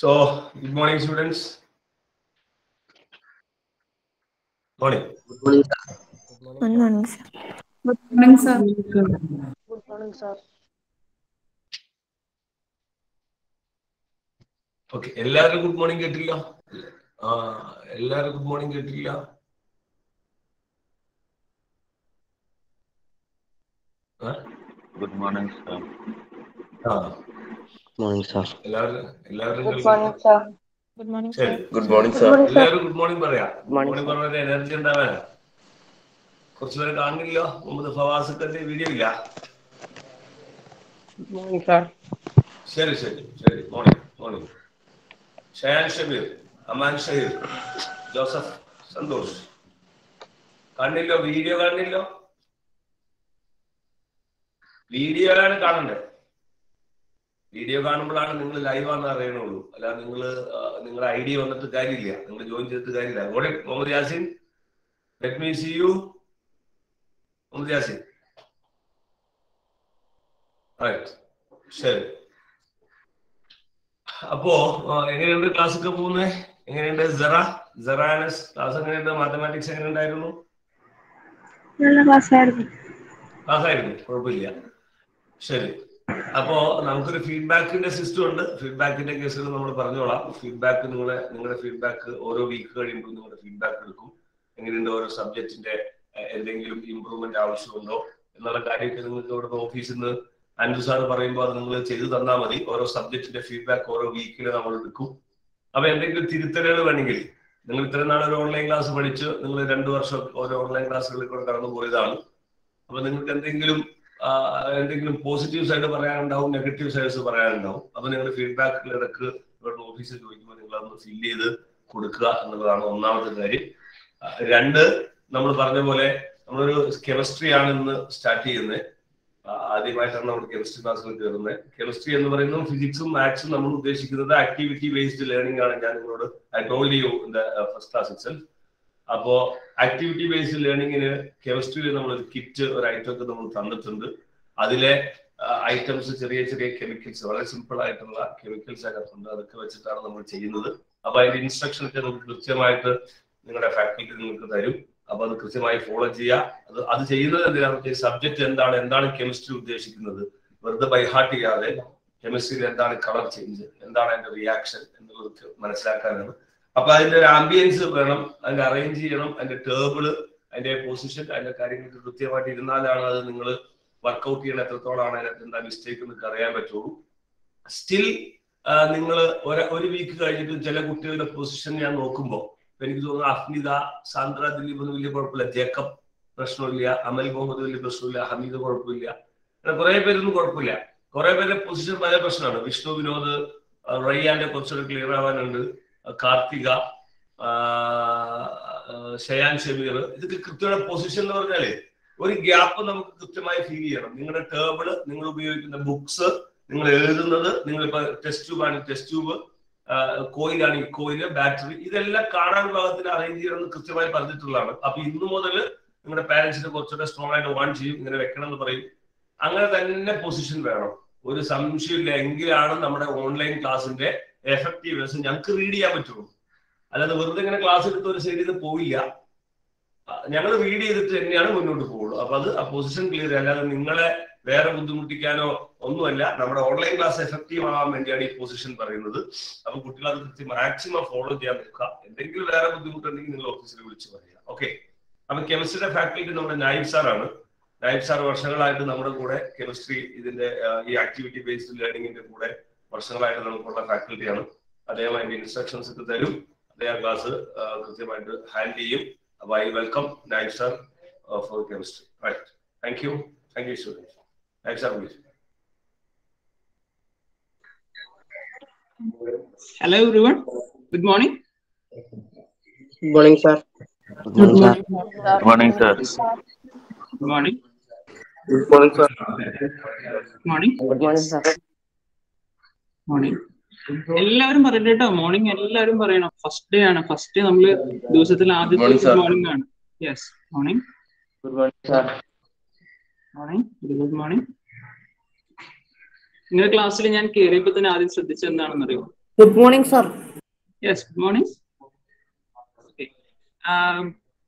So, good morning, students. Morning. Good morning, sir. Good morning, sir. Good morning, sir. Good morning, sir. Okay എല്ലാവരും good morning കേട്ടില്ല എല്ലാവരും good morning കേട്ടില്ല good morning morning, ആ Morning, sir good morning sir morning, Good morning, sir. എല്ലാവരും good morning പറയാ. Good morning പറഞ്ഞ energy ഉണ്ടാവാൻ കുറച്ചു പേര് കാണുന്നില്ല മുഹമ്മദ് ഫവാസുക്കന്റെ വീഡിയോ ഇല്ല. Morning sir. ശരി ശരി ശരി. Morning morning Shayan Shabeer Aman Shaheer Joseph Santhosh. കണ്ടില്ലോ? Video കാണില്ലോ വീഡിയോ ആണ് കാണണ്ടേ? വീഡിയോ കാണുമ്പോഴാണ് നിങ്ങൾ ലൈവാന്ന് അറിയണുള്ളൂ. അല്ല നിങ്ങൾ നിങ്ങളുടെ ഐ ഡി വന്നിട്ട് കാര്യമില്ല. നിങ്ങൾ ജോയിൻ ചെയ്തിട്ട് കാര്യമില്ല. അവിടെ Muhammad Yasin. Let me see you Muhammad Yasin. ശരി. അപ്പോ എങ്ങനെയുണ്ട് ക്ലാസ് ഒക്കെ പോകുന്നത് എങ്ങനെയുണ്ട് സെറ സെറാനസ് ക്ലാസ് എങ്ങനെയുണ്ട്? മാത്തമാറ്റിക്സ് നല്ല ക്ലാസ്സായിരുന്നു ക്ലാസ് ആയിരുന്നു. കുഴപ്പമില്ല. ശരി. അപ്പോ നമുക്കൊരു ഫീഡ്ബാക്കിന്റെ സിസ്റ്റം ഉണ്ട്. ഫീഡ്ബാക്കിന്റെ കേസുകൾ നമ്മൾ പറഞ്ഞോളാം. ഫീഡ്ബാക്ക് നിങ്ങളെ നിങ്ങളുടെ ഫീഡ്ബാക്ക് ഓരോ വീക്ക് കഴിയുമ്പോൾ നിങ്ങളുടെ ഫീഡ്ബാക്ക് എടുക്കും. എങ്ങനെയുണ്ട് ഓരോ സബ്ജക്റ്റിന്റെ എന്തെങ്കിലും ഇമ്പ്രൂവ്മെന്റ് ആവശ്യമുണ്ടോ എന്നുള്ള കാര്യമൊക്കെ നിങ്ങൾക്ക് ഇവിടുന്ന് ഓഫീസിൽ നിന്ന് അൻഡു സാർ പറയുമ്പോൾ അത് നിങ്ങൾ ചെയ്തു തന്നാൽ മതി. ഓരോ സബ്ജക്റ്റിന്റെ ഫീഡ്ബാക്ക് ഓരോ വീക്കിൽ നമ്മൾ എടുക്കും. അപ്പൊ എന്തെങ്കിലും തിരുത്തലുകൾ വേണമെങ്കിൽ നിങ്ങൾ ഇത്രയും നാൾ ഒരു ഓൺലൈൻ ക്ലാസ് പഠിച്ച്. നിങ്ങൾ രണ്ടു വർഷം ഓരോ ഓൺലൈൻ ക്ലാസ്സുകളിൽ കൂടെ കടന്നു പോയതാണ് അപ്പൊ നിങ്ങൾക്ക് എന്തെങ്കിലും എന്തെങ്കിലും പോസിറ്റീവ് സൈഡ് പറയാനുണ്ടാവും നെഗറ്റീവ് സൈഡ്സ് പറയാനുണ്ടാവും. അപ്പൊ നിങ്ങളുടെ ഫീഡ്ബാക്കുകൾ ഇടയ്ക്ക് നിങ്ങളുടെ ഓഫീസിൽ ചോദിക്കുമ്പോൾ നിങ്ങൾ അതൊന്ന് ഫിൽ ചെയ്ത് കൊടുക്കുക എന്നുള്ളതാണ് ഒന്നാമത്തെ കാര്യം. രണ്ട് നമ്മൾ പറഞ്ഞ പോലെ നമ്മളൊരു കെമിസ്ട്രി ആണ് ഇന്ന് സ്റ്റാർട്ട് ചെയ്യുന്നത് ആദ്യമായിട്ടാണ് നമ്മൾ കെമിസ്ട്രി ക്ലാസ്സിൽ കയറുന്നത് കെമിസ്ട്രി എന്ന് പറയുന്നത് ഫിസിക്സും മാത്സും നമ്മൾ ഉദ്ദേശിക്കുന്നത് ആക്ടിവിറ്റി ബേസ്ഡ് ലേണിംഗ് ആണ് ഞാൻ നിങ്ങളോട് I told you in the first class itself അപ്പോ ആക്ടിവിറ്റി ബേസ്ഡ് ലേണിങ്ങിന് കെമിസ്ട്രിയിൽ നമ്മൾ ഒരു കിറ്റ് ഒരു ഐറ്റം ഒക്കെ നമ്മൾ തന്നിട്ടുണ്ട്. അതിലെ ഐറ്റംസ് ചെറിയ ചെറിയ കെമിക്കൽസ് വളരെ സിമ്പിൾ ആയിട്ടുള്ള കെമിക്കൽസ് അതിനകത്തുണ്ട്. അതൊക്കെ വെച്ചിട്ടാണ് നമ്മൾ ചെയ്യുന്നത്. അപ്പൊ അതിന്റെ ഇൻസ്ട്രക്ഷൻ ഒക്കെ നമുക്ക് കൃത്യമായിട്ട് നിങ്ങളുടെ ഫാക്കൽറ്റി നിങ്ങൾക്ക് തരും. അപ്പൊ അത് കൃത്യമായി ഫോളോ ചെയ്യുക അത് അത് ചെയ്യുന്നത് വെച്ചാൽ സബ്ജക്ട് എന്താണ് എന്താണ് കെമിസ്ട്രി ഉദ്ദേശിക്കുന്നത്? വെറുതെ ബൈഹാർട്ട് ചെയ്യാതെ കെമിസ്ട്രിയിൽ എന്താണ് കളർ ചേഞ്ച് എന്താണ് അതിന്റെ റിയാക്ഷൻ എന്നുള്ളത് മനസ്സിലാക്കാനാണ്. അപ്പൊ അതിന്റെ ഒരു ആംബിയൻസ് വേണം അതിന്റെ അറേഞ്ച് ചെയ്യണം അതിന്റെ ടേബിൾ അതിന്റെ പൊസിഷൻ അതിന്റെ കാര്യങ്ങൾ കൃത്യമായിട്ട് ഇരുന്നാലാണ് അത് നിങ്ങൾ വർക്കൗട്ട് ചെയ്യണം എത്രത്തോളാണ് അതിനകത്ത് എന്താ മിസ്റ്റേക്ക് എന്നൊക്കെ അറിയാൻ പറ്റുള്ളൂ. സ്റ്റിൽ നിങ്ങൾ ഒരു വീക്ക് കഴിഞ്ഞിട്ട് ചില കുട്ടികളുടെ പൊസിഷൻ ഞാൻ നോക്കുമ്പോൾ എനിക്ക് തോന്നുന്നു അഫ്നിത സാന്ദ്ര ദിലീപ് ഒന്നും വലിയ കുഴപ്പമില്ല. ജേക്കബ് പ്രശ്നമില്ല അമൽ മുഹമ്മദ് വലിയ പ്രശ്നമില്ല ഹമീദ് കുഴപ്പമില്ല. അങ്ങനെ കുറെ പേരൊന്നും കുഴപ്പമില്ല. കുറെ പേരുടെ പൊസിഷൻ പല പ്രശ്നമാണ്. വിഷ്ണു വിനോദ് റയ്യാന്റെ കുറച്ചുകൂടെ ക്ലിയർ ആവാനുണ്ട്. കാർത്തിക ഷയാൻ ഷബീർ ഇതൊക്കെ കൃത്യമായ പൊസിഷൻ എന്ന് പറഞ്ഞാലേ ഒരു ഗ്യാപ്പ് നമുക്ക് കൃത്യമായി ഫീൽ ചെയ്യണം. നിങ്ങളുടെ ടേബിൾ നിങ്ങൾ ഉപയോഗിക്കുന്ന ബുക്സ് നിങ്ങൾ എഴുതുന്നത് നിങ്ങൾ ടെസ്റ്റ് ട്യൂബ് ആണ് ടെസ്റ്റ് ട്യൂബ് കോയിലാണെങ്കിൽ കോയിൽ ബാറ്ററി ഇതെല്ലാം കാണാൻ ഭാഗത്തിന് അറേഞ്ച് ചെയ്യണമെന്ന് കൃത്യമായി പറഞ്ഞിട്ടുള്ളതാണ്. അപ്പൊ ഇന്നു മുതൽ നിങ്ങളുടെ പാരന്റ്സിനെ കുറച്ചുകൂടെ സ്ട്രോങ് ആയിട്ട് വാൺ ചെയ്യും ഇങ്ങനെ വെക്കണം എന്ന് പറയും. അങ്ങനെ തന്നെ പൊസിഷൻ വേണം. ഒരു സംശയമില്ല എങ്കിലാണ് നമ്മുടെ ഓൺലൈൻ ക്ലാസ്സിന്റെ എഫക്റ്റീവ്നെസ് ഞങ്ങൾക്ക് റീഡ് ചെയ്യാൻ പറ്റുള്ളൂ. അല്ലാതെ വെറുതെ ഇങ്ങനെ ക്ലാസ് എടുത്ത് ഒരു സൈഡിൽ നിന്ന് പോയില്ല. ഞങ്ങൾ റീഡ് ചെയ്തിട്ട് തന്നെയാണ് മുന്നോട്ട് പോകുള്ളൂ. അപ്പൊ അത് ആ പൊസിഷൻ ക്ലിയർ അല്ലാതെ നിങ്ങളെ വേറെ ബുദ്ധിമുട്ടിക്കാനോ ഒന്നുമല്ല. നമ്മുടെ ഓൺലൈൻ ക്ലാസ് എഫക്റ്റീവ് ആവാൻ വേണ്ടിയാണ് ഈ പൊസിഷൻ പറയുന്നത്. അപ്പൊ കുട്ടികൾ അത് കൃത്യം മാക്സിമം ഫോളോ ചെയ്യാൻ നോക്കുക. എന്തെങ്കിലും വേറെ ബുദ്ധിമുട്ടുണ്ടെങ്കിൽ നിങ്ങൾ ഓഫീസിൽ വിളിച്ച് പറയുക. ഓക്കെ അപ്പൊ കെമിസ്ട്രിയുടെ ഫാക്കൽറ്റി നമ്മുടെ നായിബ് സാറാണ് നായിബ് സാർ വർഷങ്ങളായിട്ട് നമ്മുടെ കൂടെ കെമിസ്ട്രി ഇതിന്റെ ഈ ആക്ടിവിറ്റി ബേസ്ഡ് ലേണിംഗിന്റെ കൂടെ വർഷങ്ങളായിട്ട് നമുക്കുള്ള ഫാക്കൽറ്റിയാണ് അദ്ദേഹം അതിന്റെ ഇൻസ്ട്രക്ഷൻസ് ഒക്കെ തരും അദ്ദേഹം ക്ലാസ് കൃത്യമായിട്ട് ഹാൻഡിൽ ചെയ്യും അപ്പൊ I welcome Naib sir for chemistry right thank you thank you students Naib sir please Hello everyone. Good morning. Good morning, sir. Good morning. Good morning, sir. Good morning. Good morning, sir. Good morning. Good morning, sir. Morning. എല്ലാവരും പറയട്ടെ കേട്ടോ. Morning എല്ലാവരും പറയണം. First day ആണ്. First day നമ്മൾ ദിവസത്തിൽ ആദ്യത്തെ morning ആണ്. Yes morning good. Morning good morning നിങ്ങളുടെ ക്ലാസ്സിൽ ഞാൻ കയറിയപ്പോ തന്നെ ആദ്യം ശ്രദ്ധിച്ചത് എന്താണെന്ന് അറിയോ good morning sir yes good morning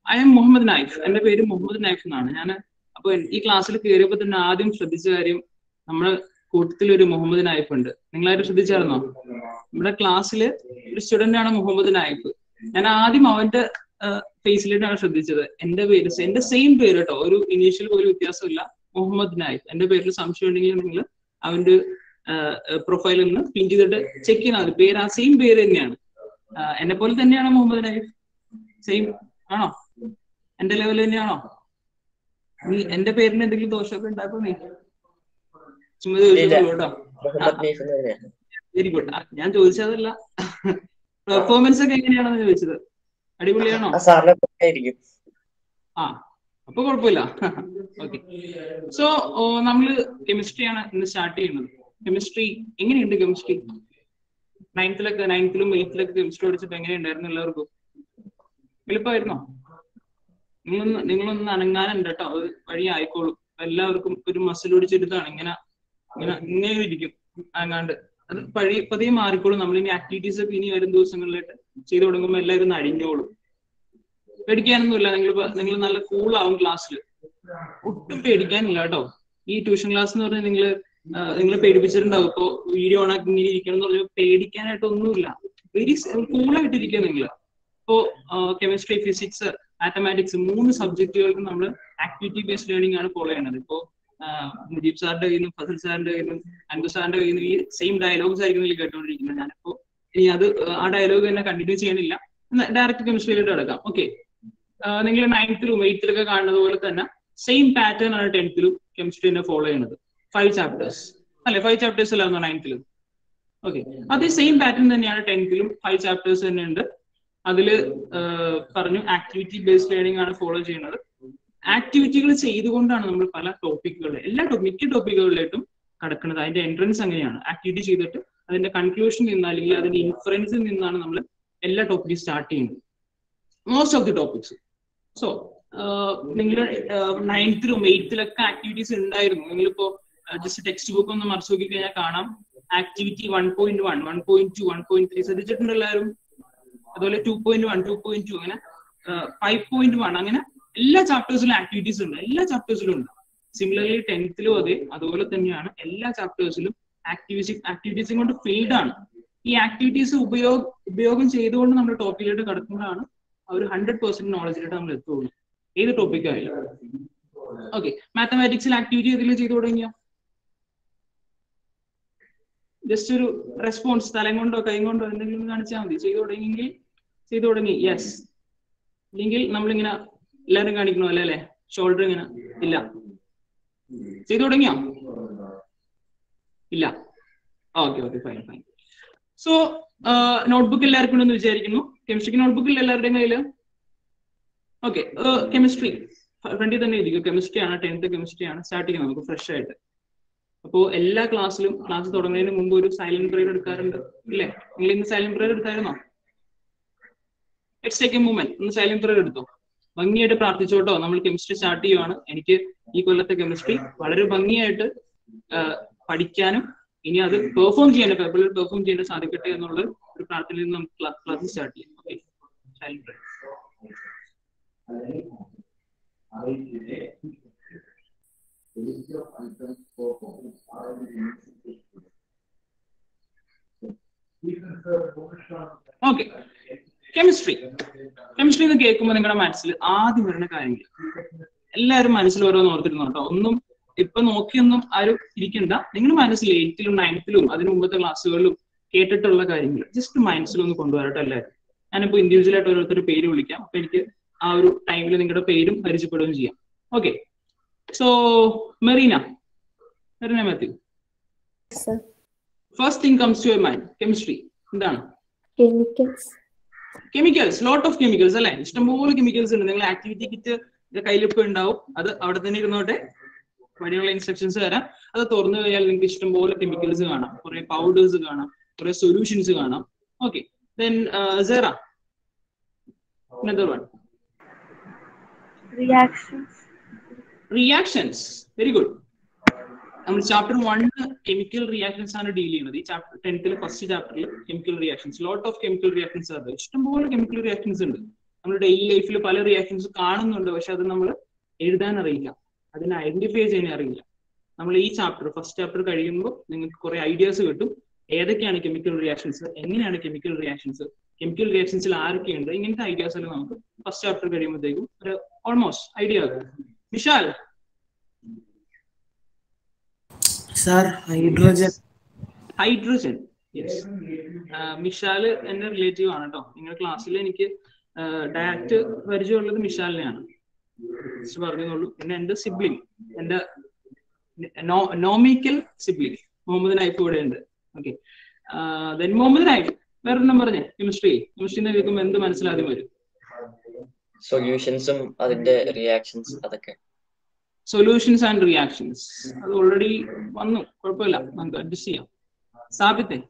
I'm Muhammad Naif എന്റെ പേര് മുഹമ്മദ് നൈഫ് എന്നാണ്. ഞാൻ അപ്പൊ ഈ ക്ലാസ്സിൽ കേറിയപ്പോ തന്നെ ആദ്യം ശ്രദ്ധിച്ച കാര്യം നമ്മുടെ കൂട്ടത്തിൽ ഒരു മുഹമ്മദ് നായിഫ് ഉണ്ട് നിങ്ങളാരും ശ്രദ്ധിച്ചായിരുന്നോ? നമ്മുടെ ക്ലാസ്സിൽ ഒരു സ്റ്റുഡന്റ് ആണ് മുഹമ്മദ് നായിഫ് ഞാൻ ആദ്യം അവന്റെ ഫേസിലേക്കാണ് ശ്രദ്ധിച്ചത്. എന്റെ പേര് എന്റെ സെയിം പേര് കേട്ടോ ഒരു ഇനീഷ്യൽ പോലും വ്യത്യാസമില്ല. മുഹമ്മദ് നായിഫ് എന്റെ പേരിൽ സംശയം ഉണ്ടെങ്കിൽ നിങ്ങൾ അവന്റെ പ്രൊഫൈലിൽ നിന്ന് പിൻ ചെയ്തിട്ട് ചെക്ക് മതി. പേര് ആ സെയിം പേര് തന്നെയാണ്. എന്നെ പോലെ തന്നെയാണ് മുഹമ്മദ് നായിഫ് സെയിം ആണോ? എന്റെ ലെവൽ തന്നെയാണോ? നീ എന്റെ പേരിന് എന്തെങ്കിലും ദോഷമൊക്കെ ഉണ്ടാക്കോ നീ ചുമ്മാ കേട്ടോ തന്നെയാണ് വെരി ഗുഡ്. ഞാൻ ചോദിച്ചതല്ല. പെർഫോമൻസ് ഒക്കെ എങ്ങനെയാണെന്ന് ചോദിച്ചത്? അടിപൊളിയാണോ? ആ അപ്പൊ കുഴപ്പമില്ല. ഓക്കെ സോ നമ്മൾ കെമിസ്ട്രിയാണ് ഇന്ന് സ്റ്റാർട്ട് ചെയ്യുന്നത്. കെമിസ്ട്രി എങ്ങനെയുണ്ട് കെമിസ്ട്രി നയൻത്തിലൊക്കെ നയൻത്തിലും എയ്ത്തിലൊക്കെ കെമിസ്ട്രി പഠിച്ചപ്പോ എങ്ങനെയുണ്ടായിരുന്നു എല്ലാവർക്കും? എളുപ്പമായിരുന്നോ? നിങ്ങളൊന്ന് നിങ്ങളൊന്ന് അനങ്ങാനുണ്ട് കേട്ടോ. അത് വഴി ആയിക്കോളും എല്ലാവർക്കും ഒരു മസിൽ പിടിച്ചെടുത്താണ് ഇങ്ങനെ ഇങ്ങനെ ഇങ്ങനെ ഇരിക്കും അങ്ങാണ്ട്. അത് പഴയ പതിയെ മാറിക്കോളും. നമ്മൾ ഇനി ആക്ടിവിറ്റീസ് ഒക്കെ ഇനി വരും ദിവസങ്ങളിലായിട്ട് ചെയ്തു തുടങ്ങുമ്പോൾ എല്ലാവരും അഴിഞ്ഞോളും പേടിക്കാനൊന്നുമില്ല. നിങ്ങൾ നിങ്ങൾ നല്ല കൂളാവും ക്ലാസ്സിൽ ഒട്ടും പേടിക്കാനില്ല കേട്ടോ. ഈ ട്യൂഷൻ ക്ലാസ് എന്ന് പറഞ്ഞാൽ നിങ്ങൾ നിങ്ങൾ പേടിപ്പിച്ചിട്ടുണ്ടാവും. ഇപ്പോ വീഡിയോ ഓൺ ആക്കി ഇങ്ങനെ ഇരിക്കണം എന്ന് പറഞ്ഞാൽ പേടിക്കാനായിട്ട് ഒന്നുമില്ല. വെരി കൂളായിട്ടിരിക്കുക നിങ്ങൾ ഇപ്പോ കെമിസ്ട്രി ഫിസിക്സ് മാത്തമാറ്റിക്സ് മൂന്ന് സബ്ജക്റ്റുകൾക്ക് നമ്മൾ ആക്ടിവിറ്റി ബേസ്ഡ് ലേണിംഗ് ആണ് ഫോളോ ചെയ്യുന്നത്. ഇപ്പോ മുജീബ് സാറിന്റെ നിന്നും ഫസൽ സാറിന്റെ കയ്യിൽ നിന്നും അൻപു സാറിന്റെ നിന്നും ഈ സെയിം ഡയലോഗ്സ് ആയിരിക്കും കേട്ടോണ്ടിരിക്കുന്നത്. ഞാനിപ്പോ ഇനി അത് ആ ഡയലോഗ് തന്നെ കണ്ടിന്യൂ ചെയ്യണില്ല. ഡയറക്റ്റ് കെമിസ്ട്രിയിലോട്ട് കിടക്കാം. ഓക്കെ നിങ്ങൾ നയൻത്തിലും എയ്ത്തിലൊക്കെ കാണുന്നത് പോലെ തന്നെ സെയിം പാറ്റേൺ ആണ് ടെൻത്തിലും കെമിസ്ട്രി തന്നെ ഫോളോ ചെയ്യുന്നത്. ഫൈവ് ചാപ്റ്റേഴ്സ് അല്ലെ? ഫൈവ് ചാപ്റ്റേഴ്സ് അല്ലായിരുന്നു നയൻത്തിലും ഓക്കെ അതേ സെയിം പാറ്റേൺ തന്നെയാണ് ടെൻത്തിലും ഫൈവ് ചാപ്റ്റേഴ്സ് തന്നെ ഉണ്ട് അതിൽ പറഞ്ഞു ആക്ടിവിറ്റി ബേസ്ഡ് ലേണിംഗ് ആണ് ഫോളോ ചെയ്യുന്നത്. ആക്ടിവിറ്റികൾ ചെയ്തുകൊണ്ടാണ് നമ്മൾ പല ടോപ്പിക്കുകൾ എല്ലാ മിക്ക ടോപ്പിക്കുകളിലായിട്ടും കടക്കുന്നത് അതിന്റെ എൻട്രൻസ് അങ്ങനെയാണ്. ആക്ടിവിറ്റി ചെയ്തിട്ട് അതിന്റെ കൺക്ലൂഷൻ നിന്ന് അല്ലെങ്കിൽ അതിന്റെ ഇൻഫറൻസിൽ നിന്നാണ് നമ്മൾ എല്ലാ ടോപ്പിക്കും സ്റ്റാർട്ട് ചെയ്യുന്നത്. Most of the topics so നിങ്ങൾ നയൻത്തിലും എയ്ത്തിലൊക്കെ ആക്ടിവിറ്റീസ് ഉണ്ടായിരുന്നു. നിങ്ങളിപ്പോ ജസ്റ്റ് ടെക്സ്റ്റ് ബുക്ക് ഒന്ന് മറിച്ച് നോക്കി കഴിഞ്ഞാൽ കാണാം. Activity one point one one point two one point three ശ്രദ്ധിച്ചിട്ടുണ്ട് എല്ലാവരും? അതുപോലെ two point one two point two അങ്ങനെ ഫൈവ് പോയിന്റ് വൺ അങ്ങനെ എല്ലാ ചാപ്റ്റേഴ്സിലും ആക്ടിവിറ്റീസ് ഉണ്ട്. എല്ലാ ചാപ്റ്റേഴ്സിലും ഉണ്ട്. സിമിലർലി ടെൻത്തിലും അതെ. അതുപോലെ തന്നെയാണ് എല്ലാ ചാപ്റ്റേഴ്സിലും ആക്ടിവിറ്റി ആക്ടിവിറ്റീസും കൊണ്ട് ഫീൽഡ് ആണ്. ഈ ആക്ടിവിറ്റീസ് ഉപയോഗ ഉപയോഗം ചെയ്തുകൊണ്ട് നമ്മൾ ടോപ്പിക്കിലോട്ട് കടക്കുമ്പോഴാണ് ആ ഒരു ഹൺഡ്രഡ് പെർസെന്റ് നോളജിലോട്ട് നമ്മൾ എത്തുള്ളൂ. ഏത് ടോപ്പിക്കായാലും ഓക്കെ മാത്തമാറ്റിക്സിൽ ആക്ടിവിറ്റി ഏതെങ്കിലും ചെയ്തു തുടങ്ങിയോ? ജസ്റ്റ് ഒരു റെസ്പോൺസ് തലം കൊണ്ടോ കൈ കൊണ്ടോ എന്തെങ്കിലും കാണിച്ചാൽ മതി. ചെയ്തു തുടങ്ങിയെങ്കിൽ ചെയ്തു തുടങ്ങി. യെസ് ഇല്ലെങ്കിൽ നമ്മളിങ്ങനെ എല്ലാവരും കാണിക്കണോ അല്ലേ അല്ലേ? ഷോൾഡർ ഇങ്ങനെ. ഇല്ല. ചെയ്തു തുടങ്ങിയോ? ഇല്ല. Okay okay fine fine so notebook എല്ലാവർക്കും ഉണ്ടെന്ന് വിചാരിക്കുന്നു. കെമിസ്ട്രിക്ക് ഇല്ല എല്ലാവരുടെയും കയ്യിൽ ഓക്കെ കെമിസ്ട്രി ഫ്രണ്ടിൽ തന്നെ ഇരിക്കും കെമിസ്ട്രി ആണ് ടെൻത്ത് കെമിസ്ട്രി ആണ്. സ്റ്റാർട്ട് ചെയ്യുന്നത് നമുക്ക് ഫ്രഷ് ആയിട്ട്. അപ്പോ എല്ലാ ക്ലാസ്സിലും ക്ലാസ് തുടങ്ങുന്നതിന് മുമ്പ് ഒരു സൈലന്റ് പ്രയർ എടുക്കാറുണ്ട്. ഇല്ലേ? നിങ്ങൾ ഇന്ന് സൈലന്റ് പ്രയർ എടുത്തായിരുന്നോ? ലെറ്റ്സ് ടേക്ക് എ മൂമെന്റ് ഒന്ന് സൈലന്റ് പ്രയർ എടുത്തോ? ഭംഗിയായിട്ട് പ്രാർത്ഥിച്ചോട്ടോ നമ്മൾ കെമിസ്ട്രി സ്റ്റാർട്ട് ചെയ്യുവാണ്. എനിക്ക് ഈ കൊല്ലത്തെ കെമിസ്ട്രി വളരെ ഭംഗിയായിട്ട് പഠിക്കാനും ഇനി അത് പെർഫോം ചെയ്യാൻ പേപ്പറിൽ പെർഫോം ചെയ്യാൻ സാധിക്കട്ടെ എന്നുള്ള ഒരു പ്രാർത്ഥനയിൽ നിന്ന് നമുക്ക് ക്ലാസ് സ്റ്റാർട്ട് ചെയ്യാം. ഓക്കെ ഓക്കെ കെമിസ്ട്രി കെമിസ്ട്രി എന്ന് കേൾക്കുമ്പോൾ നിങ്ങളുടെ മനസ്സിൽ ആദ്യം വരുന്ന കാര്യങ്ങൾ എല്ലാവരും മനസ്സിൽ ഓരോന്ന് ഓർത്തിരുന്നു കേട്ടോ. ഒന്നും ഇപ്പൊ നോക്കിയൊന്നും ആരും ഇരിക്കണ്ട. നിങ്ങൾ മനസ്സിൽ എയ്റ്റിലും നയൻത്തിലും അതിനു മുമ്പത്തെ ക്ലാസ്സുകളിലും കേട്ടിട്ടുള്ള കാര്യങ്ങൾ ജസ്റ്റ് മനസ്സിലൊന്ന് കൊണ്ടുവരട്ടെ എല്ലാവരും. ഞാനിപ്പോ ഇൻഡിവിജ്വൽ ആയിട്ട് ഓരോരുത്തർ പേര് വിളിക്കാം. അപ്പൊ എനിക്ക് ആ ഒരു ടൈമിൽ നിങ്ങളുടെ പേരും പരിചയപ്പെടുകയും ചെയ്യാം. Okay so Marina. Marina Mathew. First thing comes to your mind chemistry എന്താണ്? Chemicals chemicals lot of chemicals അല്ലെ? ഇഷ്ടംപോലെ കെമിക്കൽസ് ഉണ്ട്. നിങ്ങൾ ആക്ടിവിറ്റി കിറ്റ് കയ്യിലിപ്പോ ഉണ്ടാവും. അത് അവിടെ തന്നെ ഇരുന്നോട്ടെ. വഴിയുള്ള ഇൻസ്ട്രക്ഷൻസ് തരാം. അത് തുറന്നു കഴിഞ്ഞാൽ നിങ്ങൾക്ക് ഇഷ്ടംപോലെ കെമിക്കൽസ് കാണാം. കുറെ പൗഡേഴ്സ് കാണാം. കുറെ സൊല്യൂഷൻസ് കാണാം. Okay then Sera another one. Reactions reactions very good നമ്മൾ ചാപ്റ്റർ വണ്ണ് കെമിക്കൽ റിയാക്ഷൻസ് ആണ് ഡീൽ ചെയ്യുന്നത്. ഈ ചാപ്റ്റർ ടെൻത്തിൽ ഫസ്റ്റ് ചാപ്റ്ററിൽ chemical reactions lot of chemical reactions ആണ് ഇഷ്ടംപോലെ കെമിക്കൽ റിയാക്ഷൻസ് ഉണ്ട്. നമ്മൾ ഡെയിലി ലൈഫിൽ പല റിയാക്ഷൻസ് കാണുന്നുണ്ട്. പക്ഷെ അത് നമ്മൾ എഴുതാൻ അറിയില്ല. അതിനെ ഐഡന്റിഫൈ ചെയ്യാൻ അറിയില്ല. നമ്മൾ ഈ ചാപ്റ്റർ ഫസ്റ്റ് ചാപ്റ്റർ കഴിയുമ്പോൾ നിങ്ങൾക്ക് കുറെ ഐഡിയാസ് കിട്ടും. ഏതൊക്കെയാണ് കെമിക്കൽ റിയാക്ഷൻസ് എങ്ങനെയാണ് കെമിക്കൽ റിയാക്ഷൻസ് കെമിക്കൽ റിയാക്ഷൻസിൽ ആരൊക്കെയുണ്ട്? ഇങ്ങനത്തെ ഐഡിയാസ് എല്ലാം നമുക്ക് ഫസ്റ്റ് ചാപ്റ്റർ കഴിയുമ്പോഴത്തേക്കും ഒരു ഓൾമോസ്റ്റ് ഐഡിയ ആകും Vishal sir hydrogen. Hydrogen. Yes Mishal എന്റെ റിലേറ്റീവ് ആണ് കേട്ടോ നിങ്ങളുടെ ക്ലാസ്സിൽ എനിക്ക് ഡയറക്റ്റ് പരിചയമുള്ളത് മിഷാലിനെയാണ്. Just പറഞ്ഞുള്ളൂ പിന്നെ എന്റെ സിബ്ലിംഗ് എന്റെ നോമിക്കൽ സിബ്ലിംഗ്. മുഹമ്മദ് നൈഫ് ഇവിടെ ഉണ്ട് ഓക്കെ ദെൻ മുഹമ്മദ് നൈഫ് വേറൊരെണ്ണം പറഞ്ഞേ കെമിസ്ട്രി കെമിസ്ട്രി എന്ന് കേൾക്കുമ്പോൾ എന്ത് മനസ്സിലാദ്യം വരും? സൊല്യൂഷൻസും അതിന്റെ റിയാക്ഷൻസ് അതൊക്കെ. സൊല്യൂഷൻസ് ആൻഡ് റിയാക്ഷൻസ് അത് ഓൾറെഡി വന്നു. കുഴപ്പമില്ല. നമുക്ക് അഡ്ജസ്റ്റ് ചെയ്യാം. സ്ഥാപിത്തെ.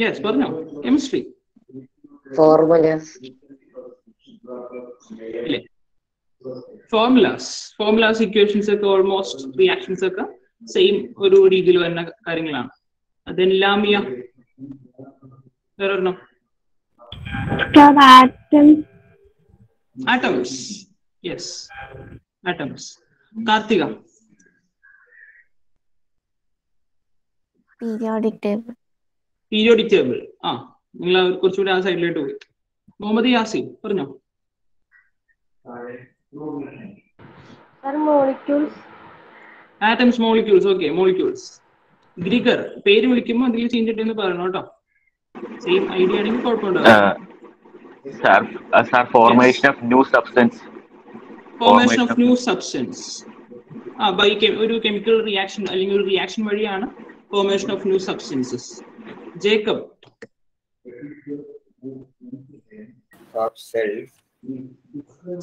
യെസ് പറഞ്ഞോ. കെമിസ്ട്രി ഫോർമുലാസ് ഇല്ലേ? ഫോർമുലാസ് ഫോർമുലാസ് ഇക്വേഷൻസ് ഒക്കെ ഓൾമോസ്റ്റ് റിയാക്ഷൻസ് ഒക്കെ സെയിം ഒരു രീതിയിൽ വരുന്ന കാര്യങ്ങളാണ്. അതെല്ലാമിയ വേറൊരെണ്ണം. Atom atoms yes atoms Karthika. Periodic table periodic table ആ നിങ്ങൾ കുറച്ചുകൂടി ആ സൈഡിലോട്ട് പോയി. മുഹമ്മദ് യാസി പറഞ്ഞോ? Sir molecules atoms molecules okay molecules Gregor പേര് വിളിക്കുമ്പോൾ എന്തെങ്കിലും ചേഞ്ച് ഇട്ടെന്ന് പറയണം കേട്ടോ. സെയിം ഐഡിയ ആണെങ്കിൽ കുഴപ്പമുണ്ടോ sir formation of new substance. Formation of new substance ആ ബൈ ഒരു കെമിക്കൽ റിയാക്ഷൻ അല്ലെങ്കിൽ ഒരു റിയാക്ഷൻ വഴിയാണ് formation of new substances Jacob.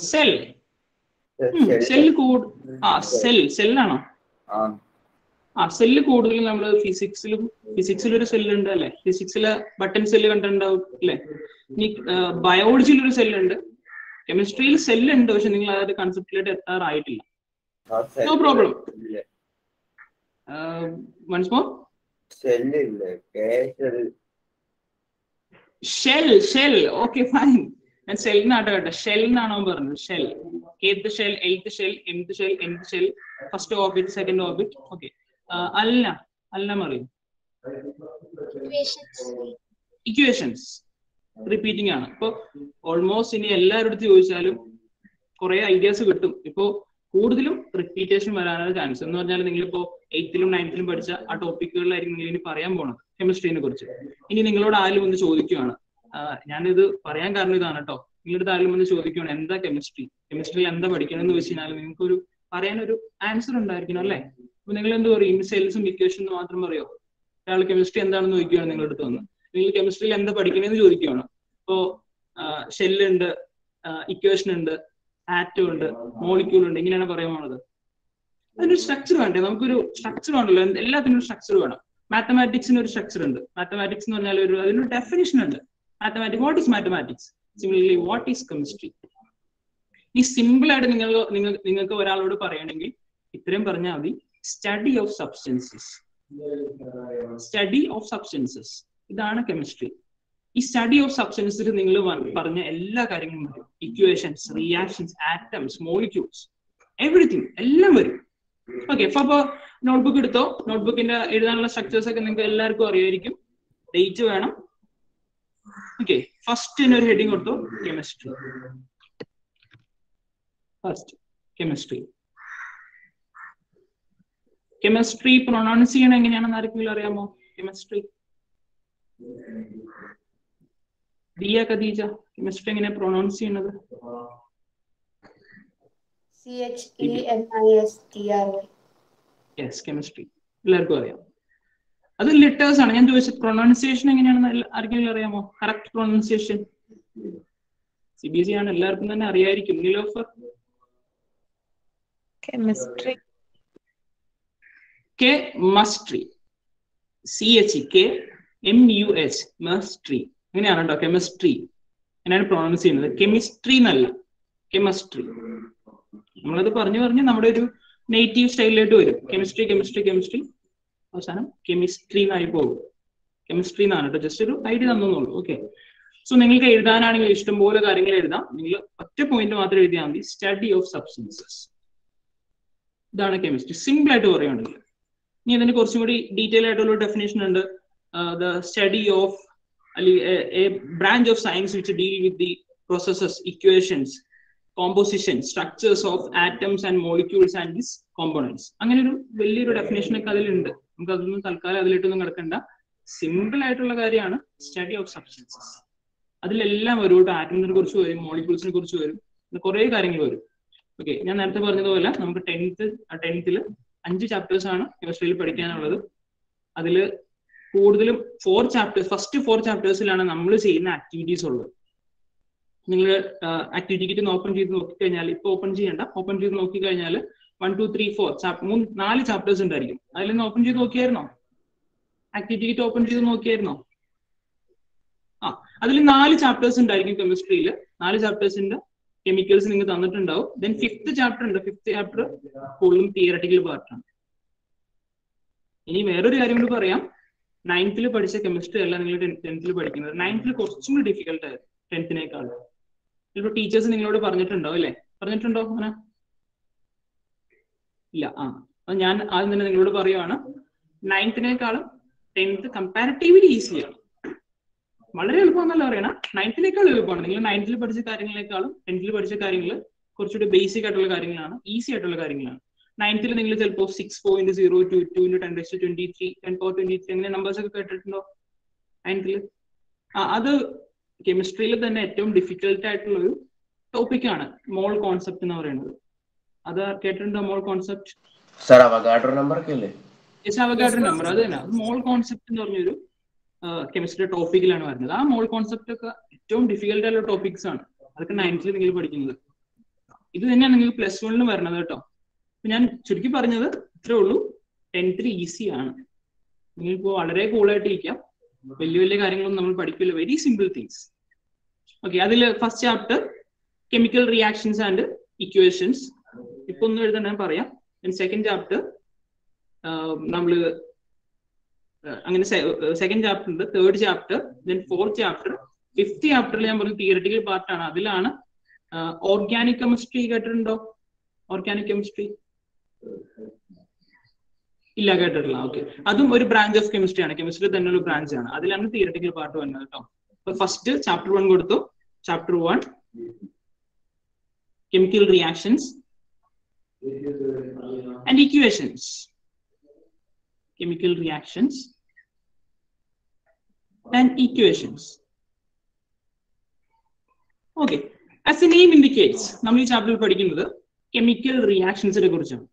Cell cell കൂട് ആ സെൽ സെല്ലാണോ ആ. സെല്ല് കൂടുതലും നമ്മൾ ഫിസിക്സിലും ഫിസിക്സിൽ ഒരു സെല്ല് ഉണ്ട് അല്ലെ? ഫിസിക്സിലെ ബട്ടൺ സെല്ല് കണ്ടിട്ടുണ്ടാവും അല്ലെ? ഇനി ബയോളജിയിൽ ഒരു സെല്ല് ഉണ്ട് കെമിസ്ട്രിയിൽ സെല്ല് ഉണ്ട് പക്ഷെ നിങ്ങൾ അതായത് കൺസെപ്റ്റിലായിട്ട് എത്താറായിട്ടില്ല. No problem once more. Shell shell okay fine ഞാൻ സെല്ലിനാട്ടോ കേട്ടോ. ഷെല്ലിനാണോ പറഞ്ഞത്? ഷെൽ ഏത് ഷെൽ എയ്ത്ത് ഷെൽ എന്ത് ഷെൽ എന്ത് shell first orbit second orbit okay അല്ല അല്ല പറയും ഇക്വേഷൻസ് റിപ്പീറ്റിംഗ് ആണ്. ഇപ്പൊ ഓൾമോസ്റ്റ് ഇനി എല്ലാവരുടെ ചോദിച്ചാലും കുറെ ഐഡിയാസ് കിട്ടും. ഇപ്പോ കൂടുതലും റിപ്പീറ്റേഷൻ വരാനുള്ള ചാൻസ് എന്ന് പറഞ്ഞാൽ നിങ്ങളിപ്പോ എയ്ത്തിലും നയൻത്തിലും പഠിച്ച ആ ടോപ്പിക്കുകളിലായിരിക്കും നിങ്ങൾ ഇനി പറയാൻ പോണത് കെമിസ്ട്രീനെ കുറിച്ച്. ഇനി നിങ്ങളോട് ആരും ഒന്ന് ചോദിക്കുവാണ്. ഞാനിത് പറയാൻ കാരണം ഇതാണ് കേട്ടോ നിങ്ങളുടെ ആരും ഒന്ന് ചോദിക്കുവാണ് എന്താ കെമിസ്ട്രി കെമിസ്ട്രിയിൽ എന്താ പഠിക്കണം എന്ന് വെച്ച് കഴിഞ്ഞാൽ നിങ്ങൾക്ക് ഒരു പറയാനൊരു ആൻസർ ഉണ്ടായിരിക്കണം അല്ലേ? അപ്പൊ നിങ്ങൾ എന്ത് പറയും സെൽസും ഇക്വേഷനും മാത്രം പറയോ? ഒരാൾ കെമിസ്ട്രി എന്താണെന്ന് ചോദിക്കുകയാണ് നിങ്ങളുടെ അടുത്ത് വന്ന്. നിങ്ങൾ കെമിസ്ട്രിയിൽ എന്താ പഠിക്കണമെന്ന് ചോദിക്കുകയാണ്. ഇപ്പോ ഷെല്ലുണ്ട് ഇക്വേഷൻ ഉണ്ട് ആറ്റം ഉണ്ട് മോളിക്യൂൾ ഉണ്ട് ഇങ്ങനെയാണ് പറയാൻ പോണത് അതിനൊരു സ്ട്രക്ചർ വേണ്ടേ? നമുക്കൊരു സ്ട്രക്ചർ വേണമല്ലോ. എല്ലാത്തിനും ഒരു സ്ട്രക്ചർ വേണം. മാത്തമാറ്റിക്സിന് ഒരു സ്ട്രക്ചർ ഉണ്ട്. മാത്തമാറ്റിക്സ് എന്ന് പറഞ്ഞാൽ ഒരു അതിനൊരു ഡെഫിനിഷൻ ഉണ്ട്. Mathematics what is mathematics similarly what is chemistry ഈ സിമ്പിൾ ആയിട്ട് നിങ്ങൾ നിങ്ങൾ നിങ്ങൾക്ക് ഒരാളോട് പറയണമെങ്കിൽ ഇത്രയും പറഞ്ഞാൽ മതി. Study of substances study of substances ഇതാണ് കെമിസ്ട്രി ഈ സ്റ്റഡി ഓഫ് സബ്സ്റ്റൻസിൽ നിങ്ങൾ പറഞ്ഞ എല്ലാ കാര്യങ്ങളും വരും. Equations reactions atoms molecules everything എല്ലാം വരും. ഓക്കെ അപ്പൊ അപ്പൊ നോട്ട്ബുക്ക് എടുത്തോ? നോട്ട്ബുക്കിന്റെ എഴുതാനുള്ള സ്ട്രക്ചേഴ്സ് ഒക്കെ നിങ്ങൾക്ക് എല്ലാവർക്കും അറിയായിരിക്കും. ഡേറ്റ് വേണം. ഓക്കെ ഫസ്റ്റ് ഒരു ഹെഡിങ് കൊടുത്തു? Chemistry first chemistry chemistry pronounce ചെയ്യണം എങ്ങനെയാണെന്ന് ആർക്കെങ്കിലും അറിയാമോ? കെമിസ്ട്രി ദിയ കദീജ കെമിസ്ട്രി എങ്ങനെ പ്രൊണൗൺസ് ചെയ്യണത്? C H E M I S T R Y yes chemistry എല്ലാവർക്കും അറിയാം. അത് ലിറ്റേഴ്സ് ആണ്. ഞാൻ ചോദിച്ചത് പ്രൊണൗൺസിയേഷൻ എങ്ങനെയാണെന്ന് ആർക്കെങ്കിലും അറിയാമോ? Correct pronunciation C B S E ആണ്. എല്ലാവർക്കും തന്നെ അറിയായിരിക്കും. Nilofar. Chemistry chemistry C H K M U H മസ്ട്രി അങ്ങനെയാണ് കേട്ടോ കെമിസ്ട്രി എങ്ങനെയാണ് പ്രൊണൗൺസ് ചെയ്യുന്നത്. കെമിസ്ട്രി എന്നല്ല. കെമിസ്ട്രി നമ്മളത് പറഞ്ഞു പറഞ്ഞ് നമ്മുടെ ഒരു നേറ്റീവ് സ്റ്റൈലിലോട്ട് വരും. കെമിസ്ട്രി കെമിസ്ട്രി കെമിസ്ട്രി അവസാനം കെമിസ്ട്രി എന്നായി പോകും. കെമിസ്ട്രി എന്നാണ് കേട്ടോ ജസ്റ്റ് ഒരു ഐഡിയ തന്നുള്ളൂ ഓക്കെ സോ നിങ്ങൾക്ക് എഴുതാനാണെങ്കിൽ ഇഷ്ടംപോലെ കാര്യങ്ങൾ എഴുതാം. നിങ്ങൾ ഒറ്റ പോയിന്റ് മാത്രം എഴുതിയാൽ മതി. സ്റ്റഡി ഓഫ് സബ്സ്റ്റൻസസ് ഇതാണ് കെമിസ്ട്രി സിമ്പിൾ ആയിട്ട് പറയുകയാണെങ്കിൽ ഇനി അതിന് കുറച്ചും കൂടി ഡീറ്റെയിൽ ആയിട്ടുള്ള ഡെഫിനേഷൻ ഉണ്ട്. ദ സ്റ്റഡി ഓഫ് അല്ലെങ്കിൽ a branch of science which deal with the processes equations composition structures of atoms and molecules and this components അങ്ങനെ ഒരു വലിയൊരു ഡെഫിനേഷൻ ഒക്കെ അതിലുണ്ട്. നമുക്ക് അതൊന്നും തൽക്കാലം അതിലിട്ടൊന്നും കിടക്കണ്ട. സിമ്പിൾ ആയിട്ടുള്ള കാര്യമാണ് സ്റ്റഡി ഓഫ് സബ്സ്റ്റൻസസ് അതിലെല്ലാം വരും കേട്ടോ. ആറ്റംസിനെ കുറിച്ച് വരും മോളിക്യൂൾസിനെ കുറിച്ച് വരും. കുറെ കാര്യങ്ങൾ വരും. ഓക്കെ ഞാൻ നേരത്തെ പറഞ്ഞതുപോലെ നമുക്ക് ടെൻത്ത് ടെൻത്തിൽ അഞ്ച് ചാപ്റ്റേഴ്സ് ആണ് കെമിസ്ട്രിയിൽ പഠിക്കാനുള്ളത്. അതിൽ കൂടുതലും ഫോർ ചാപ്റ്റേഴ്സ് ഫസ്റ്റ് ഫോർ ചാപ്റ്റേഴ്സിലാണ് നമ്മൾ ചെയ്യുന്ന ആക്ടിവിറ്റീസ് ഉള്ളത്. നിങ്ങൾ ആക്ടിവിറ്റി കിറ്റ് ഓപ്പൺ ചെയ്ത് നോക്കിക്കഴിഞ്ഞാൽ ഇപ്പൊ ഓപ്പൺ ചെയ്യണ്ട. ഓപ്പൺ ചെയ്ത് നോക്കിക്കഴിഞ്ഞാൽ വൺ ടു ത്രീ ഫോർ മൂന്ന് നാല് ചാപ്റ്റേഴ്സ് ഉണ്ടായിരിക്കും. അതിൽ നിന്ന് ഓപ്പൺ ചെയ്ത് നോക്കിയായിരുന്നോ? ആക്ടിവിറ്റി കിറ്റ് ഓപ്പൺ ചെയ്ത് നോക്കിയായിരുന്നോ? ആ അതിൽ നാല് ചാപ്റ്റേഴ്സ് ഉണ്ടായിരിക്കും കെമിസ്ട്രിയിൽ നാല് ചാപ്റ്റേഴ്സിന്റെ കെമിക്കൽസ് നിങ്ങൾക്ക് തന്നിട്ടുണ്ടാവും. ദെൻ ഫിഫ്ത്ത് ചാപ്റ്റർ ഉണ്ട്. ഫിഫ്ത്ത് ചാപ്റ്റർ ഫുള്ളും തിയറട്ടിക്കൽ പാർട്ടാണ് ഇനി വേറൊരു കാര്യം കൂടി പറയാം. നയൻത്തിൽ പഠിച്ച കെമിസ്ട്രി അല്ല നിങ്ങൾ ടെൻത്തിൽ പഠിക്കുന്നത്. നയൻത്തിൽ കുറച്ചും കൂടി ഡിഫിക്കൽട്ട് ആയിരുന്നു ടെൻത്തിനേക്കാൾ ചിലപ്പോൾ ടീച്ചേഴ്സ് നിങ്ങളോട് പറഞ്ഞിട്ടുണ്ടോ അല്ലേ? പറഞ്ഞിട്ടുണ്ടോ അങ്ങനെ ഇല്ല. ആ അപ്പൊ ഞാൻ ആദ്യം തന്നെ നിങ്ങളോട് പറയുവാണ്. നയൻത്തിനേക്കാളും ടെൻത്ത് കമ്പാരിറ്റീവ്ലി ഈസിയാണ് വളരെ എളുപ്പമെന്നല്ല പറയണ. നയൻത്തിനേക്കാൾ എളുപ്പമാണ്. നിങ്ങൾ നയൻത്തിൽ പഠിച്ച കാര്യങ്ങളെക്കാളും ടെൻത്തിൽ പഠിച്ച കാര്യങ്ങൾ കുറച്ചുകൂടി ബേസിക് ആയിട്ടുള്ള കാര്യങ്ങളാണ്. ഈസി ആയിട്ടുള്ള കാര്യങ്ങളാണ്. നയൻത്തിൽ നിങ്ങൾ ചിലപ്പോൾ six point zero two two into ten dust twenty three ten four twenty three അങ്ങനെ നമ്പേഴ്സ് ഒക്കെ കേട്ടിട്ടുണ്ടോ? നയൻത്തിൽ ആ അത് കെമിസ്ട്രിയിൽ തന്നെ ഏറ്റവും ഡിഫിക്കൽട്ട് ആയിട്ടുള്ള ഒരു ടോപ്പിക്കാണ് മോൾ കോൺസെപ്റ്റ് എന്ന് പറയുന്നത്. അത് കേട്ടിട്ടുണ്ടോ മോൾ കോൺസെപ്റ്റ് അവഗാഡ്രോ നമ്പർ അത് തന്നെ. മോൾ കോൺസെപ്റ്റ് എന്ന് പറഞ്ഞൊരു കെമിസ്ട്രി ടോപ്പിക്കിലാണ് വരുന്നത്. ആ മോൾ കോൺസെപ്റ്റ് ഒക്കെ ഏറ്റവും ഡിഫിക്കൽട്ട് ആയിട്ടുള്ള ടോപ്പിക്സ് ആണ്. അതൊക്കെ നയൻത്തിൽ നിങ്ങൾ പഠിക്കുന്നത്. ഇത് തന്നെയാണ് നിങ്ങൾക്ക് പ്ലസ് വണ്ണിലും വരുന്നത് കേട്ടോ. ഞാൻ ചുരുക്കി പറഞ്ഞത് ഇത്രേ ഉള്ളൂ. ടെൻത്തിൽ ഈസി ആണ്. നിങ്ങളിപ്പോ വളരെ കൂളായിട്ട് ഇരിക്കാം വലിയ വലിയ കാര്യങ്ങളൊന്നും നമ്മൾ പഠിക്കില്ല. വെരി സിമ്പിൾ തിങ്സ് ഓക്കെ അതിൽ first chapter chemical reactions and equations ഇപ്പൊ ഒന്നും എഴുതാൻ ഞാൻ പറയാം. സെക്കൻഡ് ചാപ്റ്റർ നമ്മൾ അങ്ങനെ സെക്കൻഡ് ചാപ്റ്റർ ഉണ്ട് third chapter then fourth chapter fifth ചാപ്റ്ററിൽ ഞാൻ പറഞ്ഞ തിയറട്ടിക്കൽ പാർട്ടാണ് അതിലാണ് ഓർഗാനിക് കെമിസ്ട്രി കേട്ടിട്ടുണ്ടോ? ഓർഗാനിക് കെമിസ്ട്രി ഇല്ല കേട്ടിട്ടില്ല. ഓക്കെ അതും ഒരു ബ്രാഞ്ച് ഓഫ് കെമിസ്ട്രി ആണ്. കെമിസ്ട്രി തന്നെ ഒരു ബ്രാഞ്ച് ആണ്. അതിലാണ് തിയറട്ടിക്കൽ പാർട്ട് വരുന്നത് കേട്ടോ അപ്പൊ ഫസ്റ്റ് ചാപ്റ്റർ വൺ കൊടുത്തു. Chapter one chemical reactions and equations chemical reactions and equations. Okay, as the name indicates, നമ്മൾ ഈ ചാപ്റ്ററിൽ പഠിക്കുന്നത് കെമിക്കൽ റിയാക്ഷൻസിനെ കുറിച്ചാണ്.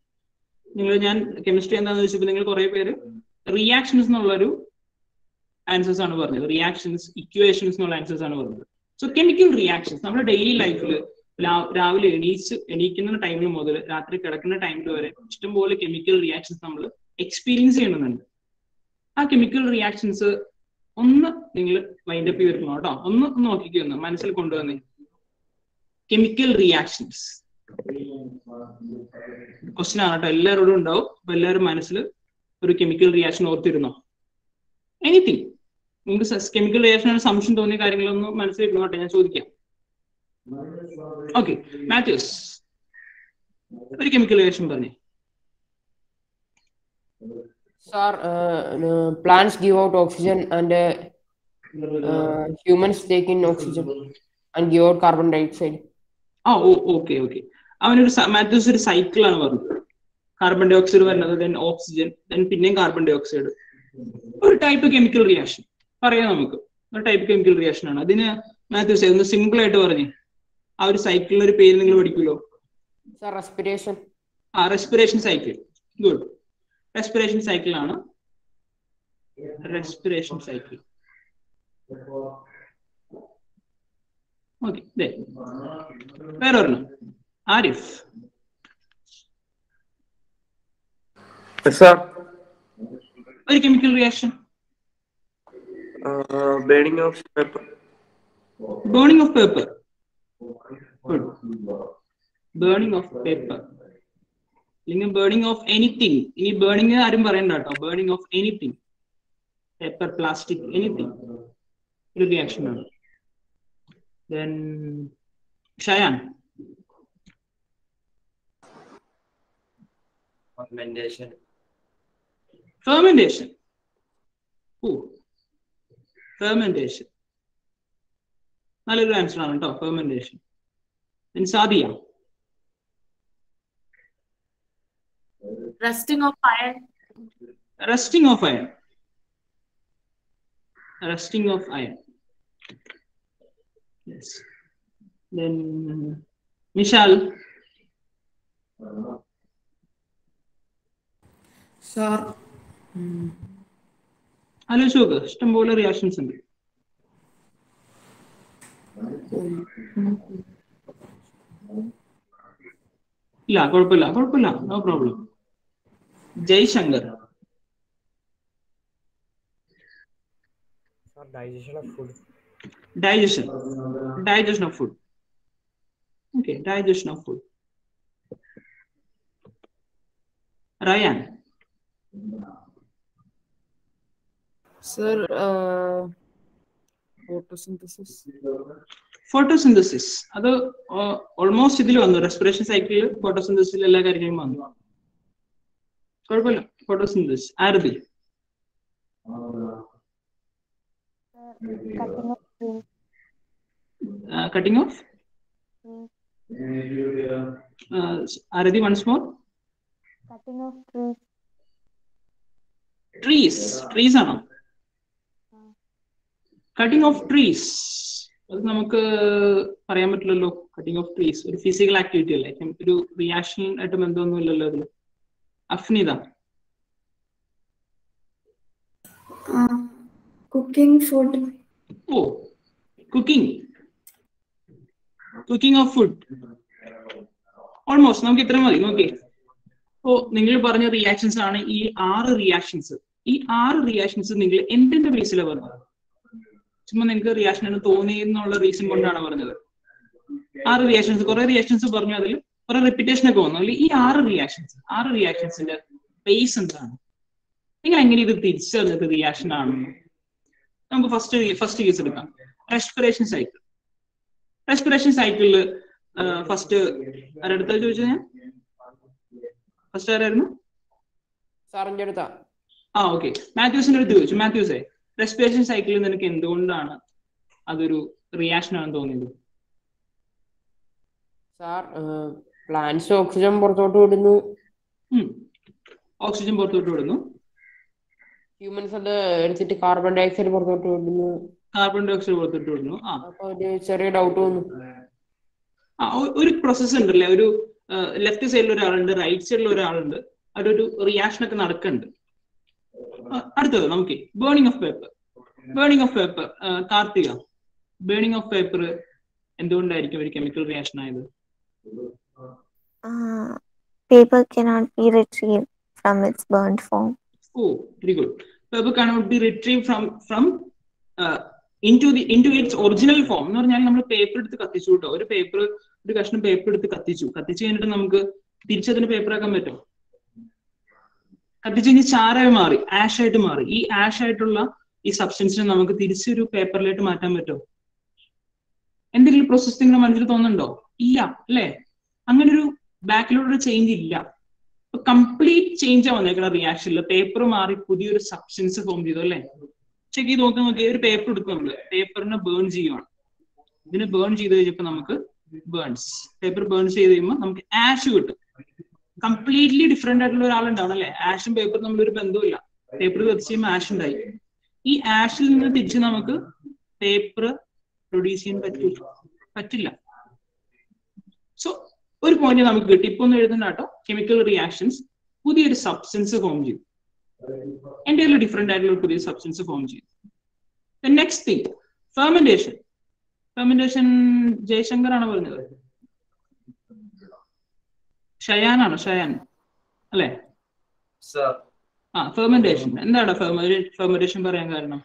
നിങ്ങൾ ഞാൻ കെമിസ്ട്രി എന്താണെന്ന് വെച്ചപ്പോൾ നിങ്ങൾ കുറെ പേര് റിയാക്ഷൻസ് എന്നുള്ളൊരു ആൻസേഴ്സ് ആണ് പറഞ്ഞത്. റിയാക്ഷൻസ് ഇക്വേഷൻസ് എന്നുള്ള ആൻസേഴ്സ് ആണ് പറഞ്ഞത്. സോ കെമിക്കൽ റിയാക്ഷൻസ് നമ്മുടെ ഡെയിലി ലൈഫിൽ രാവിലെ എണീച്ച് എണീക്കുന്ന ടൈമിൽ മുതൽ രാത്രി കിടക്കുന്ന ടൈമിൽ വരെ ഇഷ്ടംപോലെ കെമിക്കൽ റിയാക്ഷൻസ് നമ്മൾ എക്സ്പീരിയൻസ് ചെയ്യുന്നുണ്ട്. ആ കെമിക്കൽ റിയാക്ഷൻസ് ഒന്ന് നിങ്ങൾ മൈൻഡ് അപ്പ് ചെയ്തിരിക്കണം കേട്ടോ. ഒന്ന് നോക്കിക്കൊന്ന് മനസ്സിൽ കൊണ്ടുവന്നേ. കെമിക്കൽ റിയാക്ഷൻസ് ക്വസ്റ്റ്യൻ ആണ് കേട്ടോ. എല്ലാവരോടും ഉണ്ടാവും. അപ്പൊ എല്ലാവരും മനസ്സിൽ ഒരു കെമിക്കൽ റിയാക്ഷൻ ഓർത്തിരുന്നോ? എനിത്തിങ് നിങ്ങൾക്ക് കെമിക്കൽ റിയാക്ഷൻ സംശയം തോന്നിയ കാര്യങ്ങളൊന്നും മനസ്സിലിരുന്നു കേട്ടോ. ഞാൻ ചോദിക്കാം. ഓക്കെ മാത്യൂസ് ഒരു കെമിക്കൽ റിയാക്ഷൻ പറഞ്ഞേ. Sir, uh, uh, plants give out oxygen and uh, uh, humans take in oxygen and give out carbon dioxide. ആ ഓക്കെ ഓക്കെ അവനൊരു മാത്യൂസ് ഒരു സൈക്കിൾ ആണ് പറഞ്ഞത്. കാർബൺ ഡൈ ഓക്സൈഡ് വരുന്നത് ദെൻ ഓക്സിജൻ ദെൻ പിന്നെയും carbon dioxide ഒരു type chemical reaction പറയാം നമുക്ക്. ഒരു ടൈപ്പ് കെമിക്കൽ റിയാക്ഷൻ ആണ്. അതിന് മാത്യൂസ് ഒന്ന് സിമ്പിൾ ആയിട്ട് പറഞ്ഞു. ആ ഒരു സൈക്കിളിന് ഒരു പേര് നിങ്ങൾ പഠിക്കുമല്ലോ? റെസ്പിറേഷൻ. ആ respiration cycle good respiration cycle ആണ്. റെസ്പിറേഷൻ സൈക്കിൾ ഓക്കെ വേറെ ഒരെണ്ണം ആരിഫ്. ഒരു chemical reaction burning burning of paper. Burning of paper burning of paper അല്ലെങ്കിൽ ബേണിംഗ് ഓഫ് എനിത്തിങ് ഇനി ബേണിംഗ് ആരും പറയണ്ട കേട്ടോ. Burning of anything paper plastic anything ഒരു റിയാക്ഷൻ ആണ്. Then Shayan fermentation, fermentation oh fermentation നല്ലൊരു ആൻസർ ആണ് കേട്ടോ. Fermentation Sadiya Rusting of iron. Rusting of iron rusting of iron yes then Nishal sir ആലോചിച്ച് നോക്ക് ഇഷ്ടംപോലെ റിയാക്ഷൻസ് ഉണ്ട്. ഇല്ല കുഴപ്പമില്ല. കുഴപ്പമില്ല. No problem Jaishankar digestion of food. digestion digestion of food okay digestion of food ryan Sir, uh, photosynthesis. Photosynthesis അത് almost ഇതിൽ വന്നു റെസ്പിറേഷൻ സൈക്കിളിൽ ഫോട്ടോസിന്തസിൽ എല്ലാ കാര്യങ്ങളും വന്നു കുഴപ്പമില്ല. Photosynthesis Aarathi. Cutting of Aarathi once more. Trees trees ആണോ? കട്ടിംഗ് ഓഫ് ട്രീസ് അത് നമുക്ക് പറയാൻ പറ്റില്ലല്ലോ. കട്ടിംഗ് ഓഫ് ട്രീസ് ഒരു ഫിസിക്കൽ ആക്ടിവിറ്റി അല്ലേ? ഒരു റിയാക്ഷൻ ആയിട്ട് ബന്ധമൊന്നും ഇല്ലല്ലോ അതിൽ Afnitha cooking food oh cooking cooking of food almost നമുക്ക് ഇത്ര മതി നോക്കി ഓ നിങ്ങൾ പറഞ്ഞ റിയാക്ഷൻസ് ആണ് ഈ ആറ് റിയാക്ഷൻസ് ഈ ആറ് റിയാക്ഷൻസ് നിങ്ങൾ എന്തിന്റെ ബേസിലാണ് പറഞ്ഞത്? ചുമ്മാ നിങ്ങൾക്ക് റിയാക്ഷൻ എന്ന് തോന്നി എന്നുള്ള റീസൺ കൊണ്ടാണ് പറഞ്ഞത്. ആറ് റിയാക്ഷൻസ് കുറെ റിയാക്ഷൻസ് പറഞ്ഞു അതിൽ കുറെ റിപ്പീറ്റേഷൻ ഒക്കെ വന്നു. അല്ലെങ്കിൽ ഈ ആറ് റിയാക്ഷൻസ് ആറ് റിയാക്ഷൻസിന്റെ ബേസ് എന്താണ്? നിങ്ങൾ എങ്ങനെ ഇത് തിരിച്ചറിഞ്ഞത് റിയാക്ഷൻ ആണെന്ന് നമുക്ക് ഫസ്റ്റ് ഫസ്റ്റ് കേസ് എടുക്കാം. റെസ്പിറേഷൻ സൈക്കിൾ റെസ്പിറേഷൻ സൈക്കിളിൽ ഫസ്റ്റ് ആരടുത്താ ചോദിച്ചത് ഞാൻ? ഫസ്റ്റ് ആരായിരുന്നു? സാറിന്റെ അടുത്താ. ആ ഓക്കെ മാത്യൂസിന്റെ അടുത്ത് ചോദിച്ചു. മാത്യൂസേ റെസ്പിറേഷൻ സൈക്കിളിൽ നിനക്ക് എന്തുകൊണ്ടാണ് അതൊരു റിയാക്ഷൻ ആണെന്ന് തോന്നിയത്? സാർ പ്ലാന്റ്സ് ഓക്സിജൻ പുറത്തോട്ട് വിടുന്നു. ഓക്സിജൻ പുറത്തോട്ട് വിടുന്നു. ഹ്യൂമൻസ് അത് എടുത്തിട്ട് കാർബൺ ഡൈ ഓക്സൈഡ് പുറത്തോട്ട് വിടുന്നു. കാർബൺ ഡൈ ഓക്സൈഡ് പുറത്തോട്ട് വിടുന്നു. ആ. അപ്പൊ ഒരു ചെറിയ ഡൗട്ട് വന്നു. ആ ഒരു പ്രോസസ് ഉണ്ടല്ലേ? ഒരു ലെഫ്റ്റ് സൈഡിൽ ഒരാളുണ്ട് റൈറ്റ് സൈഡിൽ ഒരാളുണ്ട്. അവരൊരു റിയാക്ഷൻ ഒക്കെ നടക്കുന്നുണ്ട്. അടുത്തത് നമുക്ക് burning of paper burning of paper Karthika. Burning of paper എന്തുകൊണ്ടായിരിക്കും ഒരു കെമിക്കൽ റിയാക്ഷൻ ആയത്? Uh, paper cannot be retrieved from its burnt form. Oh, very good. Paper cannot be retrieved from from uh, into the into its original form എന്ന് പറഞ്ഞാൽ നമ്മൾ paper എടുത്ത് കത്തിച്ചു കേട്ടോ. ഒരു പേപ്പർ ഒരു കഷ്ണം പേപ്പർ എടുത്ത് കത്തിച്ചു. കത്തിച്ചു കഴിഞ്ഞിട്ട് നമുക്ക് തിരിച്ചതിന് പേപ്പർ ആക്കാൻ പറ്റും. കത്തിച്ചു കഴിഞ്ഞ് ചാരായി മാറി ആഷ് ആയിട്ട് മാറി. ഈ ആഷ് ആയിട്ടുള്ള ഈ സബ്സ്റ്റൻസിനെ നമുക്ക് തിരിച്ചൊരു പേപ്പറിലേക്ക് മാറ്റാൻ പറ്റും. എന്തെങ്കിലും പ്രോസസ് നിങ്ങളുടെ മനസ്സിൽ തോന്നുന്നുണ്ടോ? ഇല്ല അല്ലേ? അങ്ങനെ ഒരു ബാക്കിലോട്ടൊരു ചേഞ്ച് ഇല്ല. കംപ്ലീറ്റ് ചേഞ്ച് ആ വന്നേക്കണ റിയാക്ഷനിൽ പേപ്പർ മാറി പുതിയൊരു സബ്സ്റ്റൻസ് ഫോം ചെയ്തു അല്ലേ? ചെക്ക് ചെയ്ത് നോക്കാൻ നോക്കി. ഒരു പേപ്പർ എടുക്കും നമ്മൾ. പേപ്പറിനെ ബേൺ ചെയ്യുവാണ്. ഇതിനെ ബേൺ ചെയ്ത് കഴിഞ്ഞപ്പോ നമുക്ക് ബേൺസ് പേപ്പർ ബേൺ ചെയ്ത് കഴിയുമ്പോൾ നമുക്ക് ആഷ് കിട്ടും. കംപ്ലീറ്റ്ലി ഡിഫറെന്റ് ആയിട്ടുള്ള ഒരാളുണ്ടാവണം അല്ലെ? ആഷും പേപ്പറും നമ്മളൊരു ബന്ധമില്ല പേപ്പർ കത്തിച്ച് കഴിയുമ്പോൾ ആഷ് ഉണ്ടായി. ഈ ആഷിൽ നിന്ന് തിരിച്ച് നമുക്ക് പേപ്പർ പ്രൊഡ്യൂസ് ചെയ്യാൻ പറ്റൂ പറ്റില്ല. ഒരു പോയിന്റ് നമുക്ക് കിട്ടി. ഇപ്പൊ ഒന്ന് എഴുതുന്ന കേട്ടോ. കെമിക്കൽ റിയാക്ഷൻസ് പുതിയൊരു സബ്സ്റ്റൻസ് ഫോം ചെയ്തു. എന്റെ ഡിഫറെന്റ് ആയിട്ടുള്ള പുതിയ സബ്സ്റ്റൻസ് ഫോം ചെയ്തു. Next thing fermentation fermentation Jayashankar ആണ് പറഞ്ഞത്? ഷയാനാണോ? ഷയാൻ. അല്ലെ? ആ ഫെർമെന്റേഷൻ എന്താണ് ഫെർമെന്റേഷൻ പറയാൻ കാരണം?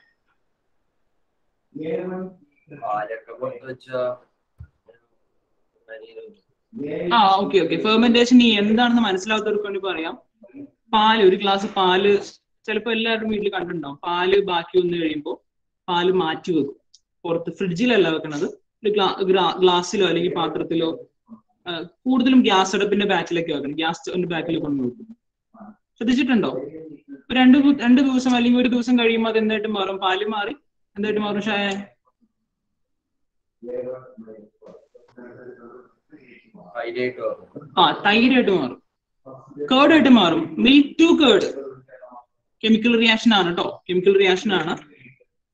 പാലൊക്കെ കൊടുത്തു ആ ഓക്കെ ഓക്കെ ഫെർമെന്റേഷൻ ഈ എന്താണെന്ന് മനസ്സിലാവാത്തവർക്ക് വേണ്ടി പറയാം. പാൽ ഒരു ഗ്ലാസ് പാൽ ചിലപ്പോൾ എല്ലാവരുടെയും വീട്ടിൽ കണ്ടിട്ടുണ്ടാവും. പാൽ ബാക്കി വന്നു കഴിയുമ്പോൾ പാൽ മാറ്റി വെക്കും. പുറത്ത് ഫ്രിഡ്ജിലല്ല വെക്കണത്. ഒരു ഗ്ലാസ്സിലോ അല്ലെങ്കിൽ പാത്രത്തിലോ കൂടുതലും ഗ്യാസ് അടുപ്പിന്റെ ബാക്കിലൊക്കെ വെക്കണം. ഗ്യാസ് ബാക്കിൽ കൊണ്ടു വെക്കും. ശ്രദ്ധിച്ചിട്ടുണ്ടോ? രണ്ട് രണ്ട് ദിവസം അല്ലെങ്കിൽ ഒരു ദിവസം കഴിയുമ്പോൾ അത് എന്തായിട്ട് മാറും? പാൽ മാറി എന്തായിട്ട് മാറും ഷായ? ആ തൈരായിട്ട് മാറും. കേർഡ് ആയിട്ട് മാറും. Milk to curd chemical reaction ആണ് കേട്ടോ കെമിക്കൽ റിയാക്ഷൻ ആണ്.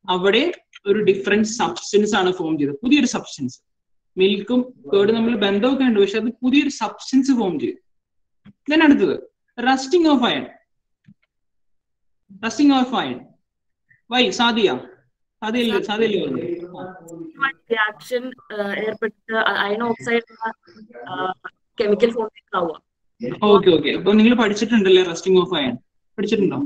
അവിടെ ഒരു ഡിഫറെന്റ് സബ്സ്റ്റൻസ് ആണ് ഫോം ചെയ്തത്. പുതിയൊരു സബ്സ്റ്റൻസ് മിൽക്കും കേർഡ് നമ്മൾ ബന്ധമൊക്കെ ഉണ്ട്. പക്ഷെ അത് പുതിയൊരു സബ്സ്റ്റൻസ് ഫോം ചെയ്തു. ദെൻ അടുത്തത്. Rusting of iron rusting of iron why Sadiya. സാധ്യല്ലേ ആ. റിയാക്ഷൻ ഏർപ്പെട്ട് അയൺ ഓക്സൈഡ് കെമിക്കൽ ഫോമിലേക്ക് ആവുക. Okay okay. അപ്പൊ നിങ്ങൾ പഠിച്ചിട്ടുണ്ടല്ലേ റസ്റ്റിംഗ് ഓഫ് അയൺ പഠിച്ചിട്ടുണ്ടോ?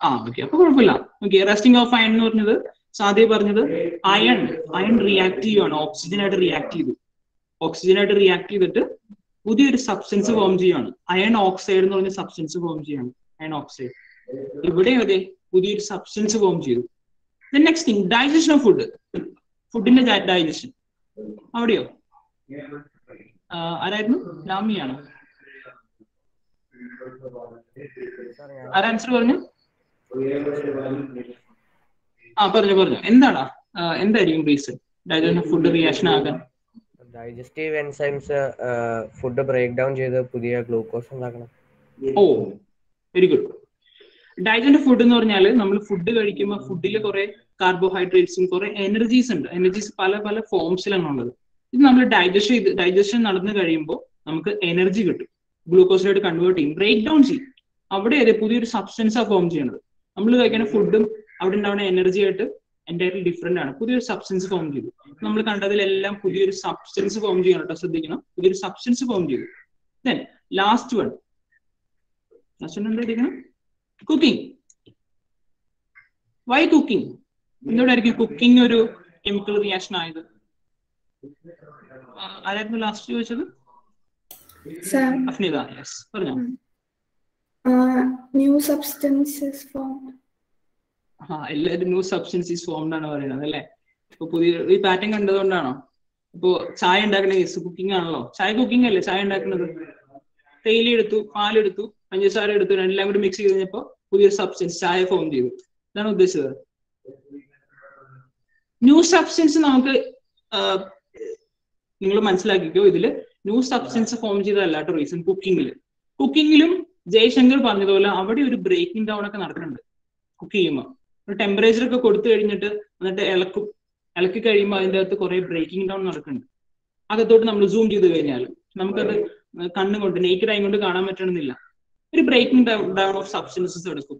ആ ഓക്കെ. അപ്പൊ കുഴപ്പമില്ല. ഓക്കെ റെസ്റ്റിംഗ് ഓഫ് അയൺ എന്ന് പറഞ്ഞത് സാധ്യ പറഞ്ഞത് അയൺ അയൺ റിയാക്ട് ചെയ്യുവാണ്. ഓക്സിജൻ ആയിട്ട് റിയാക്ട് ചെയ്തു. ഓക്സിജൻ ആയിട്ട് റിയാക്ട് ചെയ്തിട്ട് പുതിയൊരു സബ്സ്റ്റൻസ് ഫോം ചെയ്യാണ് അയൺ ഓക്സൈഡ് എന്ന് പറഞ്ഞ സബ്സ്റ്റൻസ് ഫോം ചെയ്യാണ് അയൺ ഓക്സൈഡ് ഇവിടെ അതെ പുതിയൊരു സബ്സ്റ്റൻസ് ഫോം ചെയ്തു. Next thing digestion of food ഫുഡിന്റെ ഡയജഷൻ അവിടെയോ? ആരായിരുന്നു? ലാമിയാണ്. ആൻസർ പറഞ്ഞു ആ പറഞ്ഞു പറഞ്ഞു. എന്താടാ? എന്തായിരിക്കും റീസൺ ഡൈജഷൻ ഫുഡ് റിയാക്ഷൻ ആകാൻ. Digestive enzymes food break down ചെയ്ത് പുതിയ ഗ്ലൂക്കോസ് ഉണ്ടാക്കണം. ഓ വെരി ഗുഡ് ഡൈജന്റ് ഫുഡ് എന്ന് പറഞ്ഞാൽ നമ്മൾ ഫുഡ് കഴിക്കുമ്പോൾ ഫുഡിൽ കുറെ കാർബോഹൈഡ്രേറ്റ്സും കുറെ എനർജീസ് ഉണ്ട്. എനർജീസ് പല പല ഫോംസിലാണ് ഉള്ളത്. ഇത് നമ്മൾ ഡൈജസ്റ്റ് ചെയ്ത് ഡൈജഷൻ നടന്നു കഴിയുമ്പോൾ നമുക്ക് എനർജി കിട്ടും. ഗ്ലൂക്കോസിലോട്ട് കൺവേർട്ട് ചെയ്യും. ബ്രേക്ക് ഡൗൺ ചെയ്യും. അവിടെ അതെ പുതിയൊരു സബ്സ്റ്റൻസാണ് ഫോം ചെയ്യുന്നത് നമ്മൾ കഴിക്കുന്ന ഫുഡും അവിടെ ഉണ്ടാവുന്ന എനർജി ആയിട്ട് എന്റെ ഡിഫറെന്റ് ആണ്. പുതിയൊരു സബ്സ്റ്റൻസ് ഫോം ചെയ്തു. നമ്മൾ കണ്ടതിലെല്ലാം പുതിയൊരു സബ്സ്റ്റൻസ് ഫോം ചെയ്യണം കേട്ടോ ശ്രദ്ധിക്കണം. പുതിയൊരു സബ്സ്റ്റൻസ് ഫോം ചെയ്തു. Then last one last one എന്താ കുക്കിംഗ് വൈ കുക്കിംഗ് എന്തുകൊണ്ടായിരിക്കും കുക്കിംഗ് ഒരു കെമിക്കൽ റിയാക്ഷൻ ആയത്. ആരായിരുന്നു ലാസ്റ്റ് ചോദിച്ചത്? അഫ്നിത യെസ് പറഞ്ഞോ. new substances formed. ആ എല്ലാവരും ന്യൂ സബ്സ്റ്റൻസ് ഈസ് ഫോംഡ് ആണ് പറയുന്നത് അല്ലേ? ഇപ്പൊ പുതിയ ഈ പാറ്റേൺ കണ്ടതുകൊണ്ടാണോ? ഇപ്പൊ ചായ ഉണ്ടാക്കുന്ന കേസ് കുക്കിംഗ് ആണല്ലോ. ചായ കുക്കിംഗ് അല്ലേ? ചായ ഉണ്ടാക്കുന്നത്? തേയില എടുത്തു പാലെടുത്തു പഞ്ചസാര എടുത്തു രണ്ടെല്ലാം കൂടി മിക്സ് ചെയ്ത് കഴിഞ്ഞപ്പോ പുതിയൊരു സബ്സ്റ്റൻസ് ചായ ഫോം ചെയ്തു. ഇതാണ് ഉദ്ദേശിച്ചത്. ന്യൂ സബ്സ്റ്റൻസ് നമുക്ക് നിങ്ങൾ മനസ്സിലാക്കിക്കോ ഇതിൽ. ന്യൂ സബ്സ്റ്റൻസ് ഫോം ചെയ്തതല്ലാട്ടോ റീസൺ കുക്കിങ്ങിൽ കുക്കിങ്ങിലും ജയശങ്കർ പറഞ്ഞതുപോലെ അവിടെ ഒരു ബ്രേക്കിംഗ് ഡൗൺ ഒക്കെ നടക്കുന്നുണ്ട്. കുക്ക് ചെയ്യുമ്പോൾ ഒരു ടെമ്പറേച്ചർ ഒക്കെ കൊടുത്തു കഴിഞ്ഞിട്ട് എന്നിട്ട് ഇളക്കും ഇളക്കി കഴിയുമ്പോൾ അതിന്റെ അകത്ത് കുറെ ബ്രേക്കിംഗ് ഡൗൺ നടക്കുന്നുണ്ട്. അകത്തോട്ട് നമ്മൾ സൂം ചെയ്ത് കഴിഞ്ഞാൽ നമുക്കത് കണ്ണുകൊണ്ട് നേക്കഡ് ആയി കൊണ്ട് കാണാൻ പറ്റണമെന്നില്ല. ഒരു ബ്രേക്കിംഗ് ഡൗൺ ഓഫ് സബ്സ്റ്റൻസസ് എടുക്കും.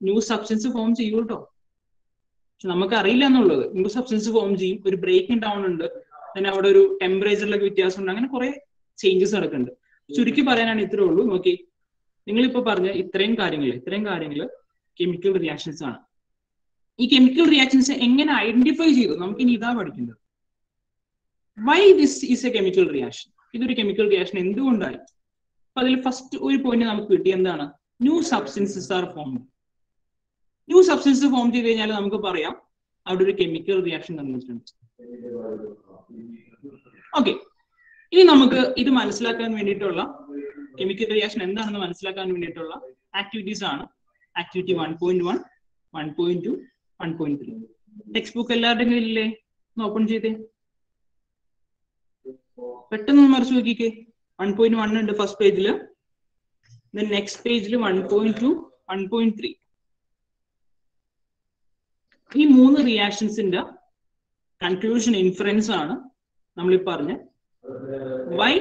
ന്യൂ സബ്സ്റ്റൻസ് ഫോം ചെയ്യും കേട്ടോ പക്ഷെ നമുക്ക് അറിയില്ല എന്നുള്ളത്. ഇൻകു സബ്സ്റ്റൻസ് ഫോം ചെയ്യും. ഒരു ബ്രേക്കിംഗ് ഡൗൺ ഉണ്ട്. പിന്നെ അവിടെ ഒരു ടെമ്പറേച്ചറിലൊക്കെ വ്യത്യാസം ഉണ്ട്. അങ്ങനെ കുറെ ചേഞ്ചസ് നടക്കുന്നുണ്ട്. ചുരുക്കി പറയാനാണ് ഇത്രേ ഉള്ളൂ. നോക്കി. നിങ്ങളിപ്പോ പറഞ്ഞ ഇത്രയും കാര്യങ്ങൾ ഇത്രയും കാര്യങ്ങൾ കെമിക്കൽ റിയാക്ഷൻസ് ആണ്. ഈ കെമിക്കൽ റിയാക്ഷൻസ് എങ്ങനെ ഐഡന്റിഫൈ ചെയ്തു? നമുക്ക് ഇനി ഇതാ പഠിക്കുന്നത് why this is a chemical reaction ഇതൊരു കെമിക്കൽ റിയാക്ഷൻ എന്തുകൊണ്ടായി? അപ്പൊ അതിൽ ഫസ്റ്റ് ഒരു പോയിന്റ് നമുക്ക് കിട്ടിയ എന്താണ്? New substances are form new substance form ചെയ്ത് കഴിഞ്ഞാൽ നമുക്ക് പറയാം. അവിടെ ഒരു കെമിക്കൽ റിയാക്ഷൻ നടന്നിട്ടുണ്ട് ഓക്കെ ഇനി നമുക്ക് ഇത് മനസ്സിലാക്കാൻ വേണ്ടിയിട്ടുള്ള കെമിക്കൽ റിയാക്ഷൻ എന്താണെന്ന് മനസ്സിലാക്കാൻ വേണ്ടിയിട്ടുള്ള ആക്ടിവിറ്റീസ് ആണ്. Activity one point one one point two one point three textbook എല്ലാവരുടെയും കയ്യിലില്ലേ? ഒന്ന് ഓപ്പൺ ചെയ്തേ. പെട്ടെന്ന് മറിച്ച് നോക്കിക്കേ. വൺ പോയിന്റ് വൺ ഉണ്ട് ഫസ്റ്റ് പേജിൽ നെക്സ്റ്റ് പേജിൽ one point two one point three ഈ മൂന്ന് റിയാക്ഷൻസിന്റെ കൺക്ലൂഷൻ ഇൻഫറൻസ് ആണ് നമ്മൾ ഈ പറഞ്ഞ why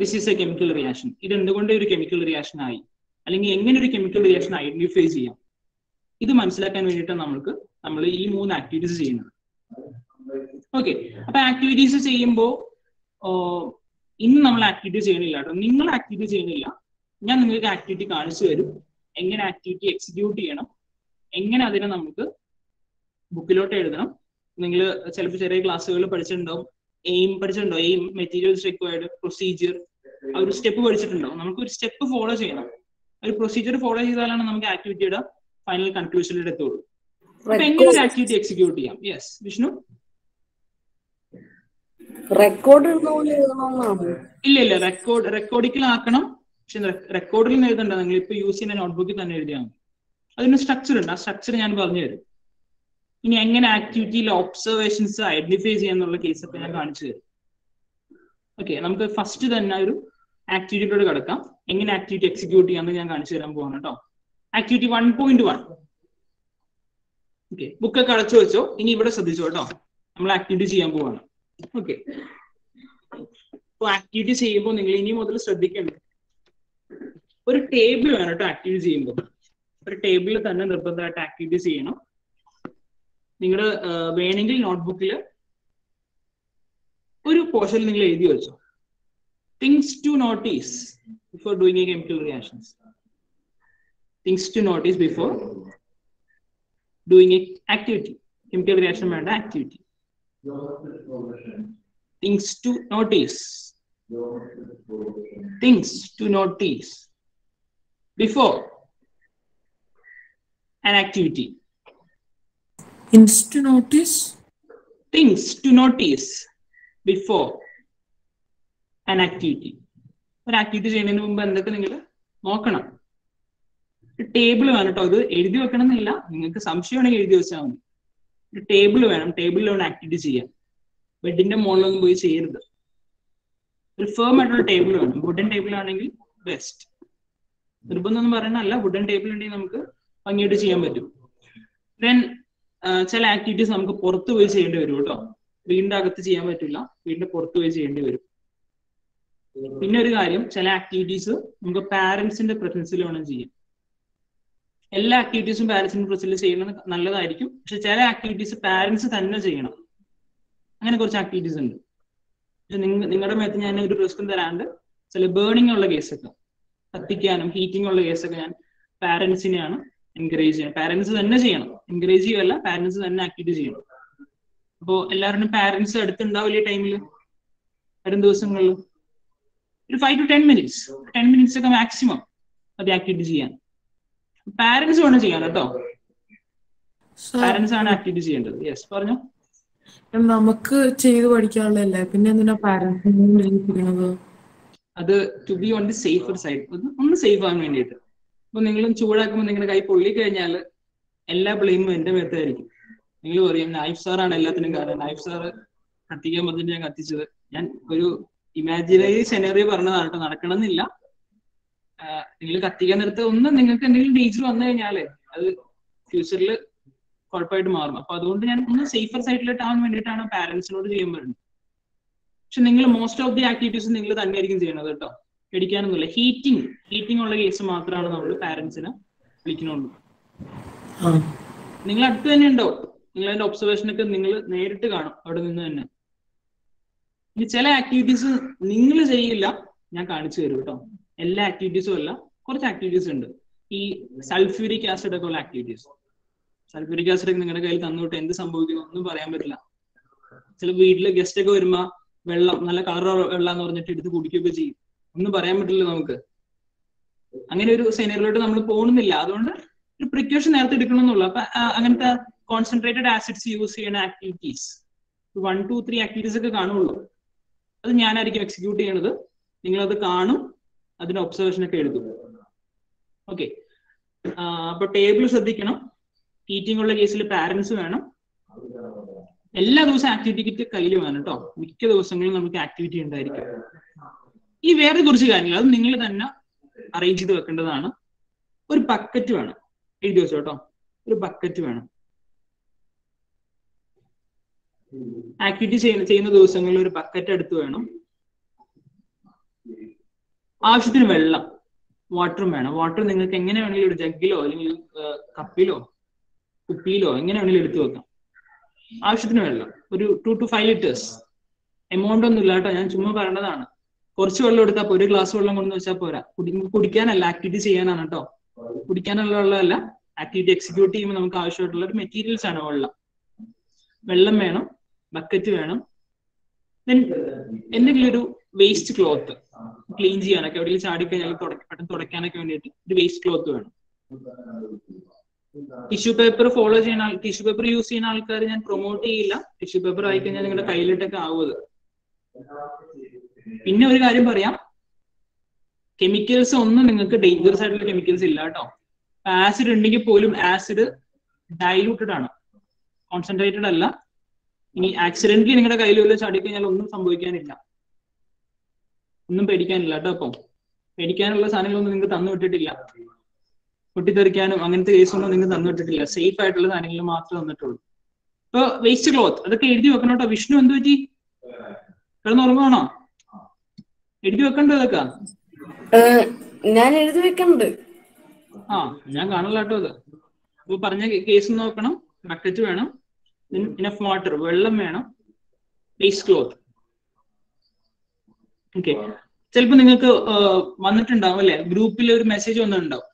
this is a chemical reaction ഇത് എന്തുകൊണ്ട് ഒരു കെമിക്കൽ റിയാക്ഷൻ ആയി? അല്ലെങ്കിൽ എങ്ങനെ ഒരു കെമിക്കൽ റിയാക്ഷൻ ഐഡന്റിഫൈ ചെയ്യാം? ഇത് മനസ്സിലാക്കാൻ വേണ്ടിയിട്ടാണ് നമ്മൾക്ക് നമ്മൾ ഈ മൂന്ന് ആക്ടിവിറ്റീസ് ചെയ്യുന്നത്. ഓക്കെ അപ്പൊ ആക്ടിവിറ്റീസ് ചെയ്യുമ്പോൾ ഇന്ന് നമ്മൾ ആക്ടിവിറ്റി ചെയ്യണില്ല കേട്ടോ. നിങ്ങൾ ആക്ടിവിറ്റി ചെയ്യണില്ല ഞാൻ നിങ്ങൾക്ക് ആക്ടിവിറ്റി കാണിച്ചു തരും. എങ്ങനെ ആക്ടിവിറ്റി എക്സിക്യൂട്ട് ചെയ്യണം? എങ്ങനെ അതിനെ നമുക്ക് ബുക്കിലോട്ട് എഴുതണം. നിങ്ങൾ ചിലപ്പോൾ ചെറിയ ക്ലാസ്സുകൾ പഠിച്ചിട്ടുണ്ടാവും. എയിം പഠിച്ചിട്ടുണ്ടോ? എയിം മെറ്റീരിയൽസ് റിക്വയർഡ് പ്രൊസീജിയർ ആ ഒരു സ്റ്റെപ്പ് പഠിച്ചിട്ടുണ്ടാവും. നമുക്ക് ഒരു സ്റ്റെപ്പ് ഫോളോ ചെയ്യണം. ഒരു പ്രൊസീജിയർ ഫോളോ ചെയ്താലാണ് നമുക്ക് ആക്ടിവിറ്റിയുടെ ഫൈനൽ കൺക്ലൂഷനിൽ എത്തുള്ളൂ. അപ്പൊ എങ്ങനെ ഒരു ആക്ടിവിറ്റി എക്സിക്യൂട്ട് ചെയ്യാം? യെസ് വിഷ്ണു? റെക്കോർഡ് ഇല്ല ഇല്ല. റെക്കോർഡ് റെക്കോർഡിക്കലാക്കണം പക്ഷെ റെക്കോർഡിൽ എഴുതണ്ട. നിങ്ങൾ ഇപ്പൊ യൂസ് ചെയ്യുന്ന നോട്ട്ബുക്കിൽ തന്നെ എഴുതിയാൽ മതി. അതിന് സ്ട്രക്ചർ ഉണ്ട്. ആ സ്ട്രക്ചർ ഞാൻ പറഞ്ഞു തരും ഇനി എങ്ങനെ ആക്ടിവിറ്റിയിൽ ഒബ്സർവേഷൻസ് ഐഡന്റിഫൈ ചെയ്യാന്നുള്ള കേസ് ഒക്കെ ഞാൻ കാണിച്ചു തരും. ഓക്കെ നമുക്ക് ഫസ്റ്റ് തന്നെ ഒരു ആക്ടിവിറ്റിയിലൂടെ കിടക്കാം. എങ്ങനെ ആക്ടിവിറ്റി എക്സിക്യൂട്ട് ചെയ്യാമെന്ന് ഞാൻ കാണിച്ചു തരാൻ പോവാണ് കേട്ടോ. Activity one point one okay ബുക്കൊക്കെ അടച്ചു വെച്ചോ. ഇനി ഇവിടെ ശ്രദ്ധിച്ചോ കേട്ടോ. നമ്മൾ ആക്ടിവിറ്റി ചെയ്യാൻ പോവാണ്. ഓക്കെ അപ്പൊ ആക്ടിവിറ്റി ചെയ്യുമ്പോൾ നിങ്ങൾ ഇനി മുതൽ ശ്രദ്ധിക്കേണ്ടത് ഒരു ടേബിൾ വേണം കേട്ടോ ആക്ടിവിറ്റി ചെയ്യുമ്പോൾ. ഒരു ടേബിളിൽ തന്നെ നിർബന്ധമായിട്ട് ആക്ടിവിറ്റി ചെയ്യണം. നിങ്ങൾ വേണമെങ്കിൽ നോട്ട്ബുക്കിൽ ഒരു പോർഷൻ നിങ്ങൾ എഴുതി വെച്ചോ. Things to notice before doing a chemical reactions things to notice before doing a activity chemical reaction വേണ്ട activity things to notice things to notice before an activity. Things to notice. things to notice before an activity. ഒരു activity ചെയ്യുന്നതിന് മുമ്പ് എന്തൊക്കെ നിങ്ങൾ നോക്കണം? Table വേണം കേട്ടോ ഇത് എഴുതി വെക്കണം എന്നില്ല നിങ്ങൾക്ക് സംശയമാണെങ്കിൽ എഴുതി വെച്ചാൽ മതി. ഒരു ടേബിൾ വേണം. ടേബിളിൽ വേണം ആക്ടിവിറ്റി ചെയ്യാൻ. ബെഡിന്റെ മുകളിലൊന്നും പോയി ചെയ്യരുത്. ഒരു ഫേം ആയിട്ടുള്ള ടേബിൾ വേണം. വുഡൻ ടേബിൾ ആണെങ്കിൽ ബെസ്റ്റ് നിർബന്ധം എന്ന് പറയുന്നതല്ല. വുഡൻ ടേബിൾ ഉണ്ടെങ്കിൽ നമുക്ക് ഭംഗിയായിട്ട് ചെയ്യാൻ പറ്റും. ദെൻ ചില ആക്ടിവിറ്റീസ് നമുക്ക് പുറത്ത് പോയി ചെയ്യേണ്ടി വരും കേട്ടോ. വീടിന്റെ അകത്ത് ചെയ്യാൻ പറ്റില്ല. വീടിന്റെ പുറത്ത് പോയി ചെയ്യേണ്ടി വരും. പിന്നെ ഒരു കാര്യം ചില ആക്ടിവിറ്റീസ് നമുക്ക് പാരന്റ്സിന്റെ പ്രസൻസിൽ വേണം ചെയ്യാം എല്ലാ ആക്ടിവിറ്റീസും പാരന്റ്സിന്റെ പ്രസൻസിൽ ചെയ്യുന്നത് നല്ലതായിരിക്കും. പക്ഷെ ചില ആക്ടിവിറ്റീസ് പാരന്റ്സ് തന്നെ ചെയ്യണം. അങ്ങനെ കുറച്ച് ആക്ടിവിറ്റീസ് ഉണ്ട്. പക്ഷെ നിങ്ങ നിങ്ങളുടെ മേത്ത് ഞാൻ ഒരു പ്രശ്നം തരാണ്ട്. ചില ബേണിംഗ് ഉള്ള കേസൊക്കെ കത്തിക്കാനും ഹീറ്റിംഗ് ഉള്ള കേസൊക്കെ ഞാൻ പാരന്റ്സിനെയാണ് എൻകറേജ് ചെയ്യണം. പാരന്റ്സ് തന്നെ ചെയ്യണം. എൻകറേജ് ചെയ്യല്ല പാരന്റ്സ് തന്നെ ആക്ടിവിറ്റി ചെയ്യണം. അപ്പോൾ എല്ലാവരുടെയും പാരന്റ്സ് അടുത്തുണ്ടാവില്ല ടൈമിൽ വരും ദിവസങ്ങളിൽ. ഒരു five to ten minutes ten minutes ഒക്കെ മാക്സിമം അത് ആക്ടിവിറ്റി ചെയ്യാൻ. പാരന്റ്സ് വേണം ചെയ്യാൻ കേട്ടോ. പാരന്റ്സ് ആണ് ആക്ടിവിറ്റി ചെയ്യേണ്ടത്. യെസ് പറഞ്ഞോ. നമുക്ക് ചെയ്തു പഠിക്കാനുള്ളതല്ലേ? പിന്നെ എന്തിനാ പാരന്റ്സ് അത് to be on the safer side ഒന്ന് സേഫ് ആവാൻ വേണ്ടിയിട്ട്. അപ്പൊ നിങ്ങൾ ചൂടാക്കുമ്പോൾ നിങ്ങളുടെ കൈ പൊള്ളി കഴിഞ്ഞാൽ എല്ലാ ബ്ലെയിമും എന്റെ മേത്തായിരിക്കും നിങ്ങൾ പറയും നൈഫ് സാറാണ് എല്ലാത്തിനും കാരണം. നൈഫ് സാറ് കത്തിക്കാൻ പറഞ്ഞിട്ട് ഞാൻ കത്തിച്ചത്. ഞാൻ ഒരു ഇമാജിനറി സെനറിയോ പറഞ്ഞതാണ് കേട്ടോ. നടക്കണമെന്നില്ല. നിങ്ങൾ കത്തിക്കാൻ നേരത്ത് ഒന്ന് നിങ്ങൾക്ക് എന്തെങ്കിലും ഡേഞ്ചർ വന്നു കഴിഞ്ഞാലേ അത് ഫ്യൂച്ചറിൽ കുഴപ്പമായിട്ട് മാറും. അപ്പൊ അതുകൊണ്ട് ഞാൻ ഒന്ന് സേഫർ സൈഡിൽ ആവാൻ വേണ്ടിയിട്ടാണ് പാരന്റ്സിനോട് ചെയ്യാൻ പറയുന്നത് പക്ഷെ നിങ്ങൾ മോസ്റ്റ് ഓഫ് ദി ആക്ടിവിറ്റീസ് നിങ്ങൾ തന്നെയായിരിക്കും ചെയ്യണത് കേട്ടോ. പേടിക്കാനൊന്നുമില്ല. ഹീറ്റിംഗ് ഹീറ്റിംഗ് ഉള്ള കേസ് മാത്രമാണ് നമ്മൾ പാരന്റ്സിനെ വിളിക്കുന്നുള്ളൂ നിങ്ങൾ അടുത്ത് തന്നെ ഉണ്ടാവും നിങ്ങൾ അതിന്റെ ഒബ്സർവേഷൻ ഒക്കെ നിങ്ങൾ നേരിട്ട് കാണും അവിടെ നിന്ന് തന്നെ. ഇനി ചില ആക്ടിവിറ്റീസ് നിങ്ങൾ ചെയ്യില്ല ഞാൻ കാണിച്ചു തരും കേട്ടോ. എല്ലാ ആക്ടിവിറ്റീസും അല്ല കുറച്ച് ആക്ടിവിറ്റീസ് ഉണ്ട്. ഈ സൾഫ്യൂരിക് ആസിഡ് ഒക്കെ ഉള്ള ആക്ടിവിറ്റീസ് സൾഫ്യൂരിക് ആസിഡ് ഒക്കെ നിങ്ങളുടെ കയ്യിൽ തന്നുവിട്ട് എന്ത് സംഭവിക്കുന്നു ഒന്നും പറയാൻ പറ്റില്ല. ചില വീട്ടിലെ ഗസ്റ്റ് ഒക്കെ വരുമ്പോ വെള്ളം നല്ല കളർ വെള്ളം എന്ന് പറഞ്ഞിട്ട് എടുത്ത് കുടിക്കുകയൊക്കെ ചെയ്യും. ഒന്നും പറയാൻ പറ്റില്ല നമുക്ക്. അങ്ങനെ ഒരു സൈനറിലോട്ട് നമ്മൾ പോകുന്നില്ല. അതുകൊണ്ട് ഒരു പ്രിക്കോഷൻ നേരത്തെ എടുക്കണമെന്നുള്ളൂ. അപ്പൊ അങ്ങനത്തെ കോൺസെൻട്രേറ്റഡ് ആസിഡ്സ് യൂസ് ചെയ്യുന്ന activities one two three activities ഒക്കെ കാണുള്ളൂ. അത് ഞാനായിരിക്കും എക്സിക്യൂട്ട് ചെയ്യണത്. നിങ്ങൾ അത് കാണും. അതിന്റെ ഒബ്സർവേഷൻ ഒക്കെ എഴുതും. ഓക്കെ അപ്പൊ ടേബിൾ ശ്രദ്ധിക്കണം. ടീച്ചിങ് ഉള്ള കേസിൽ പാരന്റ്സ് വേണം. എല്ലാ ദിവസവും ആക്ടിവിറ്റി കിറ്റ് കയ്യിൽ വേണം കേട്ടോ മിക്ക ദിവസങ്ങളിലും നമുക്ക് ആക്ടിവിറ്റി ഉണ്ടായിരിക്കും. ഈ വേറെ കുറച്ച് കാര്യങ്ങൾ അത് നിങ്ങൾ തന്നെ അറേഞ്ച് ചെയ്ത് വെക്കേണ്ടതാണ്. ഒരു ബക്കറ്റ് വേണം. എഴുതി വെച്ചോ കേട്ടോ ഒരു ബക്കറ്റ് വേണം. ആക്ടിവിറ്റി ചെയ്യുന്ന ചെയ്യുന്ന ദിവസങ്ങളിൽ ഒരു ബക്കറ്റ് എടുത്ത് വേണം. ആവശ്യത്തിന് വെള്ളം വാട്ടറും വേണം. വാട്ടർ നിങ്ങൾക്ക് എങ്ങനെ വേണമെങ്കിലും ഒരു ജഗ്ഗിലോ അല്ലെങ്കിൽ കപ്പിലോ കുപ്പിയിലോ എങ്ങനെ വേണമെങ്കിലും എടുത്തു വെക്കാം. ആവശ്യത്തിന് വെള്ളം. ഒരു two two five litres amount ഒന്നും ഇല്ല കേട്ടോ ഞാൻ ചുമ്മാ പറയേണ്ടതാണ് കുറച്ച് വെള്ളം എടുത്താൽ ഒരു ഗ്ലാസ് വെള്ളം കൊണ്ടു വെച്ചാൽ പോരാ. കുടി കുടിക്കാനല്ല ആക്ടിവിറ്റി ചെയ്യാനാണ് കേട്ടോ. കുടിക്കാനുള്ള വെള്ളമല്ല. ആക്ടിവിറ്റി എക്സിക്യൂട്ട് ചെയ്യുമ്പോൾ നമുക്ക് ആവശ്യമായിട്ടുള്ള ഒരു മെറ്റീരിയൽസ് ആണ് വെള്ളം. വെള്ളം വേണം ബക്കറ്റ് വേണം. ദെൻ എന്തെങ്കിലും ഒരു വേസ്റ്റ് ക്ലോത്ത് ക്ലീൻ ചെയ്യാനൊക്കെ എവിടെയെങ്കിലും ചാടിക്കഴിഞ്ഞാൽ പെട്ടെന്ന് തുടയ്ക്കാനൊക്കെ വേണ്ടിയിട്ട് ഒരു വേസ്റ്റ് ക്ലോത്ത് വേണം. ടിഷ്യൂ പേപ്പർ ഫോളോ ചെയ്യുന്ന ആൾ ടിഷ്യൂ പേപ്പർ യൂസ് ചെയ്യുന്ന ആൾക്കാർ ഞാൻ പ്രൊമോട്ട് ചെയ്യില്ല. ടിഷ്യൂ പേപ്പർ ആയിക്കഴിഞ്ഞാൽ നിങ്ങളുടെ കയ്യിലിട്ടൊക്കെ ആവുന്നത് പിന്നെ ഒരു കാര്യം പറയാം. കെമിക്കൽസ് ഒന്നും നിങ്ങൾക്ക് ഡേഞ്ചറസ് ആയിട്ടുള്ള കെമിക്കൽസ് ഇല്ല കേട്ടോ. ആസിഡ് ഉണ്ടെങ്കിൽ പോലും ആസിഡ് ഡൈലൂട്ടഡ് ആണ്. കോൺസെൻട്രേറ്റഡ് അല്ല. ഇനി ആക്സിഡന്റലി നിങ്ങളുടെ കയ്യിൽ വല്ലതും ചാടിക്കഴിഞ്ഞാൽ ഒന്നും സംഭവിക്കാനില്ല. ഒന്നും പേടിക്കാനില്ല കേട്ടോ അപ്പം പേടിക്കാനുള്ള സാധനങ്ങളൊന്നും നിങ്ങൾക്ക് തന്നു വിട്ടിട്ടില്ല. പൊട്ടിത്തെറിക്കാനും അങ്ങനത്തെ കേസൊന്നും നിങ്ങൾക്ക് തന്നു വിട്ടിട്ടില്ല. സേഫ് ആയിട്ടുള്ള സാധനങ്ങൾ മാത്രമേ തന്നിട്ടുള്ളൂ. ഇപ്പൊ വേസ്റ്റ് ക്ലോത്ത് അതൊക്കെ എഴുതി വെക്കണം കേട്ടോ. വിഷ്ണു എന്ത് പറ്റി കിടന്നുറങ്ങുവാണോ? എഴുതി വെക്കണ്ടോ ഇതൊക്കെ? ഞാൻ എഴുതി വെക്കണ്ട്. ആ ഞാൻ കാണില്ല കേട്ടോ അത് അപ്പൊ പറഞ്ഞ കേസ് നോക്കണം. ബക്കറ്റ് വേണം. ഇനഫ് വാട്ടർ വെള്ളം വേണം. ഫേസ് ക്ലോത്ത് ഓക്കെ ചിലപ്പോ നിങ്ങൾക്ക് വന്നിട്ടുണ്ടാവും അല്ലെ? ഗ്രൂപ്പിൽ ഒരു മെസ്സേജ് വന്നിട്ടുണ്ടാവും.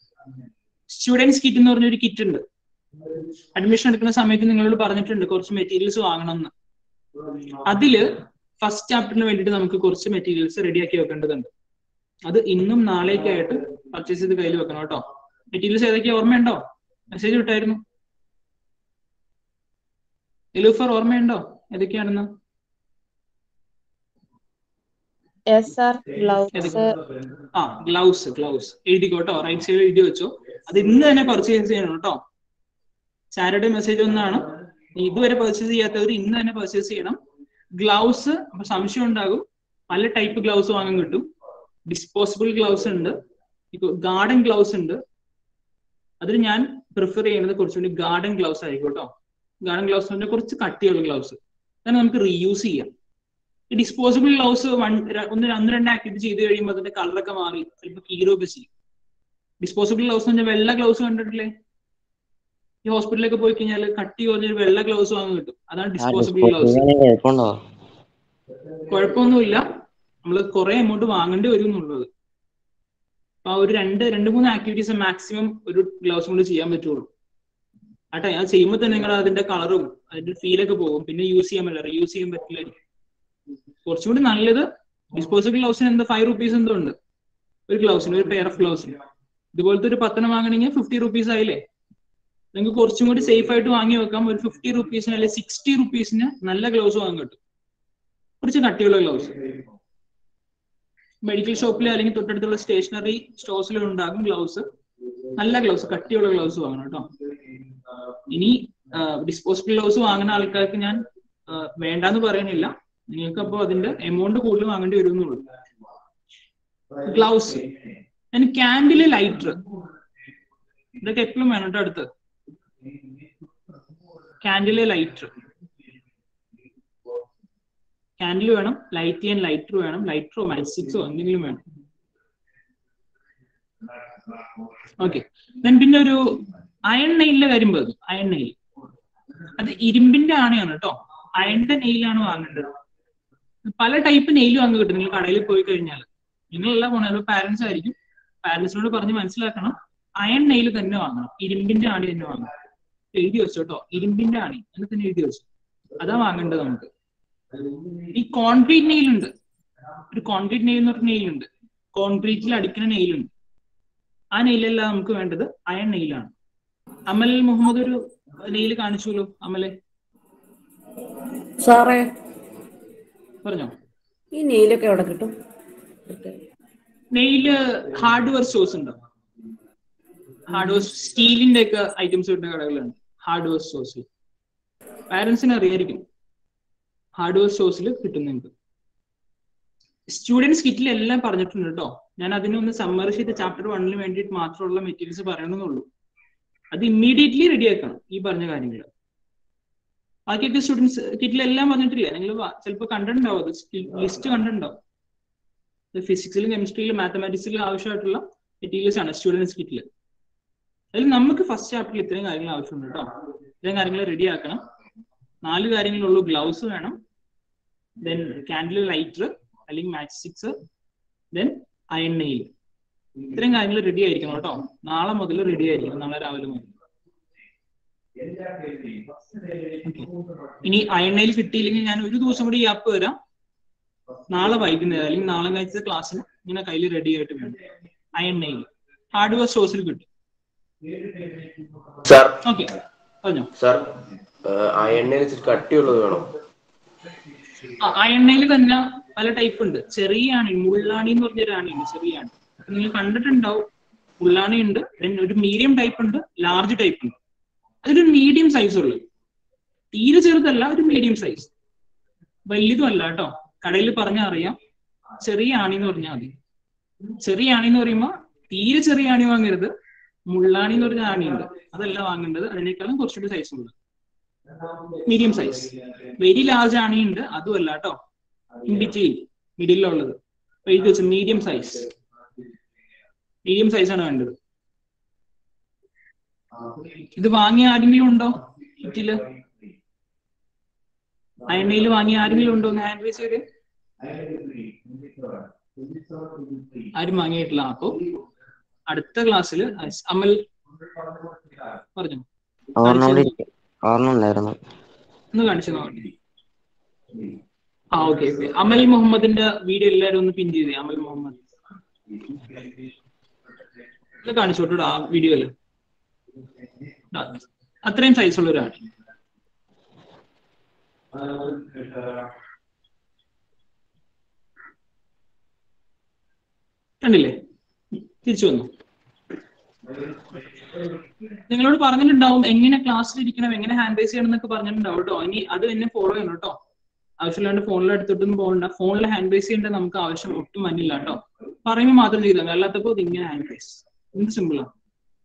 സ്റ്റുഡൻസ് കിറ്റ് എന്ന് പറഞ്ഞൊരു കിറ്റ് ഉണ്ട്. അഡ്മിഷൻ എടുക്കുന്ന സമയത്ത് നിങ്ങളോട് പറഞ്ഞിട്ടുണ്ട് കുറച്ച് മെറ്റീരിയൽസ് വാങ്ങണം എന്ന്. അതിൽ ഫസ്റ്റ് ചാപ്റ്ററിന് വേണ്ടിയിട്ട് നമുക്ക് കുറച്ച് മെറ്റീരിയൽസ് റെഡിയാക്കി വെക്കേണ്ടതുണ്ട്. അത് ഇന്നും നാളേക്കായിട്ട് പർച്ചേസ് ചെയ്ത് കയ്യിൽ വെക്കണം കേട്ടോ. മെറ്റീരിയൽസ് ഏതൊക്കെയാ? ഓർമ്മയുണ്ടോ? മെസ്സേജ് വിട്ടായിരുന്നു. എലൂഫർ ഓർമ്മയുണ്ടോ? ഏതൊക്കെയാണെന്ന്? ആ ഗ്ലൗസ് ഗ്ലൗസ് എഴുതിക്കോട്ടോ റൈറ്റ് സൈഡിൽ എഴുതി വെച്ചോ. അത് ഇന്ന് തന്നെ പർച്ചേസ് ചെയ്യണം കേട്ടോ. സാറ്റർഡേ മെസ്സേജ് ഒന്നാണ്. ഇതുവരെ പർച്ചേസ് ചെയ്യാത്തവർ ഇന്ന് തന്നെ പർച്ചേസ് ചെയ്യണം. ഗ്ലൗസ് അപ്പൊ സംശയം ഉണ്ടാകും. പല ടൈപ്പ് ഗ്ലൗസ് വാങ്ങാൻ കിട്ടും. ഡിസ്പോസിബിൾ ഗ്ലൗസ് ഉണ്ട്. ഗാർഡൻ ഗ്ലൗസ് ഉണ്ട്. അതിൽ ഞാൻ പ്രിഫർ ചെയ്യുന്നത് കുറച്ചുകൂടി ഗാർഡൻ ഗ്ലൗസ് ആയിരിക്കും കേട്ടോ ഗാർഡൻ ഗ്ലൗസ് പറഞ്ഞാൽ കുറച്ച് കട്ടിയുള്ള ഗ്ലൗസ്. തന്നെ നമുക്ക് റീയൂസ് ചെയ്യാം. ഈ ഡിസ്പോസിബിൾ ഗ്ലൗസ് വൺ ഒന്ന് ഒന്ന് രണ്ട് ആക്ടിവിറ്റി ചെയ്ത് കഴിയുമ്പോൾ അതിന്റെ കളറൊക്കെ മാറി. ചിലപ്പോൾ കീറൊക്കെ ചെയ്യും. ഡിസ്പോസിബിൾ ഗ്ലൗസ് എന്ന് പറഞ്ഞാൽ വെള്ള ഗ്ലൗസ് കണ്ടിട്ടില്ലേ? ഈ ഹോസ്പിറ്റലിലൊക്കെ പോയി കഴിഞ്ഞാൽ കട്ടി കുറഞ്ഞൊരു വെള്ള ഗ്ലൗസ് വാങ്ങി കിട്ടും. അതാണ് ഡിസ്പോസിബിൾ ഗ്ലൗസ്. കുഴപ്പമൊന്നുമില്ല. നമ്മൾ കുറെ എമൗണ്ട് വാങ്ങേണ്ടി വരും എന്നുള്ളത് അപ്പൊ ആ ഒരു രണ്ട് രണ്ട് മൂന്ന് ആക്ടിവിറ്റീസ് മാക്സിമം ഒരു ഗ്ലൗസ് കൊണ്ട് ചെയ്യാൻ പറ്റുള്ളൂ. ആട്ടെ അത് ചെയ്യുമ്പോൾ തന്നെ നിങ്ങൾ അതിന്റെ കളറും അതിന്റെ ഫീലൊക്കെ പോകും. പിന്നെ യൂസ് ചെയ്യാൻ പറ്റില്ല റീയൂസ് ചെയ്യാൻ പറ്റില്ല. കുറച്ചും കൂടി നല്ലത് ഡിസ്പോസിബിൾ ഗ്ലൗസിന് എന്താ ഫൈവ് റുപ്പീസ് എന്തോ ഉണ്ട്. ഒരു ഗ്ലൗസിന് ഒരു പെയർ ഓഫ് ഗ്ലൗസിന്. ഇതുപോലത്തെ ഒരു പത്തനം വാങ്ങണമെങ്കിൽ ഫിഫ്റ്റി റുപ്പീസ് ആയില്ലേ? നിങ്ങൾക്ക് കുറച്ചും കൂടി സേഫ് ആയിട്ട് വാങ്ങി വെക്കാം. ഒരു ഫിഫ്റ്റി റുപ്പീസിന് അല്ലെങ്കിൽ സിക്സ്റ്റി റുപ്പീസിന് നല്ല ഗ്ലൗസ് വാങ്ങാൻ കിട്ടും. കുറച്ച് കട്ടിയുള്ള ഗ്ലൗസ് മെഡിക്കൽ ഷോപ്പിൽ അല്ലെങ്കിൽ തൊട്ടടുത്തുള്ള സ്റ്റേഷനറി സ്റ്റോഴ്സിലും ഉണ്ടാകും ഗ്ലൗസ് നല്ല ഗ്ലൗസ് കട്ടിയുള്ള ഗ്ലൗസ് വാങ്ങണം കേട്ടോ. ഇനി ഡിസ്പോസിബിൾ ഗ്ലൗസ് വാങ്ങുന്ന ആൾക്കാർക്ക് ഞാൻ വേണ്ടെന്ന് പറയണില്ല നിങ്ങൾക്ക് അപ്പോൾ അതിന്റെ എമൗണ്ട് കൂടുതൽ വാങ്ങേണ്ടി വരുന്നുള്ളൂ. ഗ്ലൗസ് ഞാൻ ക്യാൻഡിൽ ലൈറ്റർ ഇതൊക്കെ എപ്പോഴും വേണം കേട്ടോ അടുത്ത്. ക്യാൻഡിൽ ലൈറ്റർ ക്യാൻഡിൽ വേണം ലൈറ്റ് ചെയ്യാൻ ലൈറ്റർ വേണം ലൈറ്ററോ മാജിക്സോ എന്തെങ്കിലും വേണം. ഓക്കെ പിന്നെ ഒരു അയൺ നെയിലിന്റെ കാര്യം പോകും അയൺ നെയിൽ അത് ഇരുമ്പിന്റെ ആണയാണ് കേട്ടോ. അയണിന്റെ നെയിലാണ് വാങ്ങേണ്ടത്. പല ടൈപ്പ് നെയിൽ വാങ്ങി കിട്ടും. നിങ്ങൾ കടയിൽ പോയി കഴിഞ്ഞാൽ നിങ്ങളല്ല പോണത് പാരന്റ്സ് ആയിരിക്കും. പാരന്റ്സിനോട് പറഞ്ഞ് മനസ്സിലാക്കണം. അയൺ നെയിൽ തന്നെ വാങ്ങണം. ഇരുമ്പിന്റെ ആണി തന്നെ വാങ്ങണം. എഴുതി വെച്ചു കേട്ടോ ഇരുമ്പിന്റെ ആണി എന്ന് തന്നെ എഴുതി വെച്ചു. അതാ വാങ്ങേണ്ടത് നമുക്ക്. ഈ കോൺക്രീറ്റ് നെയിൽ ഉണ്ട്. ഒരു കോൺക്രീറ്റ് നെയിൽ എന്ന് പറഞ്ഞ നെയിൽ ഉണ്ട്. കോൺക്രീറ്റിൽ അടിക്കുന്ന നെയിൽ ഉണ്ട്. ആ നെയിലല്ല നമുക്ക് വേണ്ടത് അയൺ നെയിലാണ് അമൽ മുഹമ്മദ് ഒരു നെയിൽ കാണിച്ചുല്ലോ അമലെ? സാറേ. പറഞ്ഞോ? ഈ നെയിലൊക്കെ എവിടെ കിട്ടും? നെയിൽ ഹാർഡ്വെയർ സ്റ്റോഴ്സ് ഉണ്ടോ? ഹാർഡ്വെയർ സ്റ്റീലിന്റെ ഒക്കെ ഐറ്റംസ് കിട്ടുന്ന കടകളുണ്ട് ഹാർഡ്വെയർ സ്റ്റോഴ്സിൽ പാരന്റ്സിന് അറിയായിരിക്കും. ഹാർഡ് ഹാർഡ്വെയർ സ്റ്റോഴ്സിൽ കിട്ടുന്നുണ്ട്. സ്റ്റുഡൻസ് കിറ്റിൽ എല്ലാം പറഞ്ഞിട്ടുണ്ട് കേട്ടോ. ഞാൻ അതിനൊന്ന് സമ്മറി ചെയ്ത ചാപ്റ്റർ വണ്ണിന് വേണ്ടിയിട്ട് മാത്രമുള്ള മെറ്റീരിയൽസ് പറയണമെന്നുള്ളൂ. അത് ഇമ്മീഡിയറ്റ്ലി റെഡി ആക്കണം ഈ പറഞ്ഞ കാര്യങ്ങൾ. ബാക്കിയൊക്കെ സ്റ്റുഡൻസ് കിറ്റിൽ എല്ലാം പറഞ്ഞിട്ടില്ല? നിങ്ങൾ ചിലപ്പോൾ കണ്ടിട്ടുണ്ടാവും അത് ലിസ്റ്റ് കണ്ടിട്ടുണ്ടാവും. ഫിസിക്സിലും കെമിസ്ട്രിയിലും മാത്തമാറ്റിക്സിലും ആവശ്യമായിട്ടുള്ള മെറ്റീരിയൽസ് ആണ് സ്റ്റുഡൻസ് കിറ്റിൽ. അതിൽ നമുക്ക് ഫസ്റ്റ് ചാപ്റ്ററിൽ ഇത്രയും കാര്യങ്ങൾ ആവശ്യമുണ്ട് കേട്ടോ ഇത്രയും കാര്യങ്ങൾ റെഡി ആക്കണം. നാല് കാര്യങ്ങളുള്ളൂ. ഗ്ലൗസ് വേണം. ദെൻ കാൻഡിൽ ലൈറ്റർ അല്ലെങ്കിൽ match sticks then iron nail ഇത്രയും കാര്യങ്ങൾ റെഡി ആയിരിക്കണം കേട്ടോ നാളെ മുതൽ റെഡി ആയിരിക്കണം. നാളെ രാവിലെ മുതൽ. ഇനി അയണ്ണയിൽ കിട്ടിയില്ലെങ്കിൽ ഞാൻ ഒരു ദിവസം കൂടി ആപ്പ് വരാം. നാളെ വൈകുന്നേരം അല്ലെങ്കിൽ നാളെ കഴിച്ച ക്ലാസ്സിന് ഇങ്ങനെ കയ്യിൽ റെഡി ആയിട്ട് വേണം. അയണ്ണയിൽ ഹാർഡ്വെയർ സ്റ്റോഴ്സിൽ കിട്ടും. സാർ. സാർ ആ എണ്ണയിൽ ഇച്ചിരി കട്ടിയുള്ളത് വേണം. ആ, ആ എണ്ണയിൽ തന്നെ പല ടൈപ്പ് ഉണ്ട്. ചെറിയ ആണി മുള്ളാണി എന്ന് പറഞ്ഞൊരു ആണിയുണ്ട് ചെറിയ ആണി. നിങ്ങൾ കണ്ടിട്ടുണ്ടാവും. മുള്ളാണി ഉണ്ട് ഒരു മീഡിയം ടൈപ്പ് ഉണ്ട് ലാർജ് ടൈപ്പ് ഉണ്ട്. അതൊരു മീഡിയം സൈസ് ഉള്ളു. തീരെ ചെറുതല്ല ഒരു മീഡിയം സൈസ് വലിയതും അല്ല കേട്ടോ. കടയിൽ പറഞ്ഞാൽ അറിയാം ചെറിയ ആണി എന്ന് പറഞ്ഞാൽ മതി. ചെറിയ ആണി എന്ന് പറയുമ്പോൾ തീരെ ചെറിയ ആണി വാങ്ങരുത്. മുള്ളാണി എന്ന് പറഞ്ഞ ഉണ്ട് അതല്ല വാങ്ങേണ്ടത്. അതിനേക്കാളും കുറച്ചുകൂടി സൈസ് ഉണ്ട് മീഡിയം സൈസ് വെരി ലാർജ് ആണിയുണ്ട്. അതും അല്ല കേട്ടോ ഇൻ മിഡിലുള്ളത് എഴുതി വെച്ച് മീഡിയം സൈസ് മീഡിയം സൈസ് ആണ് വേണ്ടത്. ഇത് വാങ്ങിയ ആരെങ്കിലും ഉണ്ടോ? കിറ്റിൽ അയമയിൽ വാങ്ങിയ ആരെങ്കിലും ഉണ്ടോ? ഒന്ന് ഹാൻഡ് വേസ് ചെയ്ത് ആരും വാങ്ങിയിട്ടില്ല. അപ്പൊ അടുത്ത ക്ലാസ്സിൽ അമൽ പറഞ്ഞു? ഒന്ന് കാണിച്ചു ആ ഓക്കെ ഓക്കെ. അമൽ മുഹമ്മദിന്റെ വീഡിയോ എല്ലാരും ഒന്ന് പിൻ ചെയ്തേ അമൽ മുഹമ്മദ്. ഒന്ന് കാണിച്ചു കേട്ടോ ആ വീഡിയോയിൽ. അത്രയും സൈസ് ഉള്ള ഒരാൾ കണ്ടില്ലേ? തിരിച്ചു വന്നു. നിങ്ങളോട് പറഞ്ഞിട്ടുണ്ടാവും എങ്ങനെ ക്ലാസ്സിൽ ഇരിക്കണം എങ്ങനെ ഹാൻഡ് റൈസ് ചെയ്യണം എന്നൊക്കെ പറഞ്ഞിട്ടുണ്ടാവും കേട്ടോ. ഇനി അത് എന്നെ ഫോളോ ചെയ്യണം കേട്ടോ. ആവശ്യമില്ലാണ്ട് ഫോണിൽ എടുത്തിട്ടൊന്നും പോകണ്ട. ഫോണിൽ ഹാൻഡ് റൈസ് ചെയ്യേണ്ട നമുക്ക് ആവശ്യം ഒട്ടും മഞ്ഞില്ല കേട്ടോ. പറയുമ്പോൾ മാത്രം ചെയ്താൽ മതി. അല്ലാത്തപ്പോ ഇത് ഇങ്ങനെ ഹാൻഡ് റൈസ് എന്ത് സിമ്പിളാണ്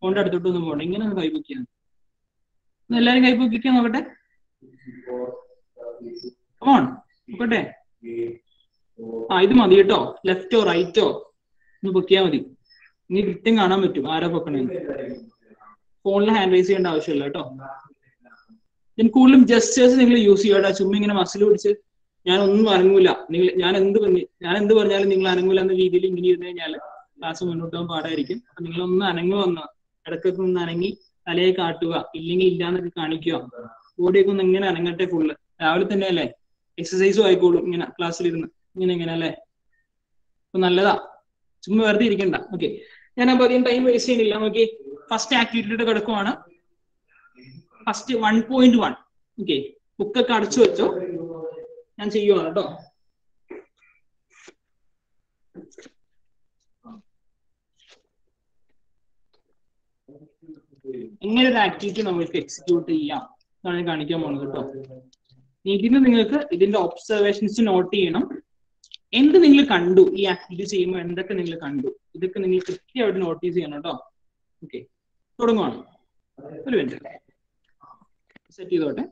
ഫോണിന്റെ അടുത്തോട്ടൊന്നും പോകണ്ട. ഇങ്ങനെ ഒന്ന് കൈപ്പൊക്കിയാൽ എല്ലാരും കൈപ്പൊക്കിക്കാൻ നോക്കട്ടെ. ഓൺ നോക്കട്ടെ. ആ ഇത് മതി കേട്ടോ. ലെഫ്റ്റോ റൈറ്റോ ഒന്ന് പൊക്കിയാൽ മതി. ഇനി കൃത്യം കാണാൻ പറ്റും. ആരാ പൊക്കണെന്ന് ഫോണിൽ ഹാൻഡ് റൈസ് ചെയ്യേണ്ട ആവശ്യമില്ല കേട്ടോ. ഞാൻ കൂടുതലും ജസ്റ്റേഴ്സ് നിങ്ങൾ യൂസ് ചെയ്യട്ടോ ചുമ്മാ ഇങ്ങനെ മസിൽ പിടിച്ച് ഞാൻ ഒന്നും അനങ്ങൂല. നിങ്ങൾ ഞാൻ എന്ത് ഞാൻ എന്ത് പറഞ്ഞാലും നിങ്ങൾ അനങ്ങൂല എന്ന രീതിയിൽ ഇങ്ങനെ ഇരുന്ന് കഴിഞ്ഞാൽ ക്ലാസ് മുന്നോട്ട് പോകാൻ പാടായിരിക്കും. അപ്പൊ നിങ്ങൾ ഒന്ന്. അനങ്ങു വന്ന ഇടക്കൊക്കെ ഒന്ന് അനങ്ങി തലയെ കാട്ടുക. ഇല്ലെങ്കിൽ ഇല്ലാന്നൊക്കെ കാണിക്കുക. ബോഡിയൊക്കെ ഒന്ന് ഇങ്ങനെ അനങ്ങട്ടെ ഫുള്ള് രാവിലെ തന്നെ അല്ലേ? എക്സസൈസും ആയിക്കോളും ഇങ്ങനെ ക്ലാസ്സിലിരുന്ന് ഇങ്ങനെ ഇങ്ങനെ അല്ലേ? അപ്പൊ നല്ലതാ. ചുമ്മാ വെറുതെ ഇരിക്കണ്ട. ഓക്കെ ഞാൻ അധികം ടൈം വേസ്റ്റ് ചെയ്യുന്നില്ല. നോക്കി ഫസ്റ്റ് ആക്ടിവിറ്റിയുടെ കിടക്കുവാണ്. First one point one okay ബുക്കൊക്കെ അടച്ചു വെച്ചോ. ഞാൻ ചെയ്യുവാണ് കേട്ടോ. എങ്ങനെ ഒരു ആക്ടിവിറ്റി നമ്മൾക്ക് എക്സിക്യൂട്ട് ചെയ്യാം. എന്നാണ് കാണിക്കാൻ പോകുന്നത് കേട്ടോ. ഇതിന് നിങ്ങൾക്ക് ഇതിന്റെ ഒബ്സർവേഷൻസ് നോട്ട് ചെയ്യണം. എന്ത് നിങ്ങൾ കണ്ടു? ഈ ആക്ടിവിറ്റി ചെയ്യുമ്പോൾ എന്തൊക്കെ നിങ്ങൾ കണ്ടു? ഇതൊക്കെ നിങ്ങൾ കൃത്യമായിട്ട് നോട്ടീസ് ചെയ്യണം കേട്ടോ ഓക്കെ തുടങ്ങുവാണ്. ഒരു മിനിറ്റ് സെറ്റ് ചെയ്തോട്ടെ.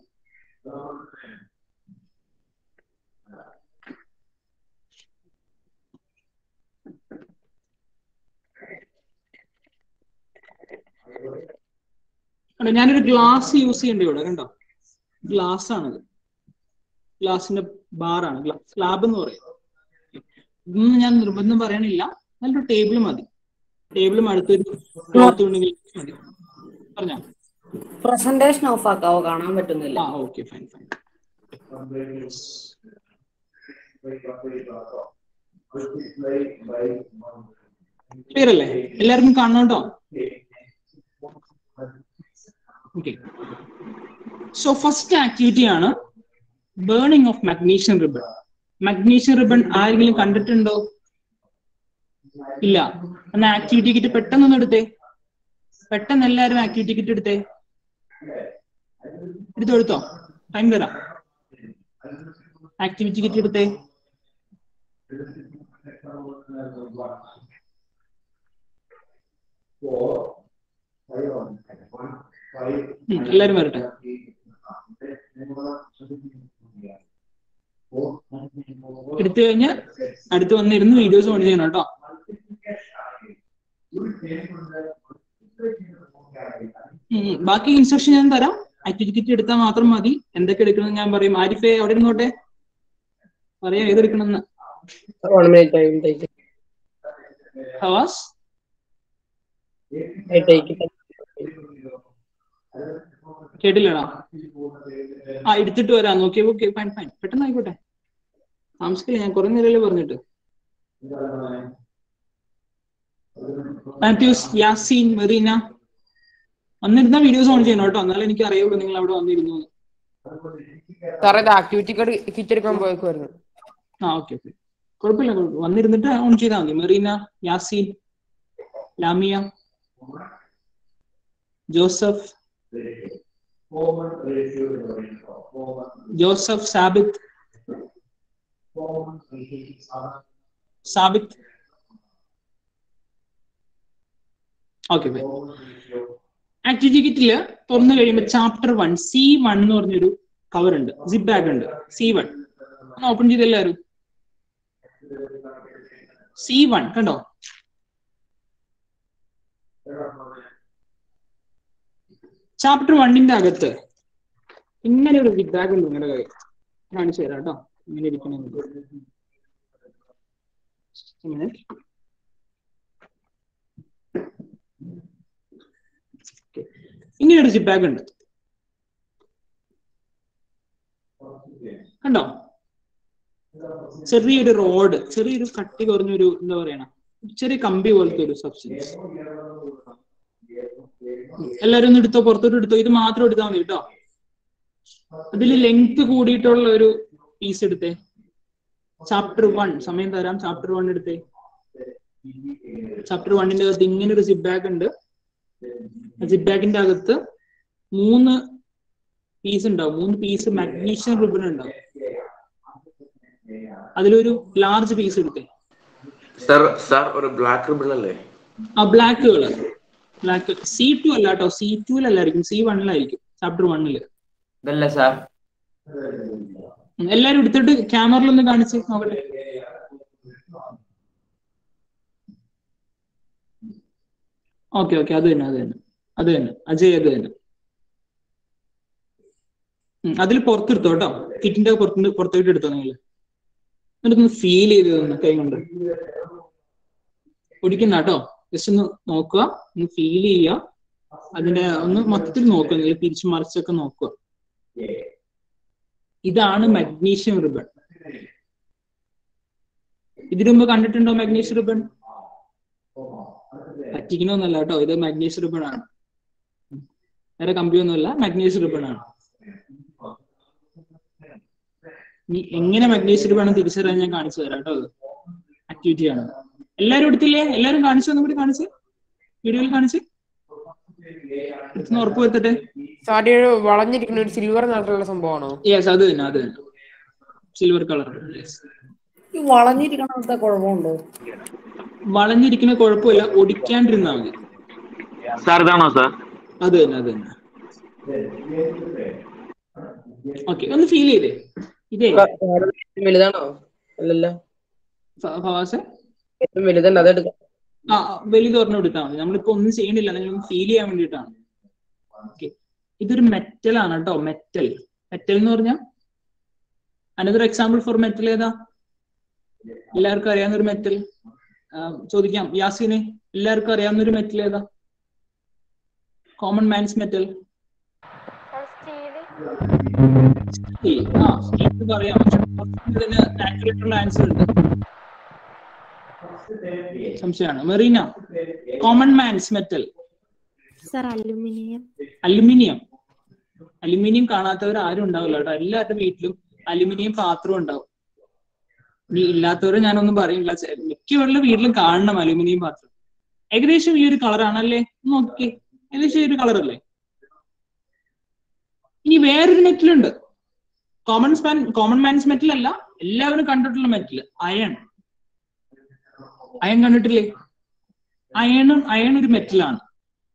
ഞാനൊരു ഗ്ലാസ് യൂസ് ചെയ്യേണ്ടി ഇവിടെ? കണ്ടോ? ഗ്ലാസ് ആണത്. ഗ്ലാസിന്റെ ബാറാണ് സ്ലാബ് എന്ന് പറയും. ഇതൊന്നും ഞാൻ നിർബന്ധം പറയണില്ല. നല്ലൊരു ടേബിൾ മതി. ടേബിളും അടുത്തൊരു ക്ലോത്ത് ഉണ്ടെങ്കിൽ മതി. പറഞ്ഞോ? പ്രസന്റേഷൻ ഓഫ് ആക്കാവോ കാണാൻ പറ്റുന്നില്ല. ആ ഓക്കെ ഫൈൻ ഫൈൻ. ക്ലിയർ അല്ലേ എല്ലാവർക്കും കാണണം കേട്ടോ? ഓക്കെ. സോ ഫസ്റ്റ് ആക്ടിവിറ്റി ആണ് burning of magnesium ribbon. Magnesium ribbon ആരെങ്കിലും കണ്ടിട്ടുണ്ടോ? ഇല്ല. എന്നാ ആക്ടിവിറ്റി കിറ്റ് പെട്ടെന്നൊന്നും എടുത്തേ. പെട്ടെന്ന് എല്ലാവരും ആക്ടിവിറ്റി കിറ്റ് എടുത്തേ. എടുത്തോ എടുത്തോ. ടൈം തരാം. ആക്ടിവിറ്റി കിറ്റ് എടുത്തേ. എല്ലാരും വരട്ടെ. എടുത്തു കഴിഞ്ഞാൽ അടുത്ത് വന്നിരുന്ന് വീഡിയോസ് ഓൺ ചെയ്യണം കേട്ടോ. ബാക്കി ഇൻസ്ട്രക്ഷൻ ഞാൻ തരാം. ആക്ടിവിറ്റി കിറ്റ് എടുത്താൽ മാത്രം മതി. എന്തൊക്കെ എടുക്കണം ഞാൻ പറയും. ആരിഫെ അവിടെ ഇരുന്നോട്ടെ. പറയാം ഏതെടുക്കണമെന്ന് it. ഹവാസ് കേട്ടില്ലടാ. ആ എടുത്തിട്ട് വരാം. നോക്കി ഓക്കെ ഫൈൻ ഫൈൻ പെട്ടെന്ന് ആയിക്കോട്ടെ താമസിക്കില്ല? ഞാൻ കുറെ നേരമല്ലേ പറഞ്ഞിട്ട്. മാത്യൂസ് യാസീൻ മെറീന. വന്നിരുന്ന വീഡിയോസ് ഓൺ ചെയ്യണം കേട്ടോ. എന്നാലും എനിക്ക് അറിയുള്ളൂ നിങ്ങൾ അവിടെ വന്നിരുന്നു. സാറേ ഇത് ആക്ടിവിറ്റി കിറ്റ് എടുക്കാൻ പോയേക്കുമായിരുന്നു ആ ഓക്കെ ഓക്കെ കുഴപ്പമില്ല കുഴപ്പമില്ല. വന്നിരുന്നിട്ട് ഓൺ ചെയ്താൽ മതി. Merina Yaseen Lamiya Joseph Joseph Sabith Sabith okay activity കിറ്റിൽ തുറന്നു കഴിയുമ്പോൾ ചാപ്റ്റർ വൺ സി വൺ എന്ന് പറഞ്ഞൊരു കവർ ഉണ്ട്. സിപ്പ് ബാഗ് ഉണ്ട്. സി വൺ ഓപ്പൺ ചെയ്ത് സി വൺ കണ്ടോ? ചാപ്റ്റർ വണ്ണിന്റെ അകത്ത് ഇങ്ങനെ ഒരു സിപ്പ് ബാഗ് ഉണ്ട് നിങ്ങളുടെ കയ്യിൽ. കാണിച്ചു തരാം കേട്ടോ. ഇങ്ങനെ ഇരിക്കണമെന്ന് മിനിറ്റ് ഇങ്ങനെ ഒരു സിപ്പ് ബാഗ് ഉണ്ട്. കണ്ടോ? ചെറിയൊരു റോഡ് ചെറിയൊരു കട്ടി കുറഞ്ഞൊരു എന്താ പറയണ? ചെറിയ കമ്പി പോലത്തെ ഒരു സബ്സിഡി എല്ലാരും ഒന്ന് എടുത്തോ? പുറത്തോട്ട് എടുത്തോ? ഇത് മാത്രം എടുത്താൽ മതി കേട്ടോ. അതിൽ ലെങ്ത് കൂടിയിട്ടുള്ള ഒരു പീസ് എടുത്തേ. ചാപ്റ്റർ വൺ സമയം തരാം. ചാപ്റ്റർ വൺ എടുത്തേ. ചാപ്റ്റർ വണ്ണിന്റെ അകത്ത് ഇങ്ങനെ ഒരു സിബ് ബാഗ് ഉണ്ട് സിബ് ബാഗിന്റെ അകത്ത് മൂന്ന് പീസ് ഉണ്ടാവും. മൂന്ന് പീസ് മാഗ്നീഷ്യം റിബൺ ഉണ്ടാവും. അതിലൊരു ലാർജ് പീസ് എടുത്തേ. സർ സാർ ഒരു ബ്ലാക്ക് റിബൺ അല്ലേ? ആ black colour black C two അല്ല കേട്ടോ. സി ടുവിലല്ലായിരിക്കും സി വണ്ണിലായിരിക്കും ചാപ്റ്റർ വണ്ണിൽ ഇതല്ല സാർ എല്ലാരും എടുത്തിട്ട് ക്യാമറയിൽ ഒന്ന് കാണിച്ച് നോക്കട്ടെ. ഓക്കെ ഓക്കെ അത് തന്നെ അത് തന്നെ അത് തന്നെ. അജയ് അത് തന്നെ. അതിൽ പുറത്തെടുത്തോ കേട്ടോ. കിറ്റിന്റെ പുറത്ത് പുറത്തോട്ട് എടുത്തോ നിങ്ങൾ എന്നിട്ടൊന്ന് ഫീൽ ചെയ്ത് തന്നെ കൈ കൊണ്ട്. കുടിക്കുന്ന കേട്ടോ. ജസ്റ്റ് ഒന്ന് നോക്കുക. ഒന്ന് ഫീൽ ചെയ്യുക. അതിന്റെ ഒന്ന് മൊത്തത്തിൽ നോക്കുക. നിങ്ങൾ തിരിച്ചു മറിച്ചൊക്കെ നോക്കുക. ഇതാണ് മഗ്നീഷ്യം റിബൺ ഇതിനു മുമ്പ് കണ്ടിട്ടുണ്ടോ മഗ്നീഷ്യം റിബൺ പറ്റിക്കണമെന്നല്ല കേട്ടോ. ഇത് മഗ്നീഷ്യം റിബൺ ആണ്. വേറെ കമ്പിയൊന്നുമല്ല മഗ്നീഷ്യം റിബൺ ആണ്. എങ്ങനെ മഗ്നീഷ്യം റിബൺ തിരിച്ചറിയാൻ ഞാൻ കാണിച്ചു തരാം കേട്ടോ ആക്ടിവിറ്റി ആണ്. എല്ലാരും എടുത്തില്ലേ? എല്ലാരും കാണിച്ചു? ഒന്നും കൂടി കാണിച്ച്. വീഡിയോയിൽ കാണിച്ച്. ഉറപ്പ് വരുത്തട്ടെ? സാരി ഒരു വളഞ്ഞിരിക്കുന്ന ഒരു സിൽവർ നിറത്തിലുള്ള സംഭവമാണോ? യെസ് അത് തന്നെ അത് തന്നെ. സിൽവർ കളർ ഈ വളഞ്ഞിരിക്കണത്തെ കുഴപ്പമുണ്ടോ? വളഞ്ഞിരിക്കുന്ന കുഴപ്പമില്ല ഒടിക്കാണ്ടിരുന്നാ മതി. സാർ ഇതാണോ സാർ അത് തന്നെ അത് തന്നെ. ഓക്കെ ഒന്ന് ഫീൽ ചെയ്തേ. ഇതേ. വലുതാണോ? അല്ലല്ല. ഫവാസെ ഏറ്റവും അതെടുക്കാം ആ വലുത് എടുത്താൽ മതി. നമ്മളിപ്പോ ഒന്നും ചെയ്യണില്ല നിങ്ങൾ ഫീൽ ചെയ്യാൻ വേണ്ടിട്ടാണ് ഓക്കെ ഇതൊരു മെറ്റൽ ആണ് കേട്ടോ മെറ്റൽ മെറ്റൽ എന്ന് പറഞ്ഞാൽ അനദർ എക്സാമ്പിൾ ഫോർ മെറ്റൽ ഏതാ? എല്ലാവർക്കും അറിയാവുന്ന ഒരു മെറ്റൽ ചോദിക്കാം. യാസിനെ എല്ലാവർക്കും അറിയാവുന്ന ഒരു മെറ്റൽ ഏതാ കോമൺ മാൻസ് മെറ്റൽ ആ സ്റ്റീൽ പക്ഷെ സംശയമാണ്. Merina common man's metal sir aluminium aluminium aluminium കാണാത്തവർ ആരും ഉണ്ടാവില്ല കേട്ടോ. എല്ലാവരുടെ വീട്ടിലും അലുമിനിയം പാത്രം ഉണ്ടാവും. ഇല്ലാത്തവരെ ഞാനൊന്നും പറയുന്നില്ല മിക്കവരുടെ വീട്ടിലും കാണണം അലുമിനിയം പാത്രം. ഏകദേശം ഈ ഒരു കളറാണല്ലേ നോക്കി ഏകദേശം ഈ ഒരു കളർ അല്ലേ? ഇനി വേറൊരു മെറ്റലുണ്ട് common span common man's metal അല്ല എല്ലാവരും കണ്ടിട്ടുള്ള മെറ്റൽ അയൺ അയൺ കണ്ടിട്ടില്ലേ? അയണും അയൺ ഒരു മെറ്റലാണ്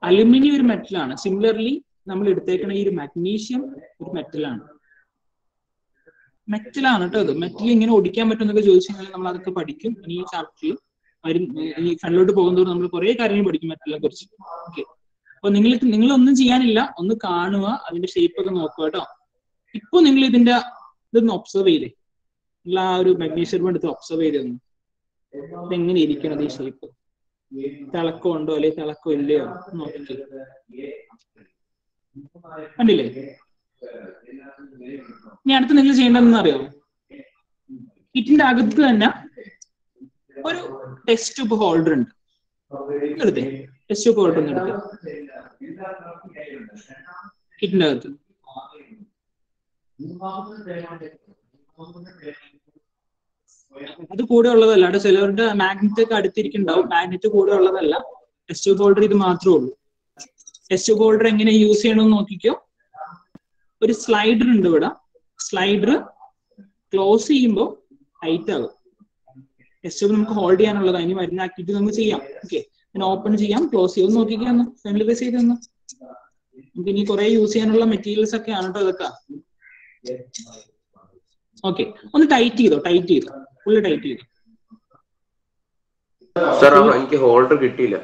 അലുമിനിയം ഒരു മെറ്റലാണ്. സിമിലർലി നമ്മൾ എടുത്തേക്കുന്ന ഈ ഒരു മഗ്നീഷ്യം ഒരു മെറ്റലാണ്. മെറ്റലാണ് കേട്ടോ അത് മെറ്റൽ ഇങ്ങനെ ഒടിക്കാൻ പറ്റുമെന്നൊക്കെ ചോദിച്ചു കഴിഞ്ഞാൽ നമ്മൾ അതൊക്കെ പഠിക്കും. ഇനി ഈ ചാപ്റ്ററിൽ വരും. ഈ ഫ്രണ്ടിലോട്ട് പോകുന്നതോടെ നമ്മൾ കുറെ കാര്യങ്ങൾ പഠിക്കും മെറ്റലിനെ കുറിച്ച്. ഓക്കെ അപ്പൊ നിങ്ങൾ നിങ്ങൾ ഒന്നും ചെയ്യാനില്ല. ഒന്ന് കാണുക അതിന്റെ ഷേപ്പ് ഒക്കെ നോക്കുക കേട്ടോ ഇപ്പൊ നിങ്ങൾ ഇതിന്റെ ഇതൊന്ന് ഒബ്സർവ് ചെയ്തേ. നിങ്ങൾ ആ ഒരു മഗ്നീഷ്യം എടുത്ത് ഒബ്സർവ് ചെയ്തൊന്ന് എങ്ങനെ ഇരിക്കണത് ഈ ഷേപ്പ് തിളക്കം ഉണ്ടോ അല്ലെങ്കിൽ തിളക്കം ഇല്ലയോ? നോക്കി കണ്ടില്ലേ? ഇനി അടുത്ത് നിങ്ങൾ ചെയ്യേണ്ടതെന്ന് അറിയോ? കിറ്റിന്റെ അകത്ത് തന്നെ ഒരു ടെസ്റ്റ് ട്യൂബ് ഹോൾഡർ ഉണ്ട്. എടുത്തേ. ടെസ്റ്റ് ട്യൂബ് ഹോൾഡർ ഒന്ന് എടുത്തേ. കിറ്റിന്റെ അകത്ത്. അത് കൂടെ ഉള്ളതല്ല അവിടെ ചിലവരുടെ മാഗ്നറ്റ് ഒക്കെ അടുത്തിരിക്കുന്നുണ്ടാവും. മാഗ്നറ്റ് കൂടെ ഉള്ളതല്ല ടെസ്റ്റ് ട്യൂബ് ഹോൾഡർ ഇത് മാത്രമേ ഉള്ളൂ. ടെസ്റ്റ് ട്യൂബ് ഹോൾഡർ എങ്ങനെ യൂസ് ചെയ്യണമെന്ന് നോക്കിക്കോ. ഒരു സ്ലൈഡർ ഉണ്ട് ഇവിടെ. സ്ലൈഡർ ക്ലോസ് ചെയ്യുമ്പോൾ ടൈറ്റ് ആകും. ടെസ്റ്റ് നമുക്ക് ഹോൾഡ് ചെയ്യാനുള്ളത് അതിന് വരുന്ന ആക്ടിവിറ്റി നമുക്ക് ചെയ്യാം. ഓക്കെ പിന്നെ ഓപ്പൺ ചെയ്യാം. ക്ലോസ് ചെയ്ത് നോക്കിക്കാന്ന് ഫെമിലറൈസ് ചെയ്ത് തന്നു നമുക്ക് ഇനി കുറെ യൂസ് ചെയ്യാനുള്ള മെറ്റീരിയൽസ് ഒക്കെ ആണ് കേട്ടോ ഇതൊക്കെ. ഓക്കെ ഒന്ന് ടൈറ്റ് ചെയ്തോ? ടൈറ്റ് ചെയ്തോ? ഫുള്ള് ടൈറ്റ് ചെയ്തു. സാർ എനിക്ക് ഹോൾഡർ കിട്ടിയില്ല.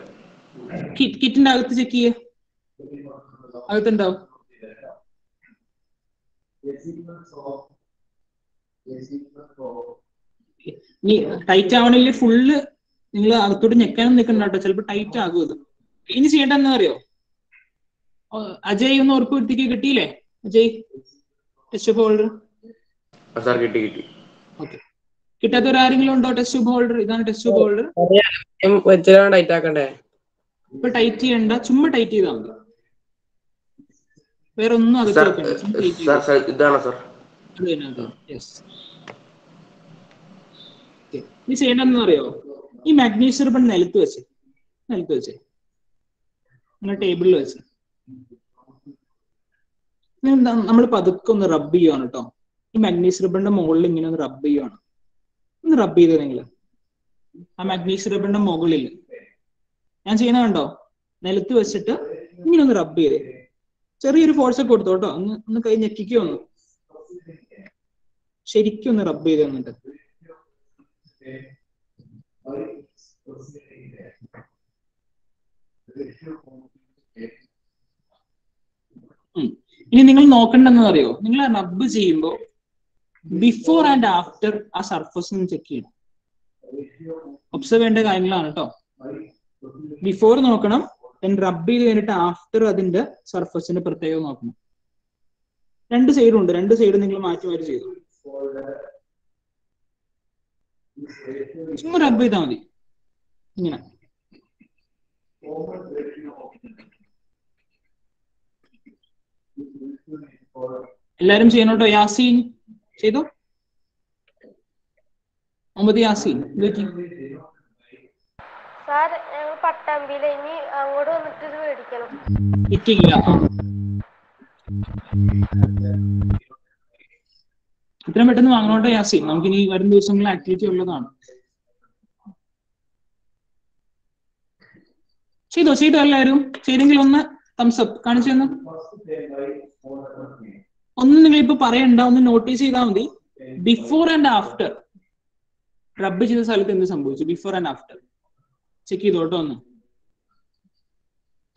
കിറ്റ് കിറ്റിന്റെ അകത്ത് ചെക്ക് ചെയ്യ. അകത്തുണ്ടാവും. ഇനി ടൈറ്റ് ആവണില്ല ഫുള്ള് നിങ്ങൾ അകത്തോട്ട് ഞെക്കാനും നിൽക്കണ്ട കേട്ടോ. ചിലപ്പോൾ ടൈറ്റ് ആകും അത്. ഇനി ചെയ്യേണ്ട എന്താ അറിയോ? അജയ് ഒന്ന് ഉറപ്പ് വരുത്തിക്ക് കിട്ടിയില്ലേ? അജയ് ടെസ്റ്റ് ഹോൾഡർ സാർ കിട്ടി കിട്ടി. ഓക്കെ കിട്ടാത്തവർ ആരെങ്കിലും ഉണ്ടോ ടെസ്റ്റ് ഹോൾഡർ ഇതാണ് ടെസ്റ്റ് ഹോൾഡർ വെച്ചിട്ടാണ് ടൈറ്റ് ആക്കണ്ടേ? ഇപ്പൊ ടൈറ്റ് ചെയ്യണ്ട. ചുമ്മാ ടൈറ്റ് ചെയ്താൽ മതി. വേറെ ഒന്നും അത് ഇതാണ് സാർ സാർ ഇതാണോ സാർ യെസ് നീ ചെയ്യേണ്ടതെന്ന് അറിയോ? ഈ മാഗ്നീഷ്യം റിബൺ നിലത്ത് വെച്ച്. നിലത്ത് വെച്ച്. അങ്ങനെ ടേബിളിൽ വെച്ച്. നമ്മൾ പതുക്കെ ഒന്ന് റബ്ബ് ചെയ്യണം കേട്ടോ. ഈ മാഗ്നീഷ്യം റിബണിന്റെ മുകളിൽ ഇങ്ങനെ ഒന്ന് റബ്ബ് ചെയ്യുവാണ്. ഒന്ന് റബ് ചെയ്ത് ആ മാഗ്നീഷ്യം റബ്ബറിന്റെ മുകളിൽ. ഞാൻ ചെയ്യുന്ന കണ്ടോ? നിലത്ത് വെച്ചിട്ട് ഇങ്ങനെ ഒന്ന് റബ്ബ് ചെയ്ത്. ചെറിയൊരു ഫോഴ്സ് ഒക്കെ കൊടുത്തു കേട്ടോ ഒന്ന് ഒന്ന് കൈ ഞെക്കിക്കോ ഒന്ന്. ശരിക്കും ഒന്ന് റബ്ബ് ചെയ്ത് തന്നിട്ട്. ഇനി നിങ്ങൾ നോക്കണ്ടെന്ന് അറിയോ? നിങ്ങൾ റബ്ബ് ചെയ്യുമ്പോൾ ബിഫോർ ആൻഡ് ആഫ്റ്റർ ആ സർഫസ് ചെക്ക് ചെയ്യണം. ഒബ്സർവ് ചെയ്യേണ്ട കാര്യങ്ങളാണ് കേട്ടോ ബിഫോർ നോക്കണം ദെൻ റബ്ബ് ചെയ്ത് കഴിഞ്ഞിട്ട് ആഫ്റ്റർ അതിന്റെ സർഫസിന്റെ പ്രത്യേകം നോക്കണം. രണ്ട് സൈഡും ഉണ്ട്. രണ്ട് സൈഡും നിങ്ങൾ മാറ്റി മാറ്റി ചെയ്തു. ചുമ്മാ റബ്ബ് ചെയ്താൽ മതി. ഇങ്ങനെ. എല്ലാരും ചെയ്യണോട്ടോ യാസീൻ? ചെയ്തോ? മുഹമ്മദ് യാസി ഇത് പറ്റി? സാർ ഞങ്ങൾ പട്ടാമ്പിയിലെ ഇനി അങ്ങോട്ട് വന്നിട്ട് ഇത് മേടിക്കണം. ഇത്രയും പെട്ടെന്ന് വാങ്ങണോട്ടെ യാസി നമുക്ക് ഇനി വരും ദിവസങ്ങളിൽ ആക്ടിവിറ്റി ഉള്ളതാണ്. ചെയ്തോ ചെയ്തോ എല്ലാവരും? ചെയ്തെങ്കിൽ ഒന്ന് തംസപ്പ് കാണിച്ചു തന്നെ. ഒന്നും നിങ്ങൾ ഇപ്പൊ പറയണ്ട ഒന്ന് നോട്ടീസ് ചെയ്താൽ മതി. ബിഫോർ ആൻഡ് ആഫ്റ്റർ റബ്ബ് ചെയ്ത സ്ഥലത്ത് എന്ത് സംഭവിച്ചു? ബിഫോർ ആൻഡ് ആഫ്റ്റർ ചെക്ക് ചെയ്തോട്ടോ ഒന്ന്.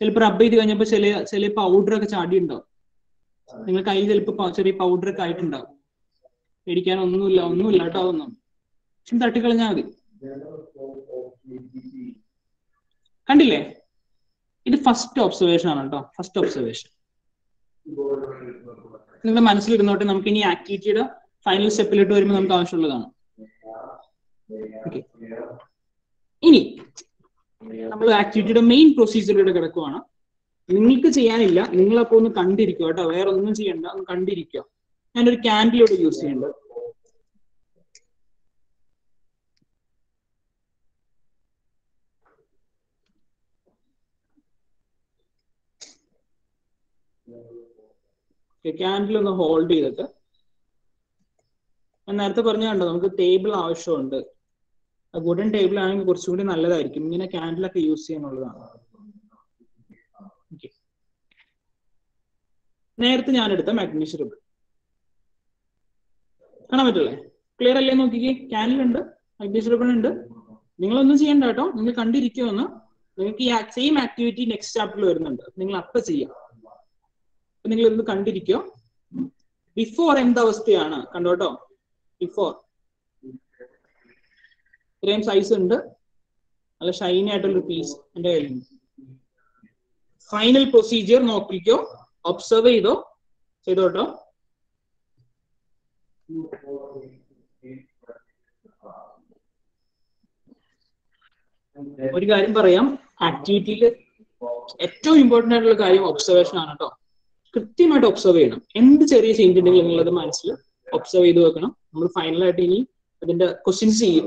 ചിലപ്പോൾ റബ്ബ് ചെയ്ത് കഴിഞ്ഞപ്പോ ചില ചില പൗഡർ ഒക്കെ ചാടി ഉണ്ടാവും നിങ്ങൾ കയ്യിൽ ചിലപ്പോൾ ചെറിയ പൗഡർ ഒക്കെ ആയിട്ടുണ്ടാവും പേടിക്കാൻ ഒന്നുമില്ല ഒന്നുമില്ല കേട്ടോ അതൊന്നും. പക്ഷെ തട്ടിക്കളഞ്ഞാൽ മതി. കണ്ടില്ലേ? ഇത് ഫസ്റ്റ് ഒബ്സർവേഷൻ ആണ് കേട്ടോ. ഫസ്റ്റ് ഒബ്സർവേഷൻ നിങ്ങളുടെ മനസ്സിലിരുന്നോട്ടെ നമുക്ക് ഇനി ആക്ടിവിറ്റിയുടെ ഫൈനൽ സ്റ്റെപ്പിലോട്ട് വരുമ്പോൾ നമുക്ക് ആവശ്യമുള്ളതാണ്. ഇനി നമ്മൾ ആക്ടിവിറ്റിയുടെ മെയിൻ പ്രൊസീജിയറിലൂടെ കിടക്കുവാണ്. നിങ്ങൾക്ക് ചെയ്യാനില്ല നിങ്ങളപ്പോ ഒന്ന് കണ്ടിരിക്കുക കേട്ടോ. വേറെ ഒന്നും ചെയ്യണ്ട ഒന്ന് കണ്ടിരിക്കുക ഞാനൊരു ക്യാൻഡിലൂടെ യൂസ് ചെയ്യുന്നുണ്ട്. ക്യാൻഡിൽ ഒന്ന് ഹോൾഡ് ചെയ്തിട്ട്. ഞാൻ നേരത്തെ പറഞ്ഞ കണ്ടോ നമുക്ക് ടേബിൾ ആവശ്യമുണ്ട്. വുഡൻ ടേബിൾ ആണെങ്കിൽ കുറച്ചും കൂടി നല്ലതായിരിക്കും. ഇങ്ങനെ ക്യാൻഡിലൊക്കെ യൂസ് ചെയ്യാനുള്ളതാണ്. നേരത്തെ ഞാൻ എടുത്ത മാഗ്നീഷ്യം കാണാൻ പറ്റില്ലേ ക്ലിയർ അല്ലേ നോക്കിക്കേ? ക്യാൻഡിൽ ഉണ്ട് മാഗ്നീഷ്യം ഉണ്ട്. നിങ്ങളൊന്നും ചെയ്യണ്ട കേട്ടോ. നിങ്ങൾ കണ്ടിരിക്കുമെന്ന്. നിങ്ങൾക്ക് ഈ സെയിം ആക്ടിവിറ്റി നെക്സ്റ്റ് ചാപ്റ്ററിൽ വരുന്നുണ്ട്. നിങ്ങൾ അപ്പൊ ചെയ്യാം. നിങ്ങൾ ഇന്ന് കണ്ടിരിക്കോ? ബിഫോർ എന്ത് അവസ്ഥയാണ്? കണ്ടോട്ടോ ബിഫോർ ഇത്രയും സൈസ് ഉണ്ട്. നല്ല ഷൈനി ആയിട്ടുള്ള പീസ് എന്റെ കയ്യിലുണ്ട്. ഫൈനൽ പ്രൊസീജിയർ നോക്കിക്കോ. ഒബ്സർവ് ചെയ്തോ? ചെയ്തോട്ടോ ഒരു കാര്യം പറയാം. ആക്ടിവിറ്റിയിൽ ഏറ്റവും ഇമ്പോർട്ടന്റ് ആയിട്ടുള്ള കാര്യം ഒബ്സർവേഷൻ ആണ് കേട്ടോ കൃത്യമായിട്ട് ഒബ്സർവ് ചെയ്യണം. എന്ത് ചെറിയ ചേഞ്ച് ഉണ്ടെങ്കിലും നിങ്ങളത് മനസ്സിൽ ഒബ്സർവ് ചെയ്ത് വെക്കണം. നമ്മൾ ഫൈനലായിട്ട് ഇനി അതിന്റെ ക്വസ്റ്റ്യൻസ് ചെയ്യും.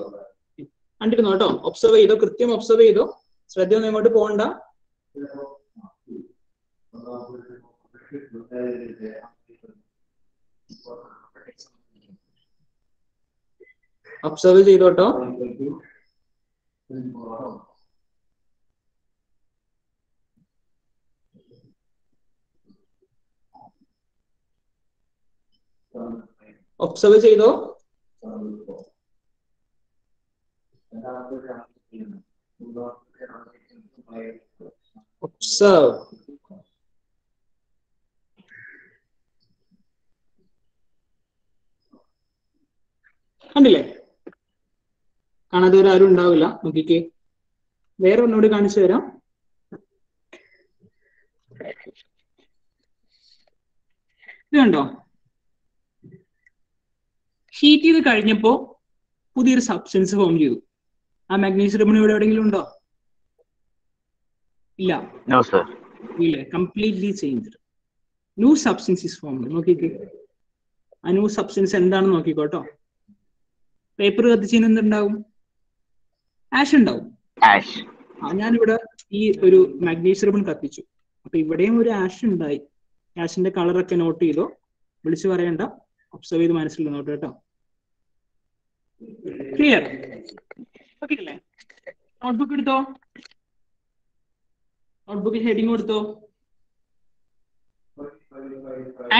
കണ്ടിരുന്നു കേട്ടോ? ഒബ്സർവ് ചെയ്തോ? കൃത്യം ഒബ്സർവ് ചെയ്തോ? ശ്രദ്ധ ഒന്നും ഇങ്ങോട്ട് പോകണ്ട. ഒബ്സർവ് ചെയ്തോട്ടോ ഒബ്സർവ് ചെയ്തോ? ഒബ്സർവ് കണ്ടില്ലേ? കാണാതെ വരെ ആരും ഉണ്ടാവില്ല. നോക്കിക്കേ. വേറെ ഒന്നുകൂടി കാണിച്ചു തരാം. ഇത് കണ്ടോ? ഹീറ്റ് ചെയ്ത് കഴിഞ്ഞപ്പോ പുതിയൊരു സബ്സ്റ്റൻസ് ഫോം ചെയ്തു. ആ മാഗ്നീഷ്യം റിബൺ ഇവിടെ എവിടെയെങ്കിലും ഉണ്ടോ? ഇല്ല. ഇല്ല. Completely change new substance is form നോക്കിക്കേ. ആ ന്യൂ സബ്സ്റ്റൻസ് എന്താണെന്ന് നോക്കിക്കോട്ടോ പേപ്പർ കത്തിച്ചതിന് എന്തുണ്ടാവും? ആഷ് ഉണ്ടാവും. ആ ഞാനിവിടെ ഈ ഒരു മാഗ്നീഷ്യം റിബൺ കത്തിച്ചു. അപ്പൊ ഇവിടെയും ഒരു ആഷ് ഉണ്ടായി. ആഷിന്റെ കളറൊക്കെ നോട്ട് ചെയ്തോ? വിളിച്ചു പറയണ്ട. ഒബ്സർവ് ചെയ്ത് മനസ്സിൽ നോട്ട് കേട്ടോ ക്ലിയർ ഓക്കെ അല്ലേ നോട്ട്ബുക്ക് എടുത്തോ? നോട്ട്ബുക്ക് ഹെഡിങ് കൊടുത്തോ?